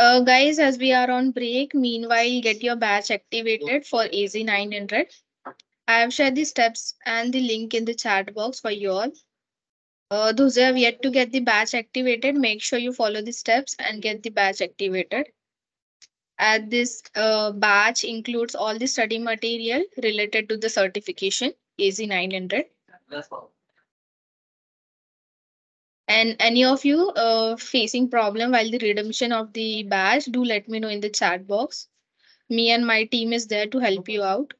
Uh, guys, as we are on break, meanwhile, get your batch activated for AZ900. I have shared the steps and the link in the chat box for you all. Uh, those who have yet to get the batch activated, make sure you follow the steps and get the batch activated. And this uh, batch includes all the study material related to the certification AZ900. And any of you uh, facing problem while the redemption of the badge, do let me know in the chat box. Me and my team is there to help you out.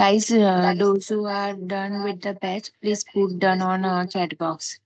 Guys, uh, those who are done with the batch, please put done on a chat box.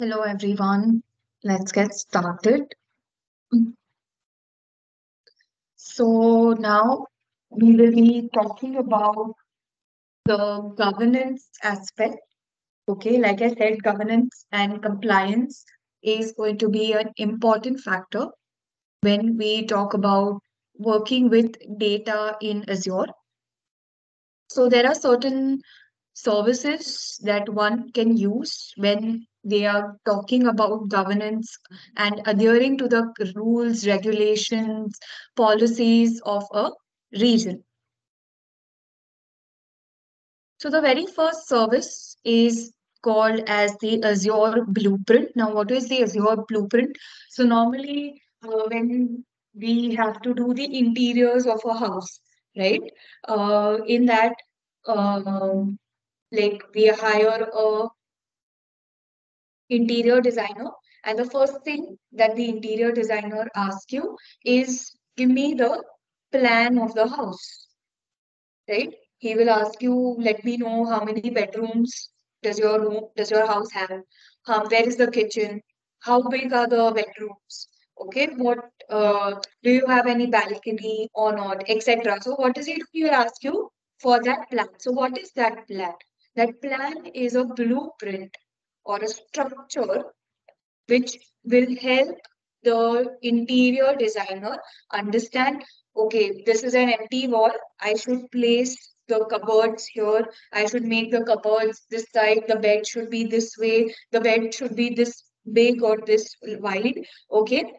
Hello, everyone. Let's get started. So now we will be talking about the governance aspect. Okay, like I said, governance and compliance is going to be an important factor when we talk about working with data in Azure. So there are certain services that one can use when they are talking about governance and adhering to the rules, regulations, policies of a region. So the very first service is called as the Azure Blueprint. Now, what is the Azure Blueprint? So normally uh, when we have to do the interiors of a house, right? Uh, in that, um, like we hire a interior designer, and the first thing that the interior designer asks you is give me the plan of the house, right? He will ask you, let me know how many bedrooms does your room, does your house have? Where is the kitchen? How big are the bedrooms? Okay, what uh, do you have any balcony or not, etc. So what is it he will ask you for that plan? So what is that plan? That plan is a blueprint or a structure which will help the interior designer understand okay, this is an empty wall. I should place the cupboards here. I should make the cupboards this side. The bed should be this way. The bed should be this big or this wide. Okay.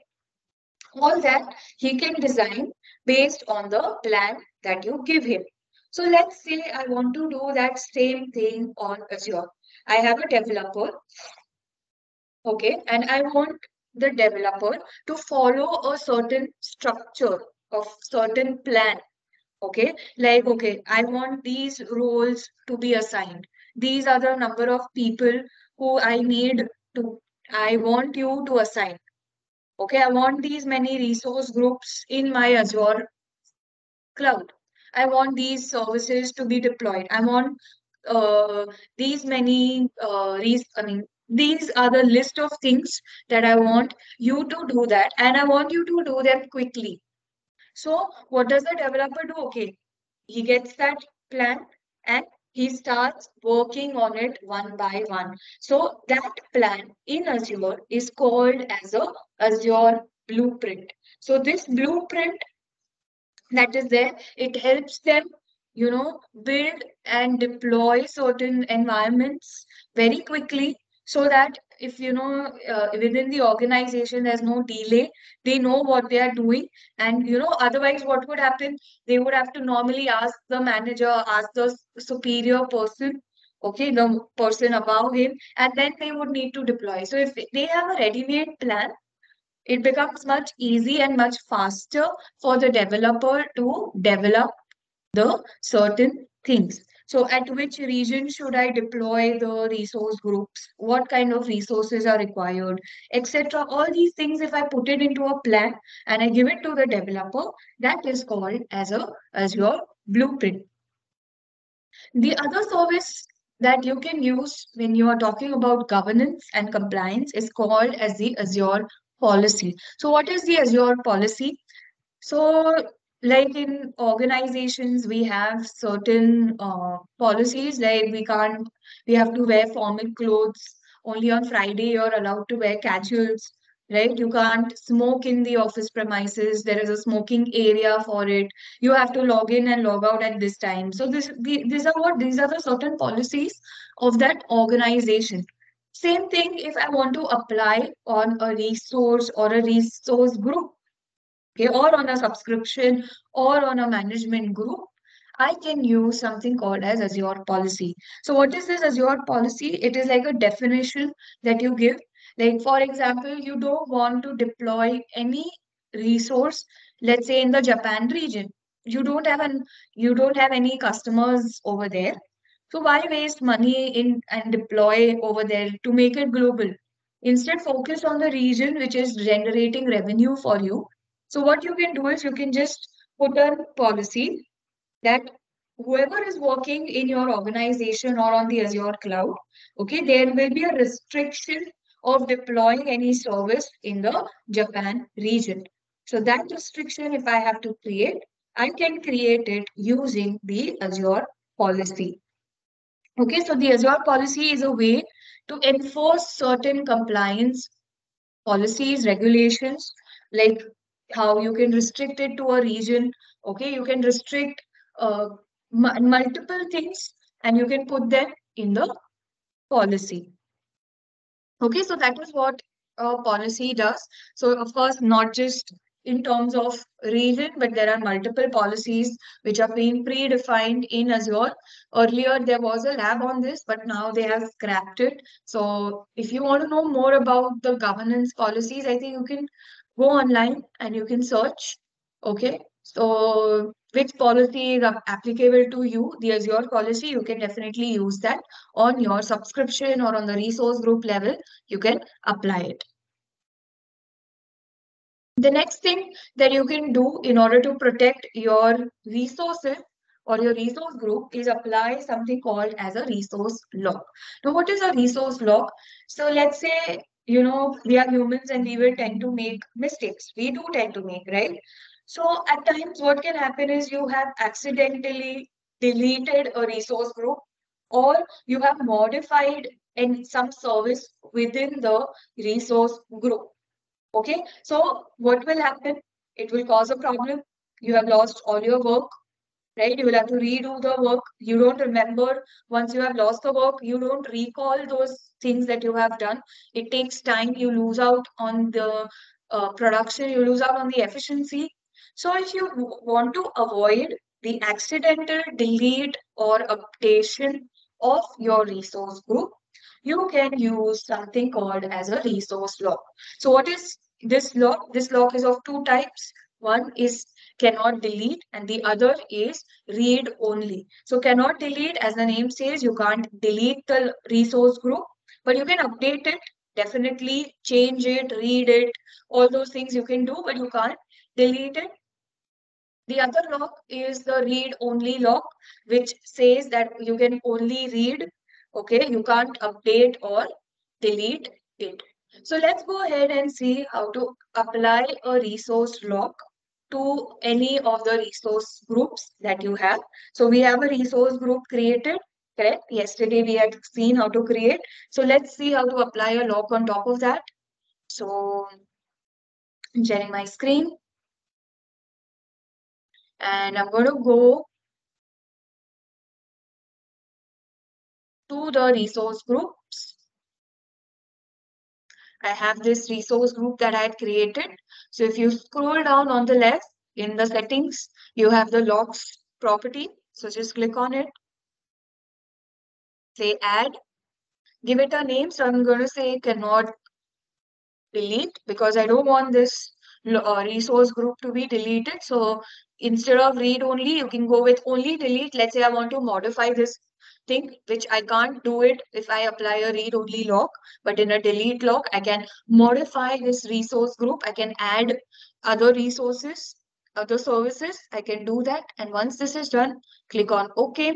All that he can design based on the plan that you give him. So let's say I want to do that same thing on Azure. I have a developer. Okay and i want the developer to follow a certain structure of certain plan. Okay like okay i want these roles to be assigned. These are the number of people who i need to i want you to assign. Okay i want these many resource groups in my azure cloud. I want these services to be deployed. I want uh, these many uh, res- I mean, these are the list of things that I want you to do that, and I want you to do them quickly. So, what does the developer do? Okay, he gets that plan and he starts working on it one by one. So, that plan in Azure is called as a Azure blueprint. So, this blueprint that is there, it helps them you know, build and deploy certain environments very quickly so that if you know uh, within the organization there's no delay they know what they are doing. And you know otherwise what would happen? They would have to normally ask the manager ask the superior person okay the person above him and then they would need to deploy. So if they have a ready-made plan it becomes much easy and much faster for the developer to develop the certain things. So at which region should I deploy the resource groups? What kind of resources are required, etc. All these things, if I put it into a plan and I give it to the developer, that is called as a Azure blueprint. The other service that you can use when you are talking about governance and compliance is called as the Azure policy. So what is the Azure policy? So like in organizations, we have certain uh, policies like we can't, we have to wear formal clothes. Only on Friday, you're allowed to wear casuals, right? You can't smoke in the office premises. There is a smoking area for it. You have to log in and log out at this time. So this, the, these are what these are the certain policies of that organization. Same thing if I want to apply on a resource or a resource group okay, or on a subscription or on a management group, I can use something called as Azure policy. So what is this Azure policy? It is like a definition that you give. Like for example, you don't want to deploy any resource, let's say in the Japan region. You don't have an you don't have any customers over there. So why waste money in and deploy over there to make it global? Instead, focus on the region which is generating revenue for you so what you can do is you can just put a policy that whoever is working in your organization or on the Azure cloud, okay, there will be a restriction of deploying any service in the Japan region. So that restriction, if I have to create, I can create it using the Azure policy. Okay, so the Azure policy is a way to enforce certain compliance policies, regulations, like how you can restrict it to a region. Okay, you can restrict uh, multiple things and you can put them in the policy. Okay, so that is what a policy does. So of course, not just in terms of region, but there are multiple policies which are being predefined in Azure. Earlier, there was a lab on this, but now they have scrapped it. So if you want to know more about the governance policies, I think you can go online and you can search. Okay, so which policy is applicable to you, the Azure policy, you can definitely use that on your subscription or on the resource group level, you can apply it. The next thing that you can do in order to protect your resources or your resource group is apply something called as a resource lock. Now, what is a resource lock? So let's say, you know, we are humans and we will tend to make mistakes. We do tend to make, right? So at times what can happen is you have accidentally deleted a resource group or you have modified in some service within the resource group. Okay, so what will happen? It will cause a problem. You have lost all your work, right? You will have to redo the work. You don't remember once you have lost the work, you don't recall those things that you have done. It takes time. You lose out on the uh, production, you lose out on the efficiency. So if you want to avoid the accidental delete or updation of your resource group, you can use something called as a resource lock. So what is this lock? This lock is of two types. One is cannot delete and the other is read only. So cannot delete as the name says, you can't delete the resource group, but you can update it, definitely change it, read it, all those things you can do, but you can't delete it the other lock is the read only lock, which says that you can only read, okay? You can't update or delete it. So let's go ahead and see how to apply a resource lock to any of the resource groups that you have. So we have a resource group created, correct? Yesterday we had seen how to create. So let's see how to apply a lock on top of that. So sharing my screen and I'm going to go to the resource groups. I have this resource group that I had created. So if you scroll down on the left in the settings, you have the locks property. So just click on it. Say add. Give it a name. So I'm going to say cannot delete because I don't want this uh, resource group to be deleted. So instead of read only, you can go with only delete. Let's say I want to modify this thing, which I can't do it if I apply a read only lock, but in a delete lock, I can modify this resource group. I can add other resources, other services. I can do that. And once this is done, click on OK.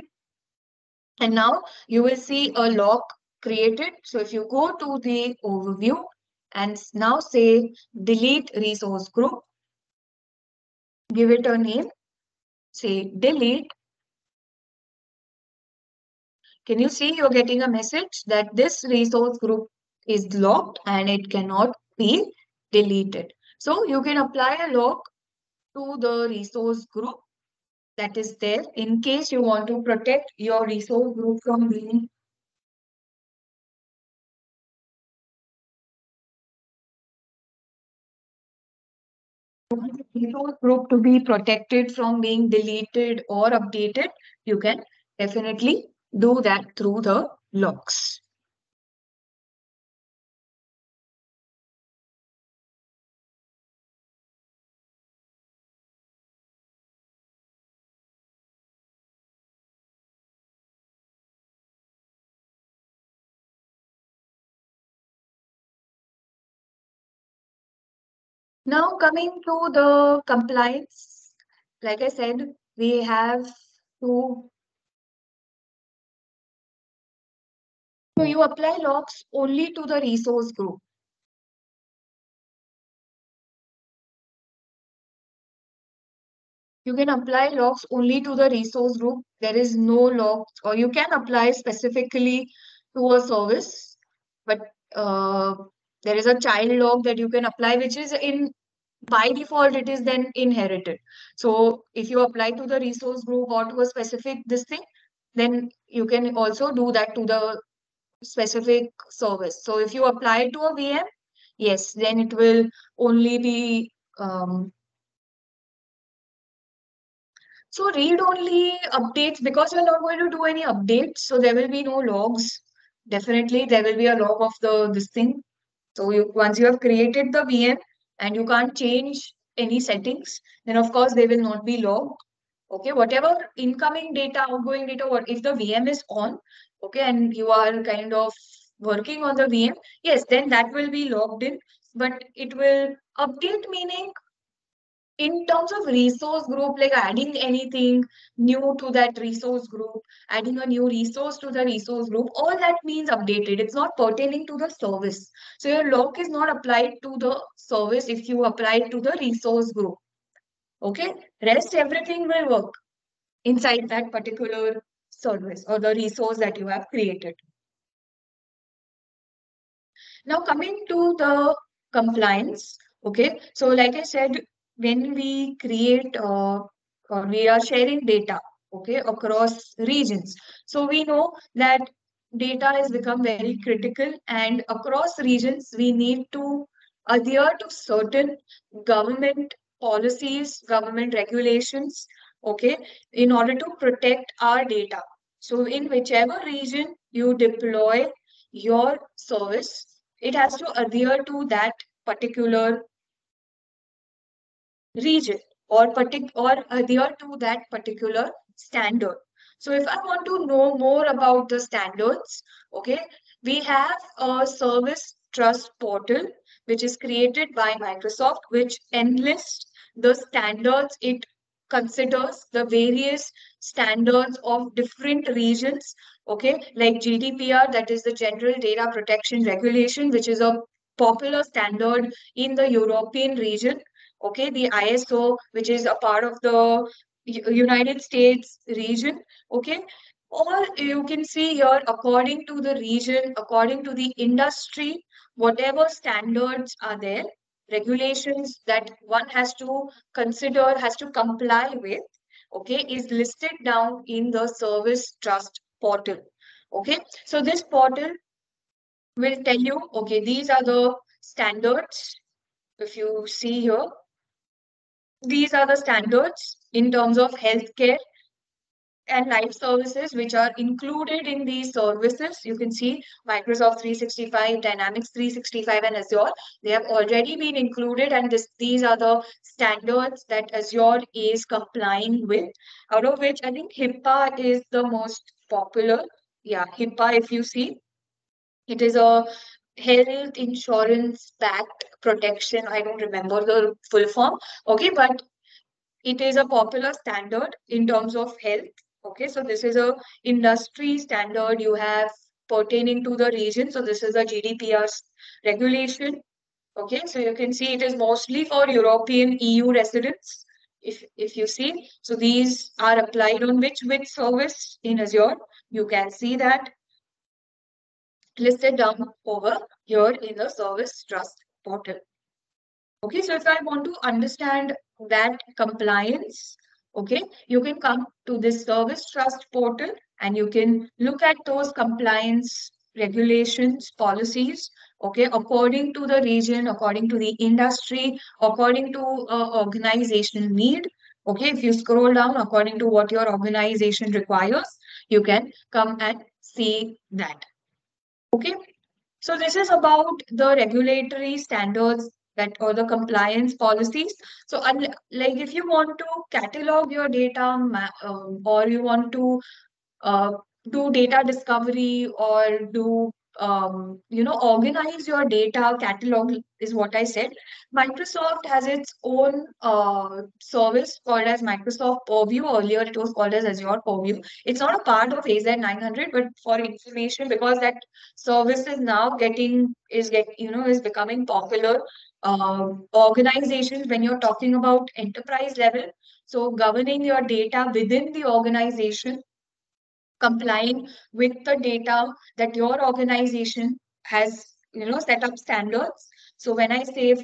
And now you will see a lock created. So if you go to the overview, and now say delete resource group. Give it a name. Say delete. Can you see you're getting a message that this resource group is locked and it cannot be deleted. So you can apply a lock to the resource group that is there in case you want to protect your resource group from being resource group to be protected from being deleted or updated, you can definitely do that through the locks. Now coming to the compliance, like I said, we have to So you apply locks only to the resource group. You can apply locks only to the resource group. There is no lock, or you can apply specifically to a service, but uh, there is a child lock that you can apply, which is in by default, it is then inherited. So if you apply to the resource group or to a specific this thing, then you can also do that to the specific service. So if you apply to a VM, yes, then it will only be um, so read-only updates, because you're not going to do any updates, so there will be no logs. Definitely, there will be a log of the this thing. So you, once you have created the VM and you can't change any settings, then of course they will not be logged. Okay, whatever incoming data, outgoing data, what if the VM is on, okay, and you are kind of working on the VM, yes, then that will be logged in, but it will update meaning in terms of resource group, like adding anything new to that resource group, adding a new resource to the resource group, all that means updated. It's not pertaining to the service. So your lock is not applied to the service if you apply it to the resource group. Okay, rest everything will work inside that particular service or the resource that you have created. Now coming to the compliance, okay, so like I said, when we create uh, or we are sharing data okay across regions so we know that data has become very critical and across regions we need to adhere to certain government policies government regulations okay in order to protect our data so in whichever region you deploy your service it has to adhere to that particular region or partic or adhere to that particular standard. So if I want to know more about the standards, okay, we have a service trust portal which is created by Microsoft, which enlists the standards it considers the various standards of different regions okay? Like gdpr that is the general data protection regulation which is a popular standard in the european region okay? The iso which is a part of the united states region okay? Or you can see here according to the region according to the industry whatever standards are there regulations that one has to consider has to comply with okay is listed down in the service trust portal okay? So this portal will tell you okay these are the standards if you see here these are the standards in terms of healthcare and life services which are included in these services. You can see Microsoft 365, Dynamics 365 and Azure. They have already been included and this, these are the standards that Azure is complying with. Out of which I think HIPAA is the most popular. Yeah, HIPAA if you see. It is a health insurance backed protection. I don't remember the full form. Okay, but it is a popular standard in terms of health. Okay, so this is a industry standard you have pertaining to the region. So this is a GDPR regulation. Okay, so you can see it is mostly for European EU residents. If, if you see, so these are applied on which which service in Azure. You can see that listed down over here in the service trust portal. Okay, so if I want to understand that compliance, okay, you can come to this service trust portal and you can look at those compliance regulations, policies, okay, according to the region, according to the industry, according to uh, organizational need. Okay, if you scroll down according to what your organization requires, you can come and see that. Okay, so this is about the regulatory standards that or the compliance policies. So like if you want to catalog your data um, or you want to uh, do data discovery or do um, you know, organize your data catalog is what I said. Microsoft has its own uh, service called as Microsoft Purview. Earlier, it was called as Azure Purview. It's not a part of AZ900, but for information, because that service is now getting is get you know is becoming popular. Uh, organizations, when you're talking about enterprise level, so governing your data within the organization complying with the data that your organization has you know set up standards. So when i say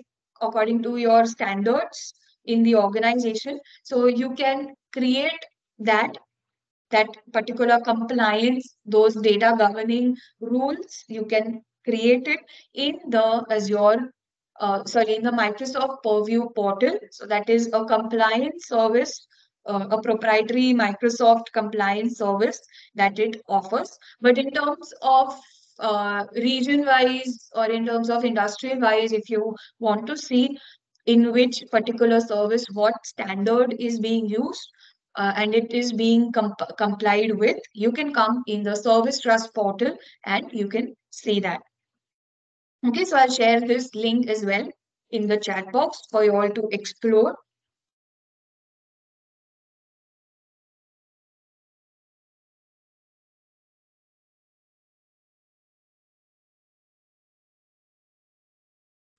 according to your standards in the organization so you can create that that particular compliance those data governing rules you can create it in the azure uh, sorry in the microsoft purview portal so that is a compliance service uh, a proprietary Microsoft compliance service that it offers. But in terms of uh, region wise or in terms of industry-wise, if you want to see in which particular service what standard is being used, uh, and it is being comp complied with, you can come in the Service Trust portal and you can see that. Okay, so I'll share this link as well in the chat box for you all to explore.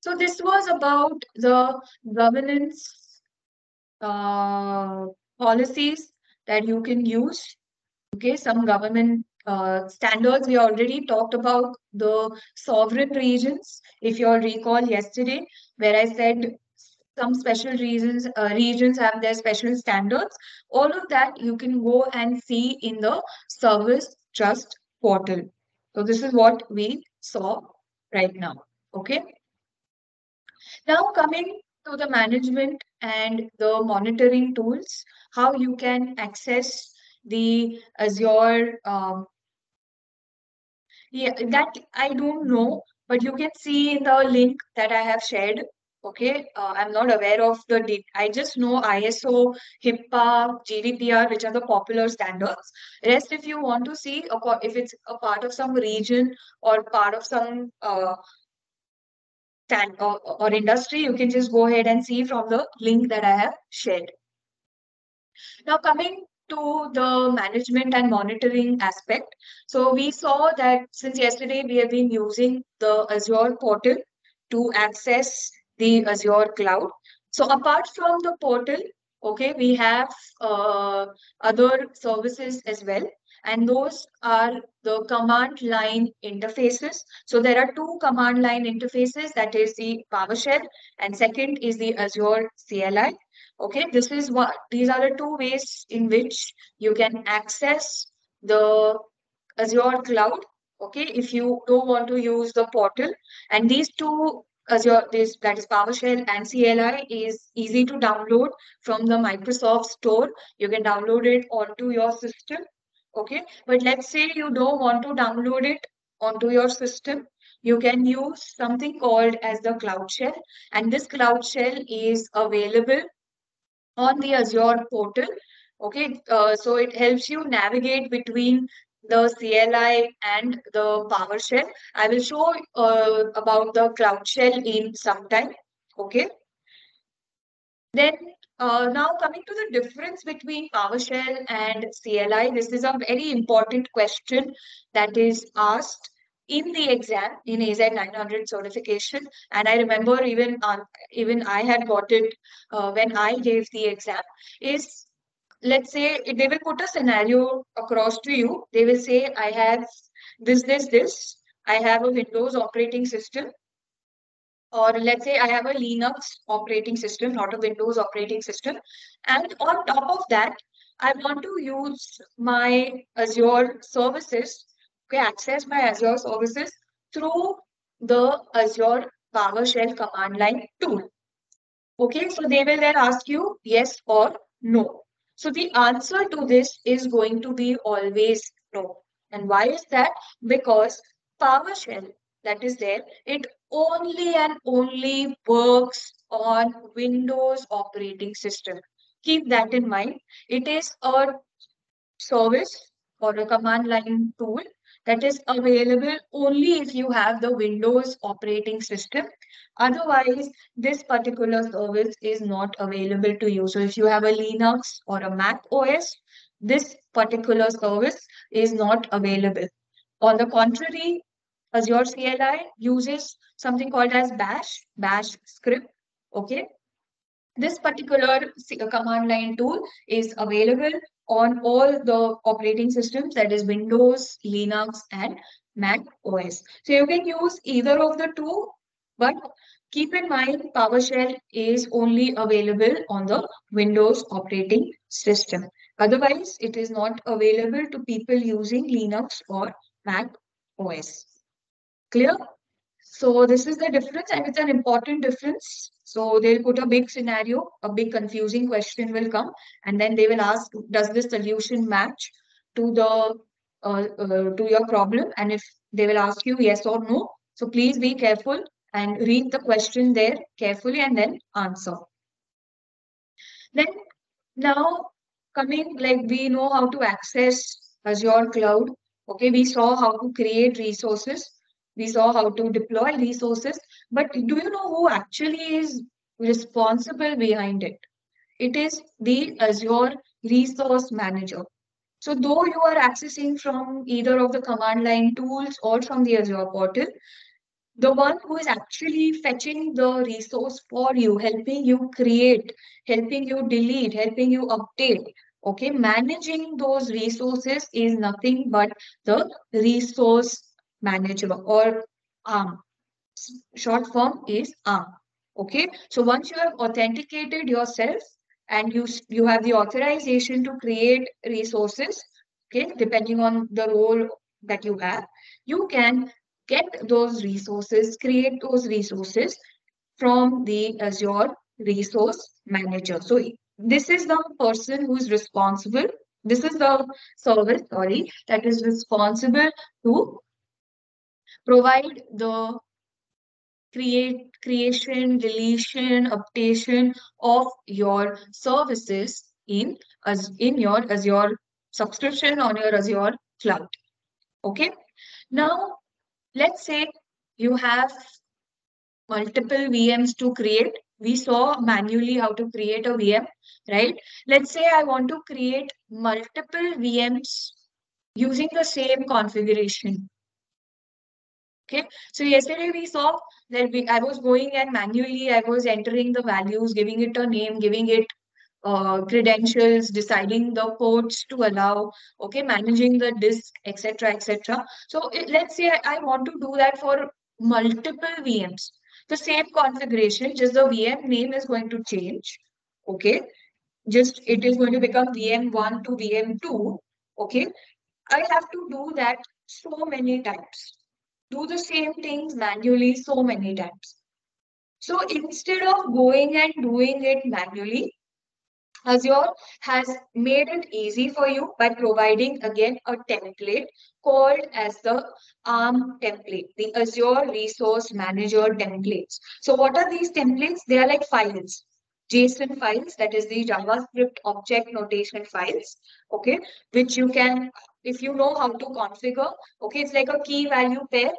So this was about the governance uh, policies that you can use. Okay, some government uh, standards. We already talked about the sovereign regions. If you all recall yesterday, where I said some special reasons uh, regions have their special standards. All of that you can go and see in the service trust portal. So this is what we saw right now. Okay. Now coming to the management and the monitoring tools, how you can access the Azure. Um, yeah, that I don't know, but you can see in the link that I have shared. Okay, uh, I'm not aware of the I just know ISO, HIPAA, GDPR, which are the popular standards. Rest, if you want to see, if it's a part of some region or part of some uh, or, or industry, you can just go ahead and see from the link that I have shared. Now coming to the management and monitoring aspect. So we saw that since yesterday we have been using the Azure portal to access the Azure cloud. So apart from the portal, okay, we have uh, other services as well and those are the command line interfaces. So there are two command line interfaces, that is the PowerShell, and second is the Azure CLI. Okay, this is what these are the two ways in which you can access the Azure cloud. Okay, if you don't want to use the portal, and these two Azure, this that is PowerShell and CLI is easy to download from the Microsoft Store. You can download it onto your system okay but let's say you don't want to download it onto your system you can use something called as the cloud shell and this cloud shell is available on the azure portal okay uh, so it helps you navigate between the CLI and the PowerShell. I will show uh, about the Cloud Shell in some time. Okay. Then uh, now coming to the difference between PowerShell and CLI, this is a very important question that is asked in the exam in AZ 900 certification. And I remember even even I had got it uh, when I gave the exam. Is let's say they will put a scenario across to you. They will say I have this this this. I have a Windows operating system or let's say I have a Linux operating system, not a Windows operating system. And on top of that, I want to use my Azure services, okay, access my Azure services through the Azure PowerShell command line tool. Okay, so they will then ask you yes or no. So the answer to this is going to be always no. And why is that? Because PowerShell that is there, it only and only works on Windows operating system. Keep that in mind. It is a service or a command line tool that is available only if you have the Windows operating system. Otherwise, this particular service is not available to you. So if you have a Linux or a Mac OS, this particular service is not available. On the contrary, Azure CLI uses something called as bash, bash script. Okay. This particular command line tool is available on all the operating systems that is Windows, Linux, and Mac OS. So you can use either of the two, but keep in mind PowerShell is only available on the Windows operating system. Otherwise, it is not available to people using Linux or Mac OS. Clear? So this is the difference and it's an important difference. So they'll put a big scenario, a big confusing question will come and then they will ask, does this solution match to the uh, uh, to your problem? And if they will ask you yes or no, so please be careful and read the question there carefully and then answer. Then now coming like we know how to access Azure cloud. Okay, we saw how to create resources we saw how to deploy resources, but do you know who actually is responsible behind it? It is the Azure Resource Manager. So though you are accessing from either of the command line tools or from the Azure portal, the one who is actually fetching the resource for you, helping you create, helping you delete, helping you update, okay, managing those resources is nothing but the resource manager or ARM. Short form is ARM. Okay, so once you have authenticated yourself and you, you have the authorization to create resources, okay, depending on the role that you have, you can get those resources, create those resources from the Azure Resource Manager. So this is the person who is responsible. This is the service, sorry, that is responsible to provide the create creation deletion updation of your services in as in your azure subscription on your azure cloud. Okay? Now let's say you have multiple vms to create. We saw manually how to create a vm right? Let's say i want to create multiple vms using the same configuration Okay, so yesterday we saw that we, I was going and manually I was entering the values, giving it a name, giving it uh, credentials, deciding the ports to allow, okay, managing the disk, etc., etc. So it, let's say I, I want to do that for multiple VMs. The same configuration, just the VM name is going to change, okay? Just it is going to become VM1 to VM2, okay? I have to do that so many times do the same things manually so many times. So instead of going and doing it manually, Azure has made it easy for you by providing again a template called as the ARM template, the Azure Resource Manager templates. So what are these templates? They are like files, JSON files, that is the JavaScript object notation files, okay, which you can if you know how to configure, okay, it's like a key value pair.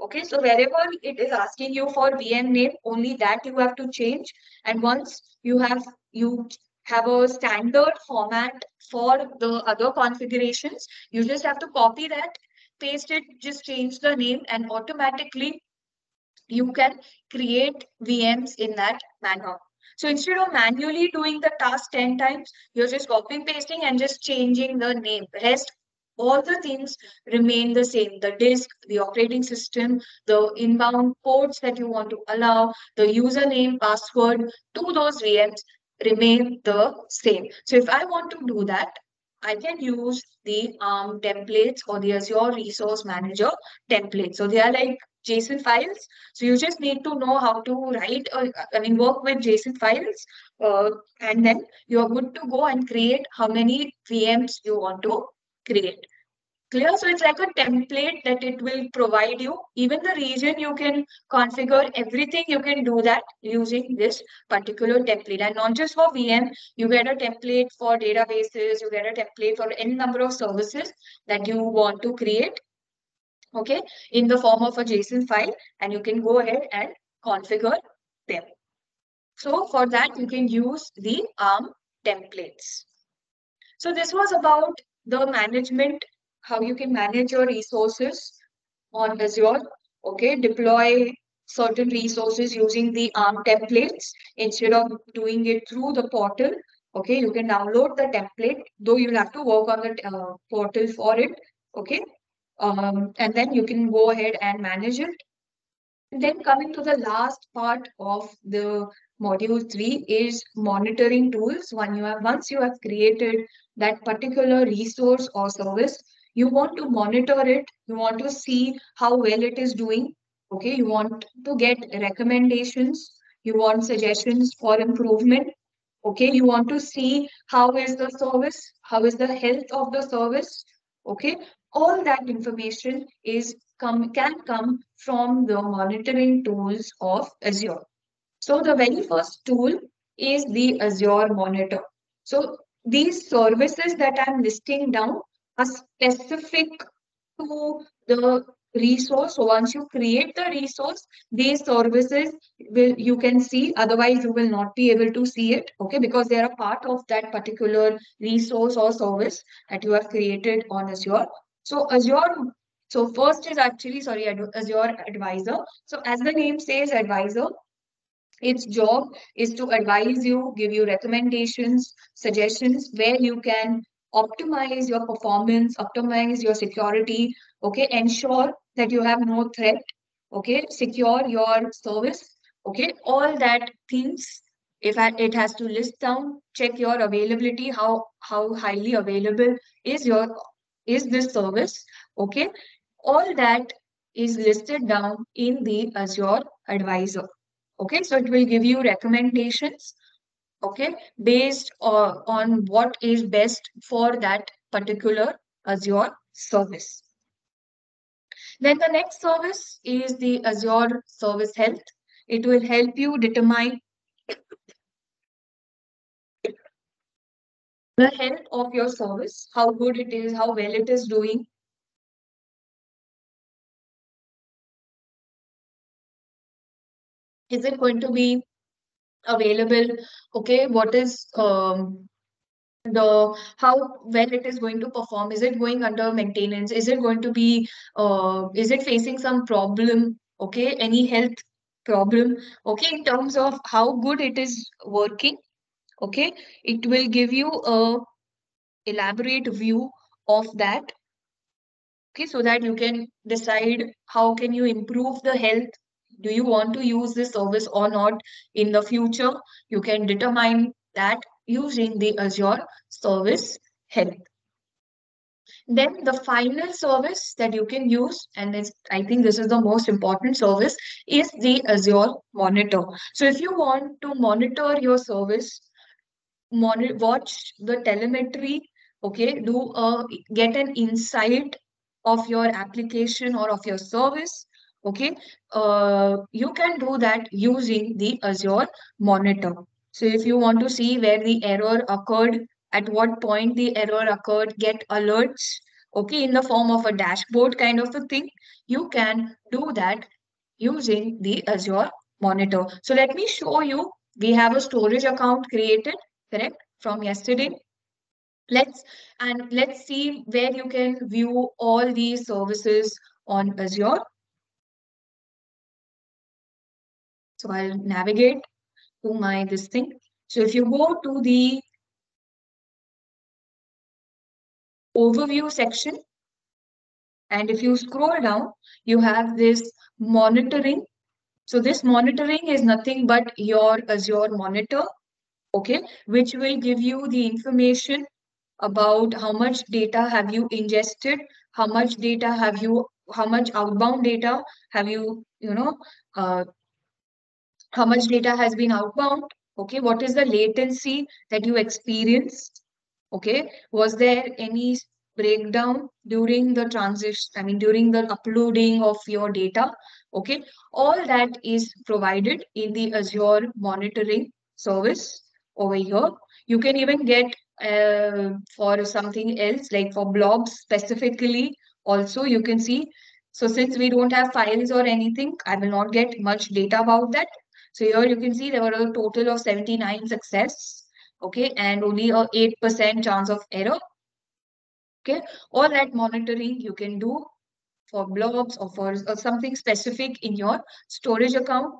Okay, so wherever it is asking you for VM name, only that you have to change. And once you have you have a standard format for the other configurations, you just have to copy that, paste it, just change the name, and automatically you can create VMs in that manner. So instead of manually doing the task 10 times, you're just copying pasting and just changing the name. Rest all the things remain the same. The disk, the operating system, the inbound ports that you want to allow, the username, password to those VMs remain the same. So if I want to do that, I can use the ARM templates or the Azure Resource Manager templates. So they are like JSON files. So you just need to know how to write, or, I mean, work with JSON files. Uh, and then you're good to go and create how many VMs you want to create. Clear? So it's like a template that it will provide you. Even the region you can configure everything you can do that using this particular template. And not just for VM, you get a template for databases, you get a template for any number of services that you want to create. okay, in the form of a JSON file, and you can go ahead and configure them. So for that, you can use the ARM templates. So this was about the management, how you can manage your resources on Azure. Okay, deploy certain resources using the ARM templates instead of doing it through the portal. Okay, you can download the template, though you'll have to work on the uh, portal for it. Okay, um, and then you can go ahead and manage it. And then coming to the last part of the module three is monitoring tools. When you have once you have created that particular resource or service, you want to monitor it. You want to see how well it is doing. Okay, you want to get recommendations. You want suggestions for improvement. Okay, you want to see how is the service, how is the health of the service. Okay, all that information is come can come from the monitoring tools of Azure. So the very first tool is the Azure Monitor. So these services that I'm listing down are specific to the resource. So once you create the resource, these services will you can see, otherwise you will not be able to see it, okay, because they are a part of that particular resource or service that you have created on Azure. So Azure, so first is actually, sorry, Azure Advisor. So as the name says, Advisor, its job is to advise you, give you recommendations, suggestions where you can optimize your performance, optimize your security, okay, ensure that you have no threat, okay, secure your service, okay, all that things. If it has to list down, check your availability, how how highly available is your is this service, okay. All that is listed down in the Azure Advisor. Okay, so it will give you recommendations, okay, based uh, on what is best for that particular Azure service. Then the next service is the Azure Service Health. It will help you determine the health of your service, how good it is, how well it is doing, is it going to be available. Okay what is um, the how well it is going to perform? Is it going under maintenance? Is it going to be uh, is it facing some problem? Okay any health problem? Okay in terms of how good it is working okay it will give you a elaborate view of that. Okay so that you can decide how can you improve the health do you want to use this service or not in the future? You can determine that using the Azure Service Health. Then the final service that you can use, and I think this is the most important service, is the Azure Monitor. So if you want to monitor your service, monitor, watch the telemetry, okay, do a, get an insight of your application or of your service, okay? Uh, you can do that using the azure monitor. So if you want to see where the error occurred at what point the error occurred get alerts okay in the form of a dashboard kind of a thing you can do that using the azure monitor. So let me show you. We have a storage account created correct from yesterday. Let's and let's see where you can view all these services on azure So I'll navigate to my this thing. So if you go to the overview section, and if you scroll down, you have this monitoring. So this monitoring is nothing but your Azure monitor, okay, which will give you the information about how much data have you ingested, how much data have you, how much outbound data have you, you know, uh, how much data has been outbound okay? What is the latency that you experienced okay? Was there any breakdown during the transition i mean during the uploading of your data okay? All that is provided in the azure monitoring service over here. You can even get uh, for something else like for blobs specifically also you can see. So since we don't have files or anything, I will not get much data about that. So here you can see there were a total of 79 success, okay, and only a 8% chance of error. Okay, all that monitoring you can do for blobs or for or something specific in your storage account.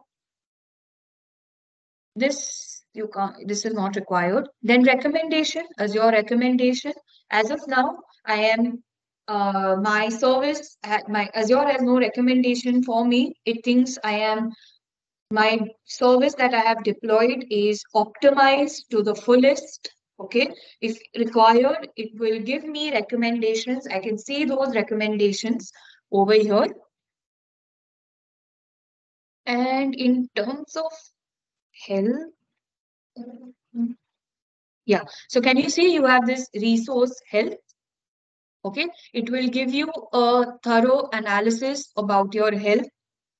This you can't, this is not required. Then recommendation as your recommendation. As of now, I am uh, my service, my Azure has no recommendation for me. It thinks I am my service that I have deployed is optimized to the fullest. Okay, if required, it will give me recommendations. I can see those recommendations over here. And in terms of health, yeah, so can you see you have this resource health? Okay, it will give you a thorough analysis about your health,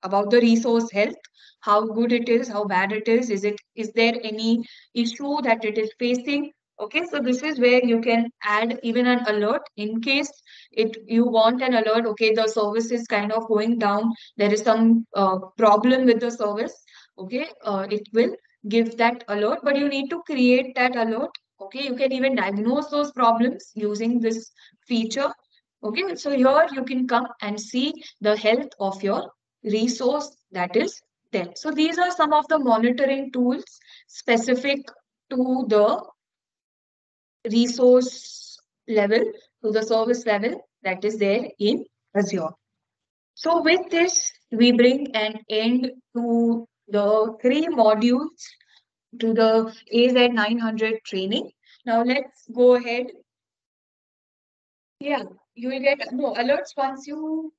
about the resource health how good it is, how bad it is, is it is there any issue that it is facing? Okay, so this is where you can add even an alert in case it you want an alert. Okay, the service is kind of going down. There is some uh, problem with the service. Okay, uh, it will give that alert, but you need to create that alert. Okay, you can even diagnose those problems using this feature. Okay, so here you can come and see the health of your resource that is then. So these are some of the monitoring tools specific to the resource level, to the service level that is there in Azure. So with this, we bring an end to the three modules to the AZ900 training. Now let's go ahead. Yeah, you will get no alerts once you,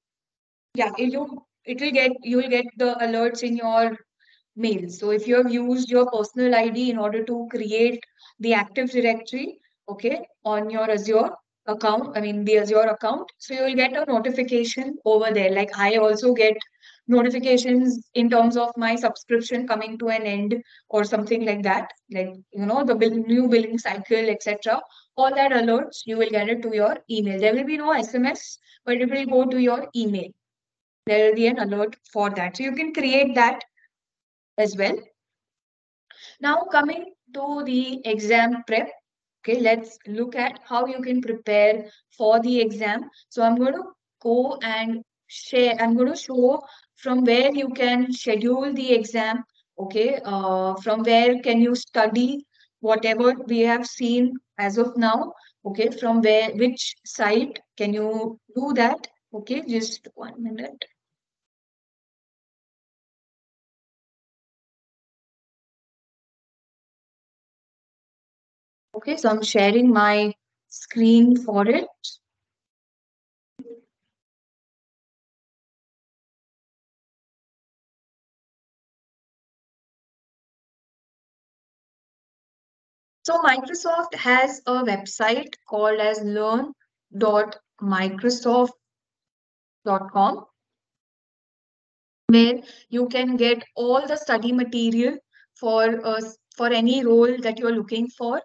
yeah, you it will get you will get the alerts in your mail. So if you have used your personal ID in order to create the Active Directory, okay, on your Azure account, I mean the Azure account, so you will get a notification over there. Like I also get notifications in terms of my subscription coming to an end or something like that like you know the bill, new billing cycle etc all that alerts you will get it to your email there will be no sms but it will go to your email there will be an alert for that. So you can create that as well. Now coming to the exam prep. Okay, let's look at how you can prepare for the exam. So I'm going to go and share, I'm going to show from where you can schedule the exam. Okay, uh, from where can you study whatever we have seen as of now. Okay, from where, which site can you do that? Okay, just one minute. Okay, so I'm sharing my screen for it. So Microsoft has a website called as learn.microsoft.com where you can get all the study material for uh, for any role that you're looking for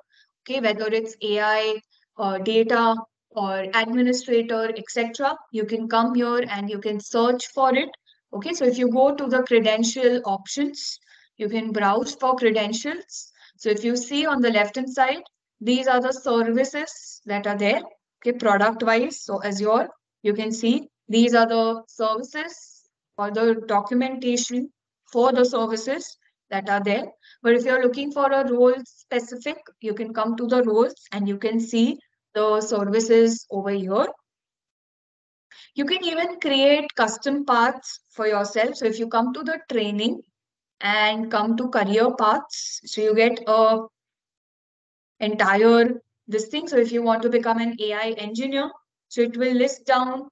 okay, whether it's AI or uh, data or administrator, etc. You can come here and you can search for it. Okay, so if you go to the credential options, you can browse for credentials. So if you see on the left hand side, these are the services that are there, okay, product wise. So Azure, you can see these are the services or the documentation for the services that are there. But if you're looking for a role specific, you can come to the roles and you can see the services over here. You can even create custom paths for yourself. So if you come to the training and come to career paths, so you get a entire this thing. So if you want to become an AI engineer, so it will list down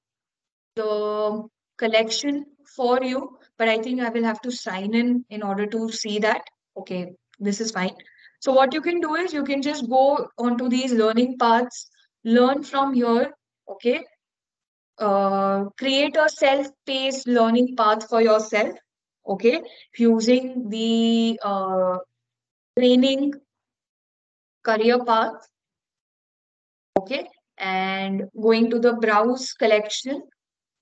the collection for you. But I think I will have to sign in in order to see that okay, this is fine. So what you can do is you can just go onto these learning paths, learn from here, okay? Uh, create a self-paced learning path for yourself, okay? Using the uh, training career path, okay? And going to the browse collection,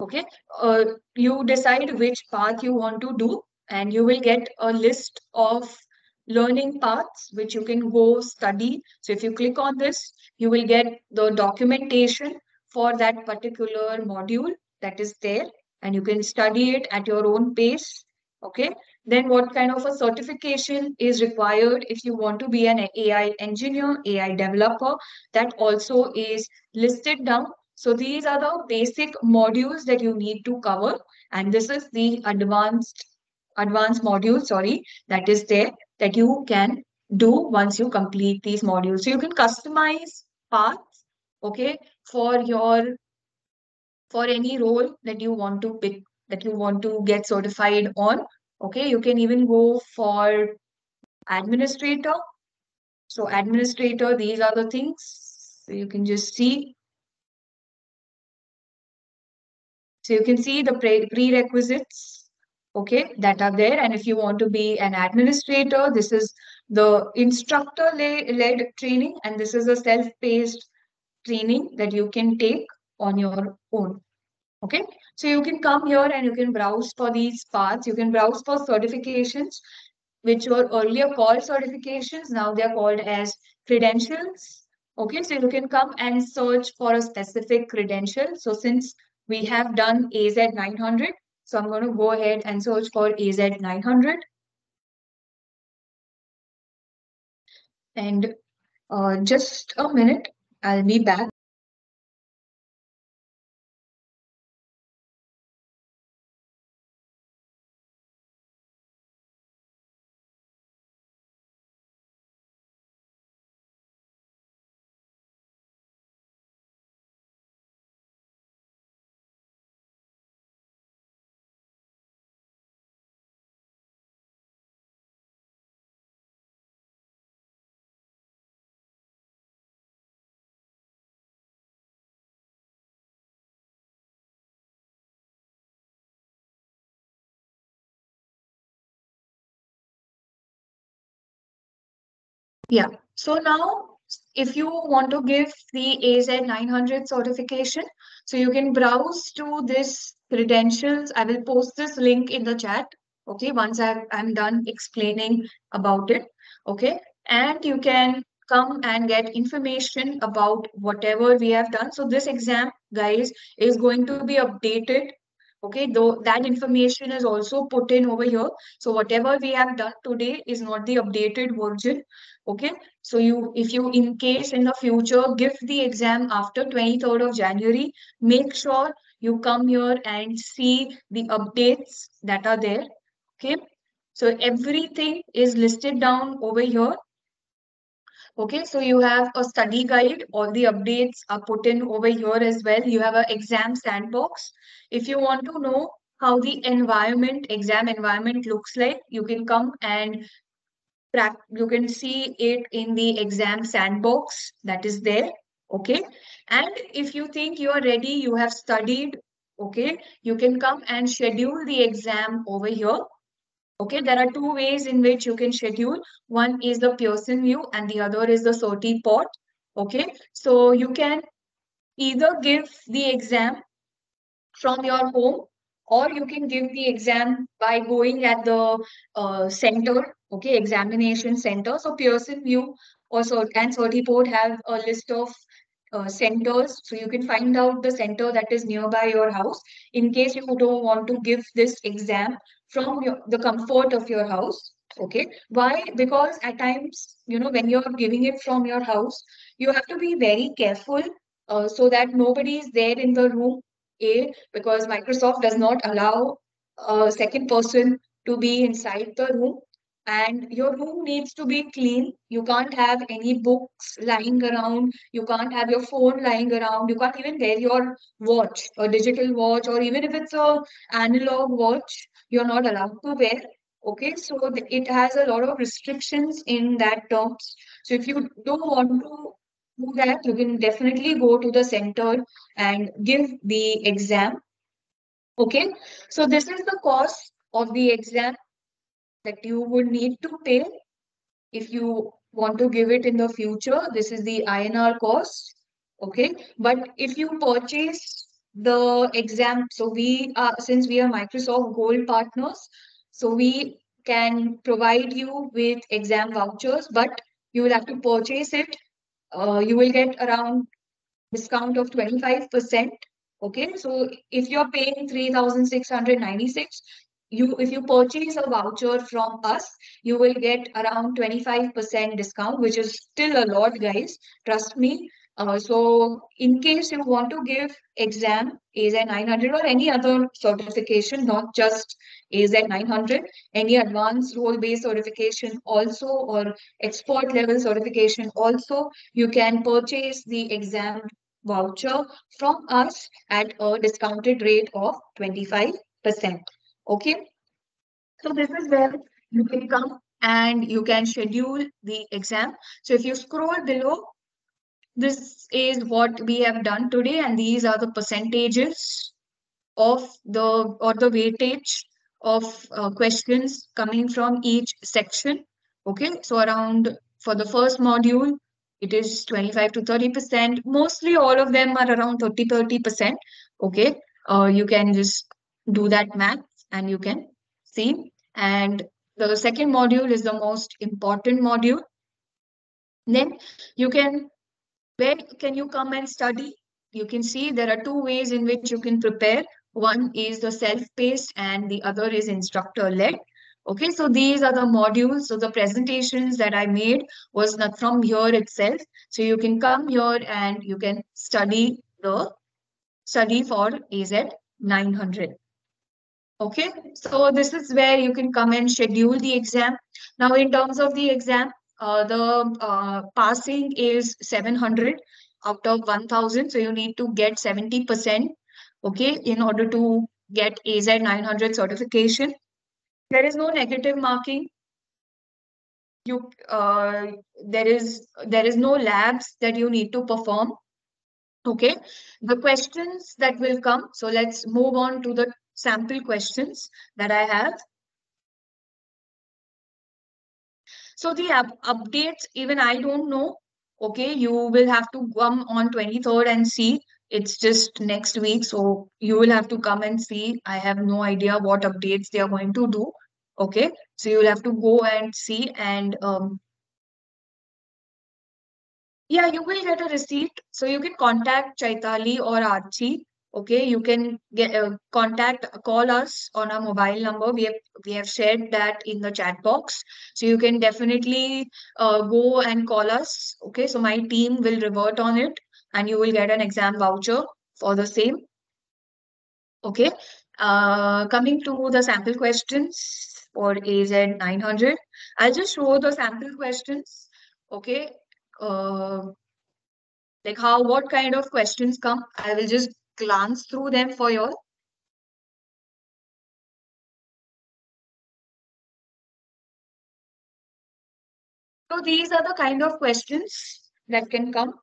Okay, uh, you decide which path you want to do, and you will get a list of learning paths which you can go study. So if you click on this, you will get the documentation for that particular module that is there, and you can study it at your own pace. Okay, then what kind of a certification is required if you want to be an AI engineer, AI developer, that also is listed down so these are the basic modules that you need to cover. And this is the advanced advanced module, sorry, that is there that you can do once you complete these modules. So you can customize paths, okay, for your for any role that you want to pick, that you want to get certified on. Okay, you can even go for administrator. So administrator, these are the things. So you can just see So you can see the pre prerequisites, okay, that are there. And if you want to be an administrator, this is the instructor-led training, and this is a self-paced training that you can take on your own. Okay, so you can come here and you can browse for these paths. You can browse for certifications, which were earlier called certifications. Now they are called as credentials. Okay, so you can come and search for a specific credential. So since we have done AZ 900. So I'm going to go ahead and search for AZ 900. And uh, just a minute, I'll be back. Yeah. So now, if you want to give the AZ 900 certification, so you can browse to this credentials. I will post this link in the chat. Okay, once i I'm done explaining about it. Okay, and you can come and get information about whatever we have done. So this exam, guys, is going to be updated okay though that information is also put in over here. So whatever we have done today is not the updated version. Okay so you if you in case in the future give the exam after 23rd of january make sure you come here and see the updates that are there. Okay so everything is listed down over here Okay, so you have a study guide. All the updates are put in over here as well. You have an exam sandbox. If you want to know how the environment, exam environment looks like, you can come and you can see it in the exam sandbox that is there. Okay. And if you think you are ready, you have studied, okay, you can come and schedule the exam over here Okay, there are two ways in which you can schedule. One is the Pearson VUE and the other is the Certiport. Okay, so you can either give the exam from your home or you can give the exam by going at the uh, center, okay, examination center. So Pearson VUE or and port have a list of uh, centers. So you can find out the center that is nearby your house in case you don't want to give this exam from your, the comfort of your house okay why because at times you know when you're giving it from your house you have to be very careful uh, so that nobody is there in the room a because microsoft does not allow a second person to be inside the room and your room needs to be clean you can't have any books lying around you can't have your phone lying around you can't even wear your watch a digital watch or even if it's a analog watch you're not allowed to wear. Okay, so it has a lot of restrictions in that terms. So if you don't want to do that, you can definitely go to the center and give the exam. Okay, so this is the cost of the exam that you would need to pay if you want to give it in the future. This is the INR cost. Okay, but if you purchase the exam. So we are, since we are Microsoft Gold partners, so we can provide you with exam vouchers, but you will have to purchase it. Uh, you will get around discount of 25%. Okay, so if you're paying 3,696, you if you purchase a voucher from us, you will get around 25% discount, which is still a lot, guys. Trust me. Uh, so in case you want to give exam AZ 900 or any other certification, not just AZ 900, any advanced role-based certification also or expert level certification also, you can purchase the exam voucher from us at a discounted rate of 25%. Okay. So this is where you can come and you can schedule the exam. So if you scroll below, this is what we have done today and these are the percentages of the or the weightage of uh, questions coming from each section. Okay? So around for the first module it is 25 to 30 percent. Mostly all of them are around 30 30 percent. Okay? Uh, you can just do that math and you hmm. can see and the second module is the most important module then you can where can you come and study? You can see there are two ways in which you can prepare. One is the self-paced and the other is instructor-led. Okay, so these are the modules. So the presentations that I made was not from here itself. So you can come here and you can study the study for AZ 900. Okay, so this is where you can come and schedule the exam. Now, in terms of the exam, uh, the uh, passing is 700 out of 1000 so you need to get 70% okay in order to get AZ 900 certification. There is no negative marking. You uh, there is there is no labs that you need to perform okay. The questions that will come so let's move on to the sample questions that i have So the up updates, even I don't know. Okay, you will have to come on 23rd and see. It's just next week. So you will have to come and see. I have no idea what updates they are going to do. Okay, so you'll have to go and see and um, yeah, you will get a receipt. So you can contact Chaitali or Archie okay you can get uh, contact call us on our mobile number. We have we have shared that in the chat box. So you can definitely uh, go and call us. Okay so my team will revert on it and you will get an exam voucher for the same. Okay uh, coming to the sample questions for AZ 900 I'll just show the sample questions. Okay uh, like how what kind of questions come? I will just glance through them for you all. So these are the kind of questions that can come.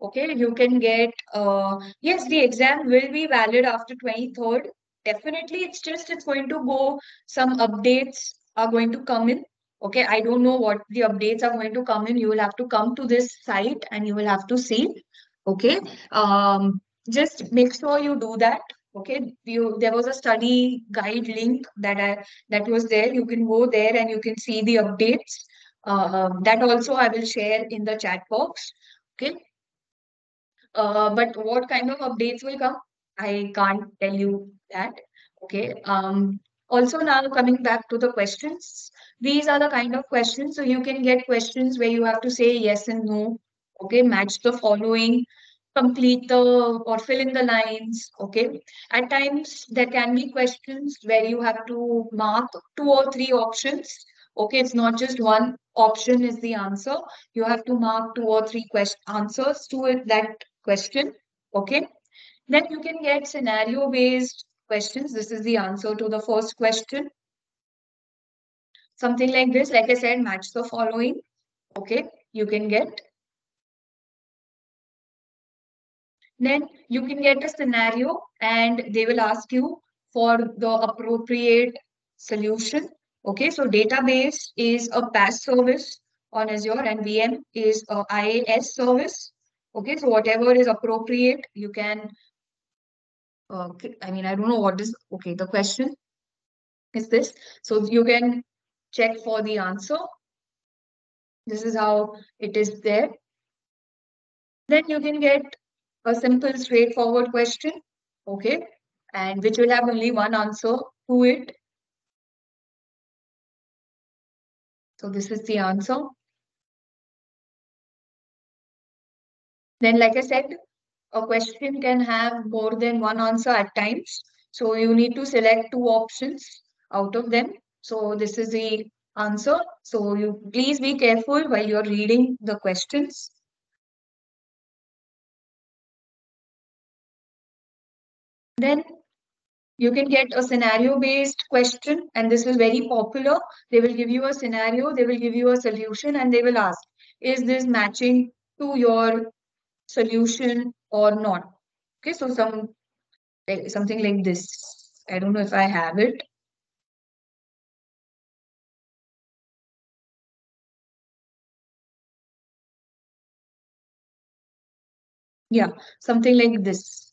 Okay, you can get, uh, yes, the exam will be valid after 23rd. Definitely, it's just, it's going to go, some updates are going to come in. Okay, I don't know what the updates are going to come in. You will have to come to this site and you will have to see. Okay, um, just make sure you do that okay? You there was a study guide link that i that was there. You can go there and you can see the updates. Uh, that also i will share in the chat box okay? Uh, but what kind of updates will come? I can't tell you that okay? Um also now coming back to the questions. These are the kind of questions. So you can get questions where you have to say yes and no okay? Match the following complete the or fill in the lines. Okay. At times there can be questions where you have to mark two or three options. Okay, it's not just one option is the answer. You have to mark two or three question answers to it, that question. Okay. Then you can get scenario based questions. This is the answer to the first question. Something like this, like I said, match the following. Okay, you can get then you can get a scenario and they will ask you for the appropriate solution. Okay, so database is a PaaS service on Azure and VM is a IaaS service. Okay, so whatever is appropriate, you can uh, I mean, I don't know what is, okay, the question is this. So you can check for the answer. This is how it is there. Then you can get a simple straightforward question, okay, and which will have only one answer to it. So this is the answer. Then, like I said, a question can have more than one answer at times. So you need to select two options out of them. So this is the answer. So you please be careful while you're reading the questions. Then you can get a scenario based question and this is very popular. They will give you a scenario, they will give you a solution and they will ask, is this matching to your solution or not? Okay, so some something like this. I don't know if I have it. Yeah, something like this.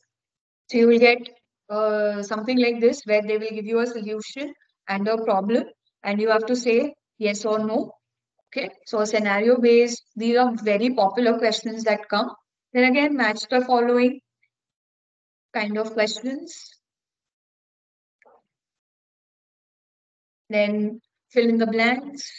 So you will get uh, something like this where they will give you a solution and a problem and you have to say yes or no. Okay, so scenario based, these are very popular questions that come. Then again, match the following kind of questions. Then fill in the blanks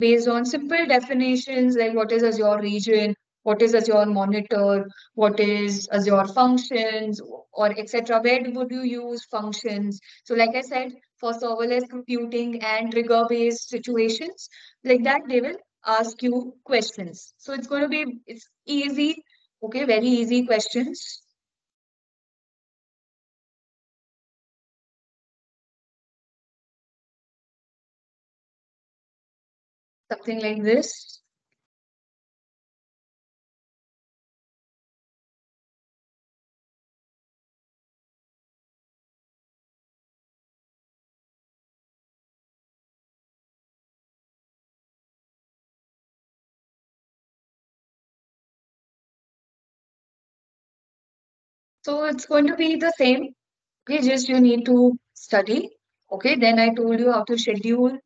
based on simple definitions like what is Azure region, what is Azure monitor, what is Azure functions, or etc. Where would you use functions? So like I said, for serverless computing and trigger-based situations, like that, they will ask you questions. So it's going to be, it's easy, okay, very easy questions. Something like this. So it's going to be the same. Okay, just you need to study. Okay, then I told you how to schedule.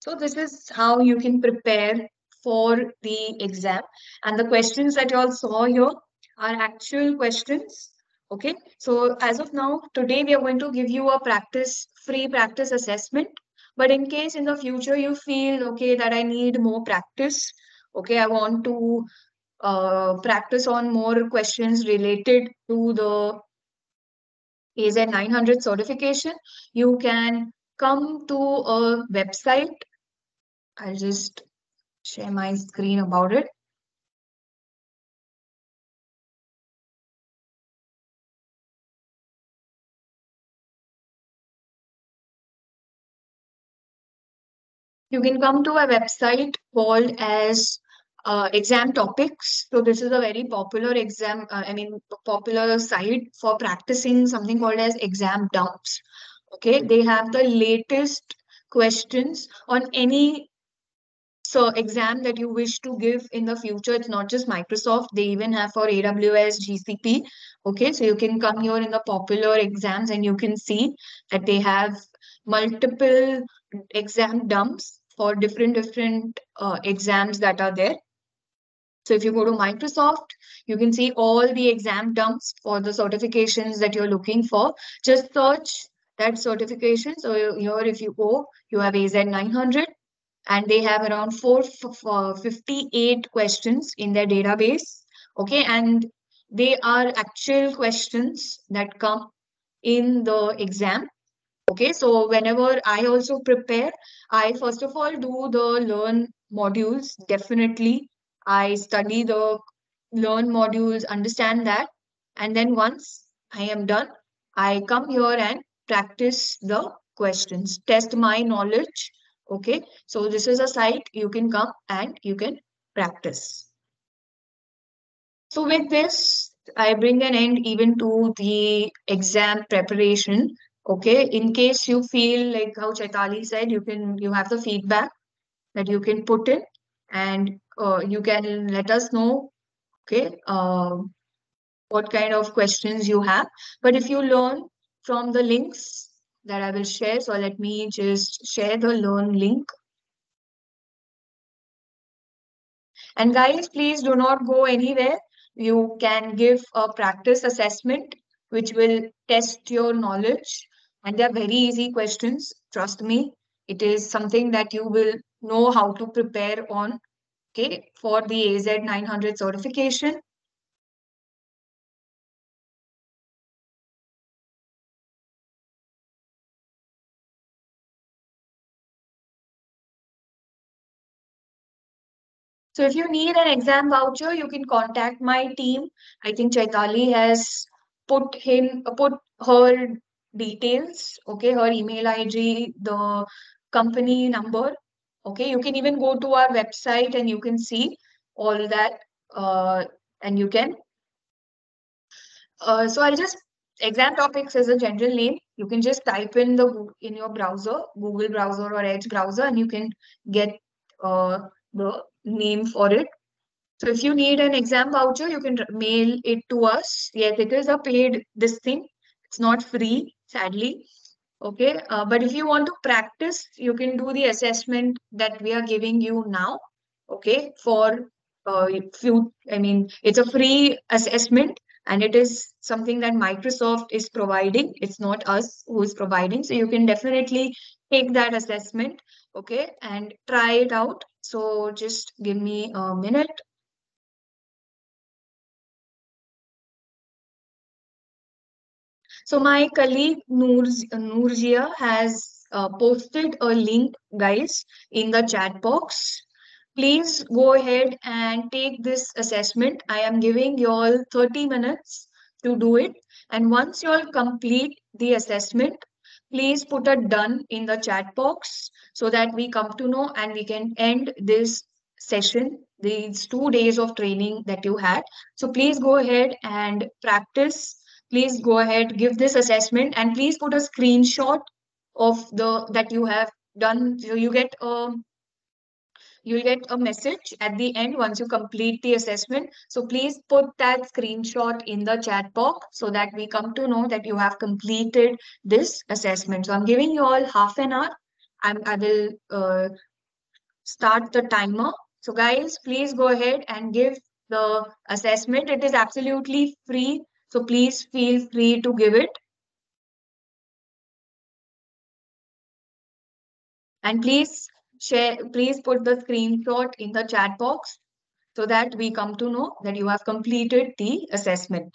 So this is how you can prepare for the exam. And the questions that you all saw here are actual questions. Okay, so as of now, today we are going to give you a practice, free practice assessment. But in case in the future you feel, okay, that I need more practice, okay, I want to uh, practice on more questions related to the AZ 900 certification, you can come to a website. I'll just share my screen about it. You can come to a website called as uh, exam topics. So this is a very popular exam, uh, I mean, popular site for practicing something called as exam dumps. Okay, they have the latest questions on any so exam that you wish to give in the future. It's not just Microsoft. They even have for AWS, GCP. Okay, so you can come here in the popular exams and you can see that they have multiple exam dumps for different different uh, exams that are there. So if you go to Microsoft, you can see all the exam dumps for the certifications that you're looking for. Just search that certification. So here, if you go, you have AZ900 and they have around 458 uh, questions in their database. Okay, and they are actual questions that come in the exam. Okay, so whenever I also prepare, I first of all do the learn modules definitely I study the learn modules, understand that. And then once I am done, I come here and practice the questions, test my knowledge. Okay, so this is a site you can come and you can practice. So with this, I bring an end even to the exam preparation. Okay, in case you feel like how Chaitali said, you can you have the feedback that you can put in and uh, you can let us know okay, um, what kind of questions you have. But if you learn from the links that I will share, so let me just share the learn link. And guys, please do not go anywhere. You can give a practice assessment, which will test your knowledge. And they're very easy questions. Trust me, it is something that you will know how to prepare on, okay, for the AZ 900 certification. So if you need an exam voucher, you can contact my team. I think Chaitali has put him put her details, okay, her email ID, the company number. Okay, you can even go to our website and you can see all that uh, and you can uh, so I'll just exam topics as a general name. You can just type in the in your browser, Google browser or Edge browser, and you can get uh, the name for it. So if you need an exam voucher, you can mail it to us. Yes, it is a paid this thing. It's not free, sadly. Okay, uh, but if you want to practice, you can do the assessment that we are giving you now. Okay, for uh, few, I mean, it's a free assessment and it is something that Microsoft is providing. It's not us who is providing. So you can definitely take that assessment, okay, and try it out. So just give me a minute. So my colleague Noor, Noorjia has uh, posted a link, guys, in the chat box. Please go ahead and take this assessment. I am giving you all 30 minutes to do it. And once you all complete the assessment, please put a done in the chat box so that we come to know and we can end this session, these two days of training that you had. So please go ahead and practice. Please go ahead, give this assessment and please put a screenshot of the that you have done. So you get a you'll get a message at the end once you complete the assessment. So please put that screenshot in the chat box so that we come to know that you have completed this assessment. So I'm giving you all half an hour. I'm, I will uh, start the timer. So guys, please go ahead and give the assessment. It is absolutely free. So please feel free to give it. And please share, please put the screenshot in the chat box so that we come to know that you have completed the assessment.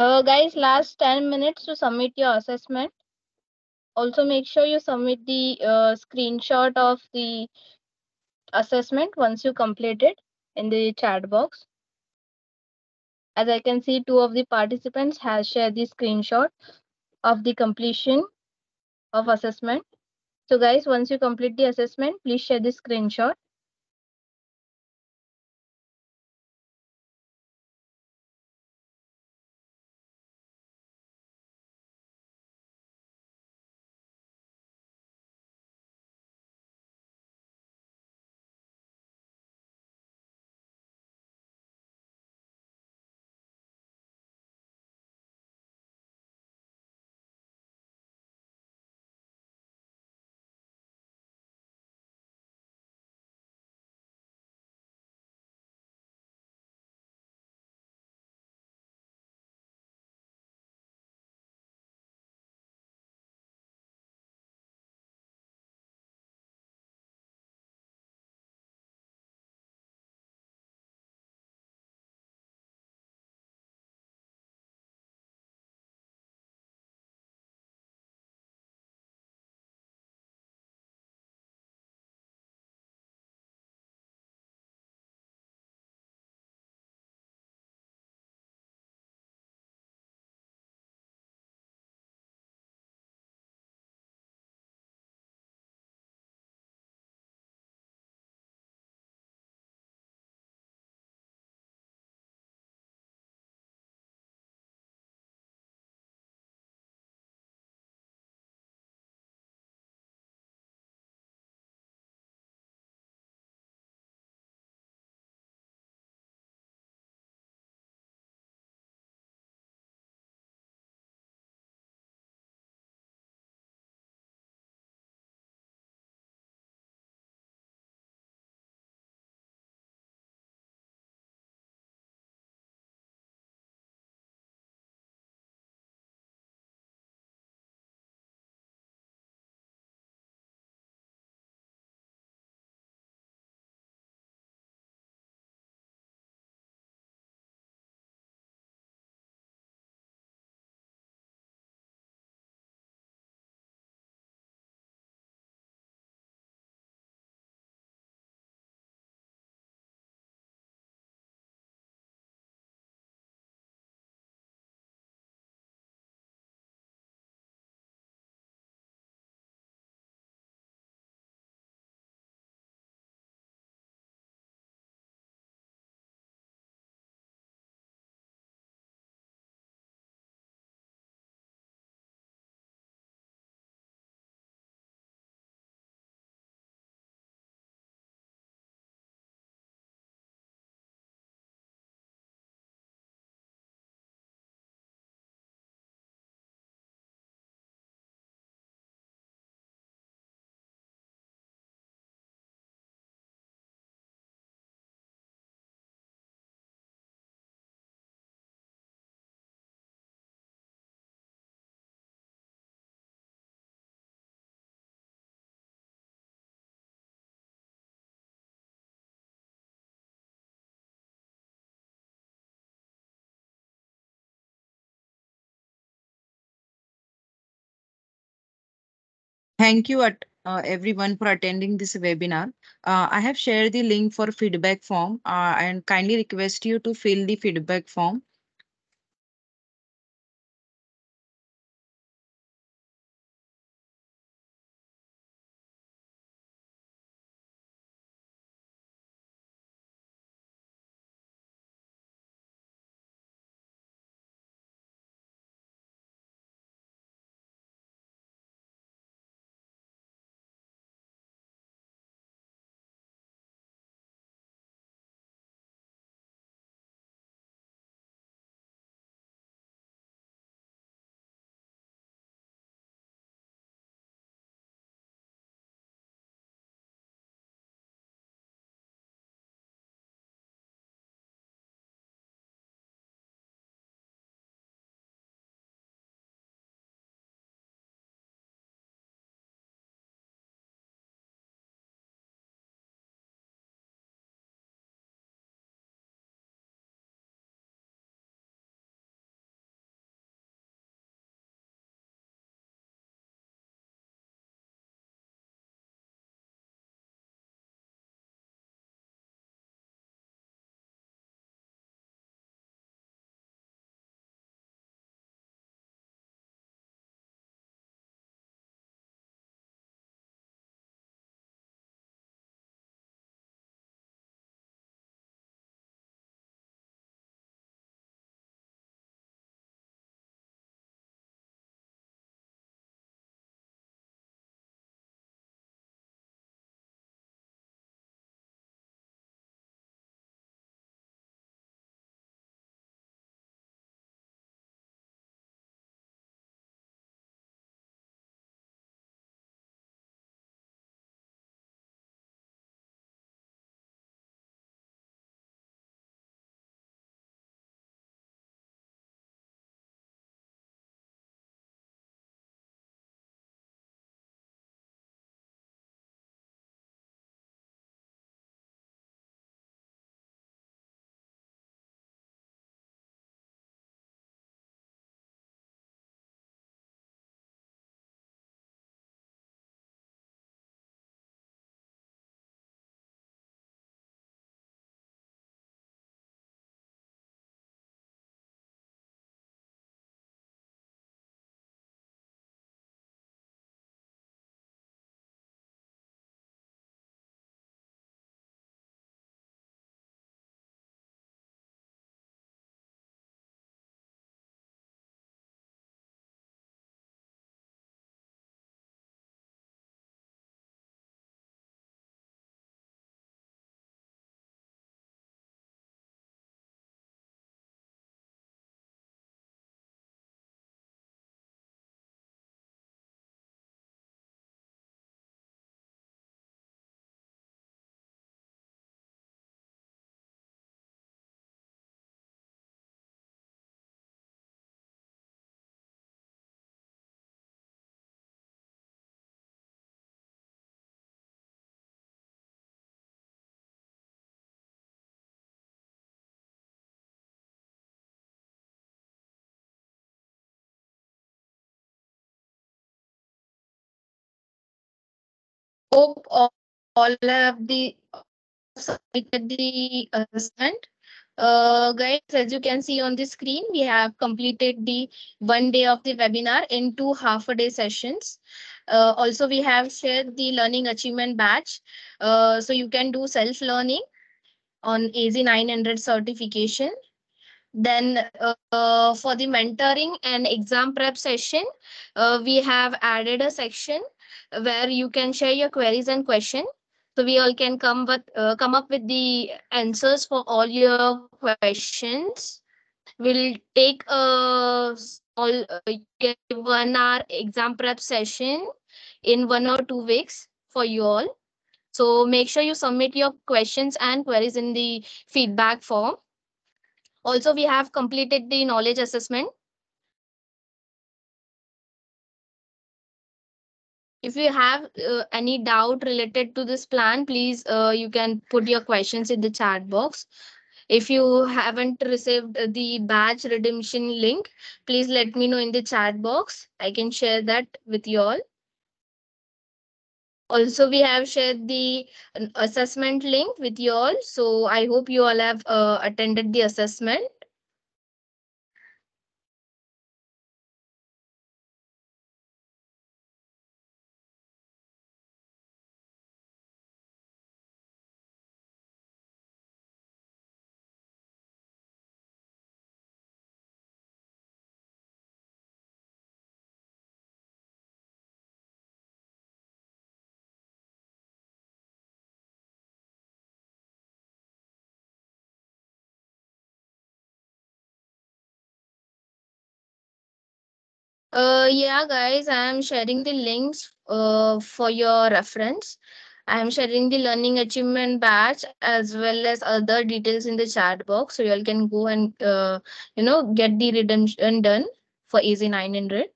Uh, guys, last 10 minutes to submit your assessment. Also, make sure you submit the uh, screenshot of the assessment once you complete it in the chat box. As I can see, two of the participants has shared the screenshot of the completion of assessment. So guys, once you complete the assessment, please share the screenshot. Thank you at, uh, everyone for attending this webinar. Uh, I have shared the link for feedback form uh, and kindly request you to fill the feedback form. Hope all, have the submitted the assessment. Uh, guys, as you can see on the screen, we have completed the one day of the webinar into half a day sessions. Uh, also, we have shared the learning achievement batch. Uh, so you can do self-learning on AZ 900 certification. Then uh, for the mentoring and exam prep session, uh, we have added a section where you can share your queries and question. So we all can come with uh, come up with the answers for all your questions. We'll take a small uh, one hour exam prep session in one or two weeks for you all. So make sure you submit your questions and queries in the feedback form. Also, we have completed the knowledge assessment. If you have uh, any doubt related to this plan, please uh, you can put your questions in the chat box. If you haven't received the badge redemption link, please let me know in the chat box. I can share that with you all. Also, we have shared the uh, assessment link with you all. So I hope you all have uh, attended the assessment. Uh, yeah, guys, I am sharing the links uh, for your reference. I am sharing the learning achievement batch as well as other details in the chat box. So you all can go and, uh, you know, get the redemption done for AZ 900.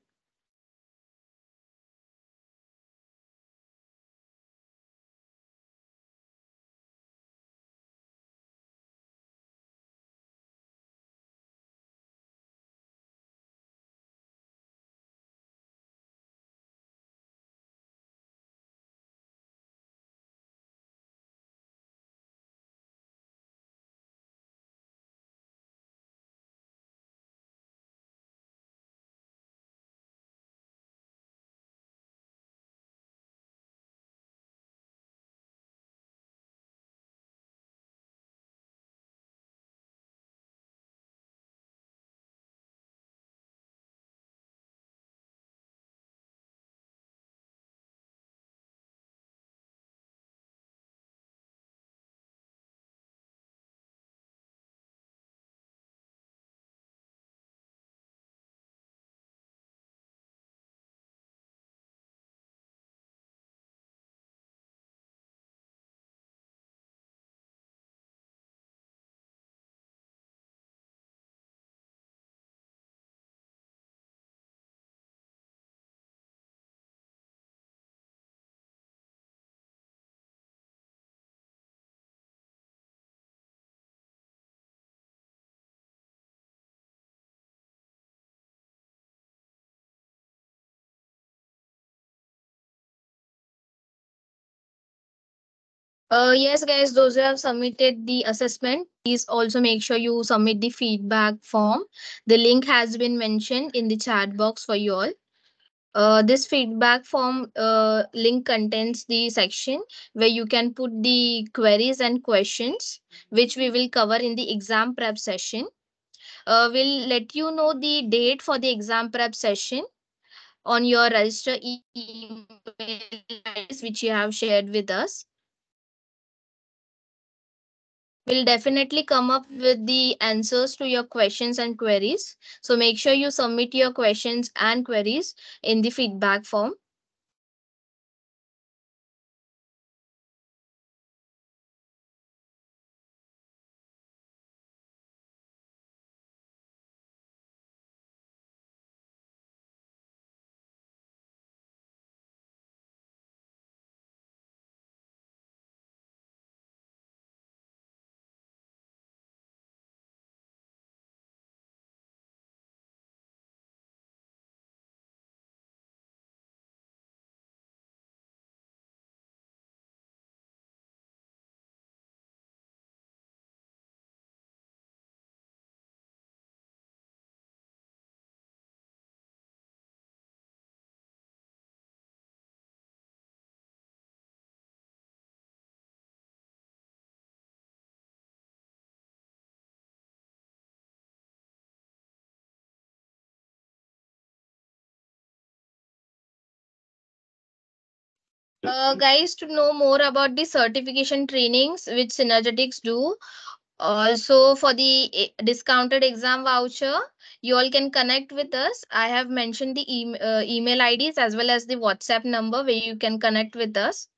Uh, yes, guys, those who have submitted the assessment, please also make sure you submit the feedback form. The link has been mentioned in the chat box for you all. Uh, this feedback form uh, link contains the section where you can put the queries and questions, which we will cover in the exam prep session. Uh, we'll let you know the date for the exam prep session on your register email which you have shared with us. We'll definitely come up with the answers to your questions and queries. So make sure you submit your questions and queries in the feedback form. Uh, guys, to know more about the certification trainings which Synergetics do, also for the eh, discounted exam voucher, you all can connect with us. I have mentioned the e- uh, email IDs as well as the WhatsApp number where you can connect with us.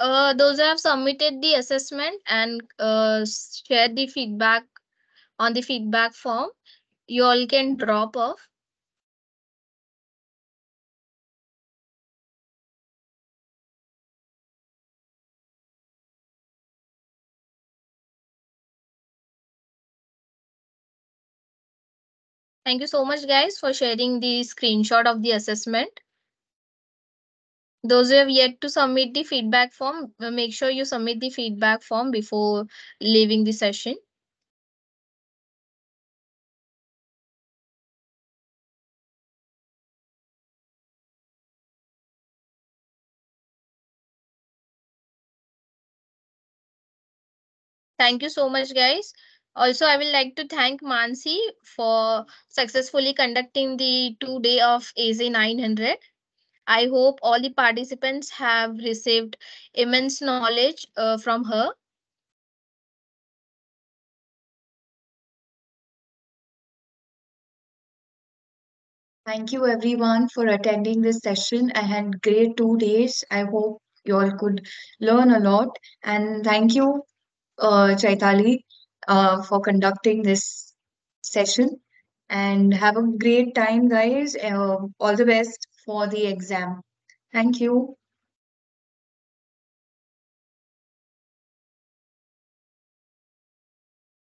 Uh, those have submitted the assessment and uh, shared the feedback on the feedback form, you all can drop off. Thank you so much, guys, for sharing the screenshot of the assessment. Those who have yet to submit the feedback form, uh, make sure you submit the feedback form before leaving the session. Thank you so much, guys. Also, I would like to thank Mansi for successfully conducting the two day of AZ 900. I hope all the participants have received immense knowledge uh, from her. Thank you everyone for attending this session. I had great two days. I hope you all could learn a lot. And thank you, uh, Chaitali, uh, for conducting this session. and have a great time, guys. Uh, all the best for the exam. Thank you.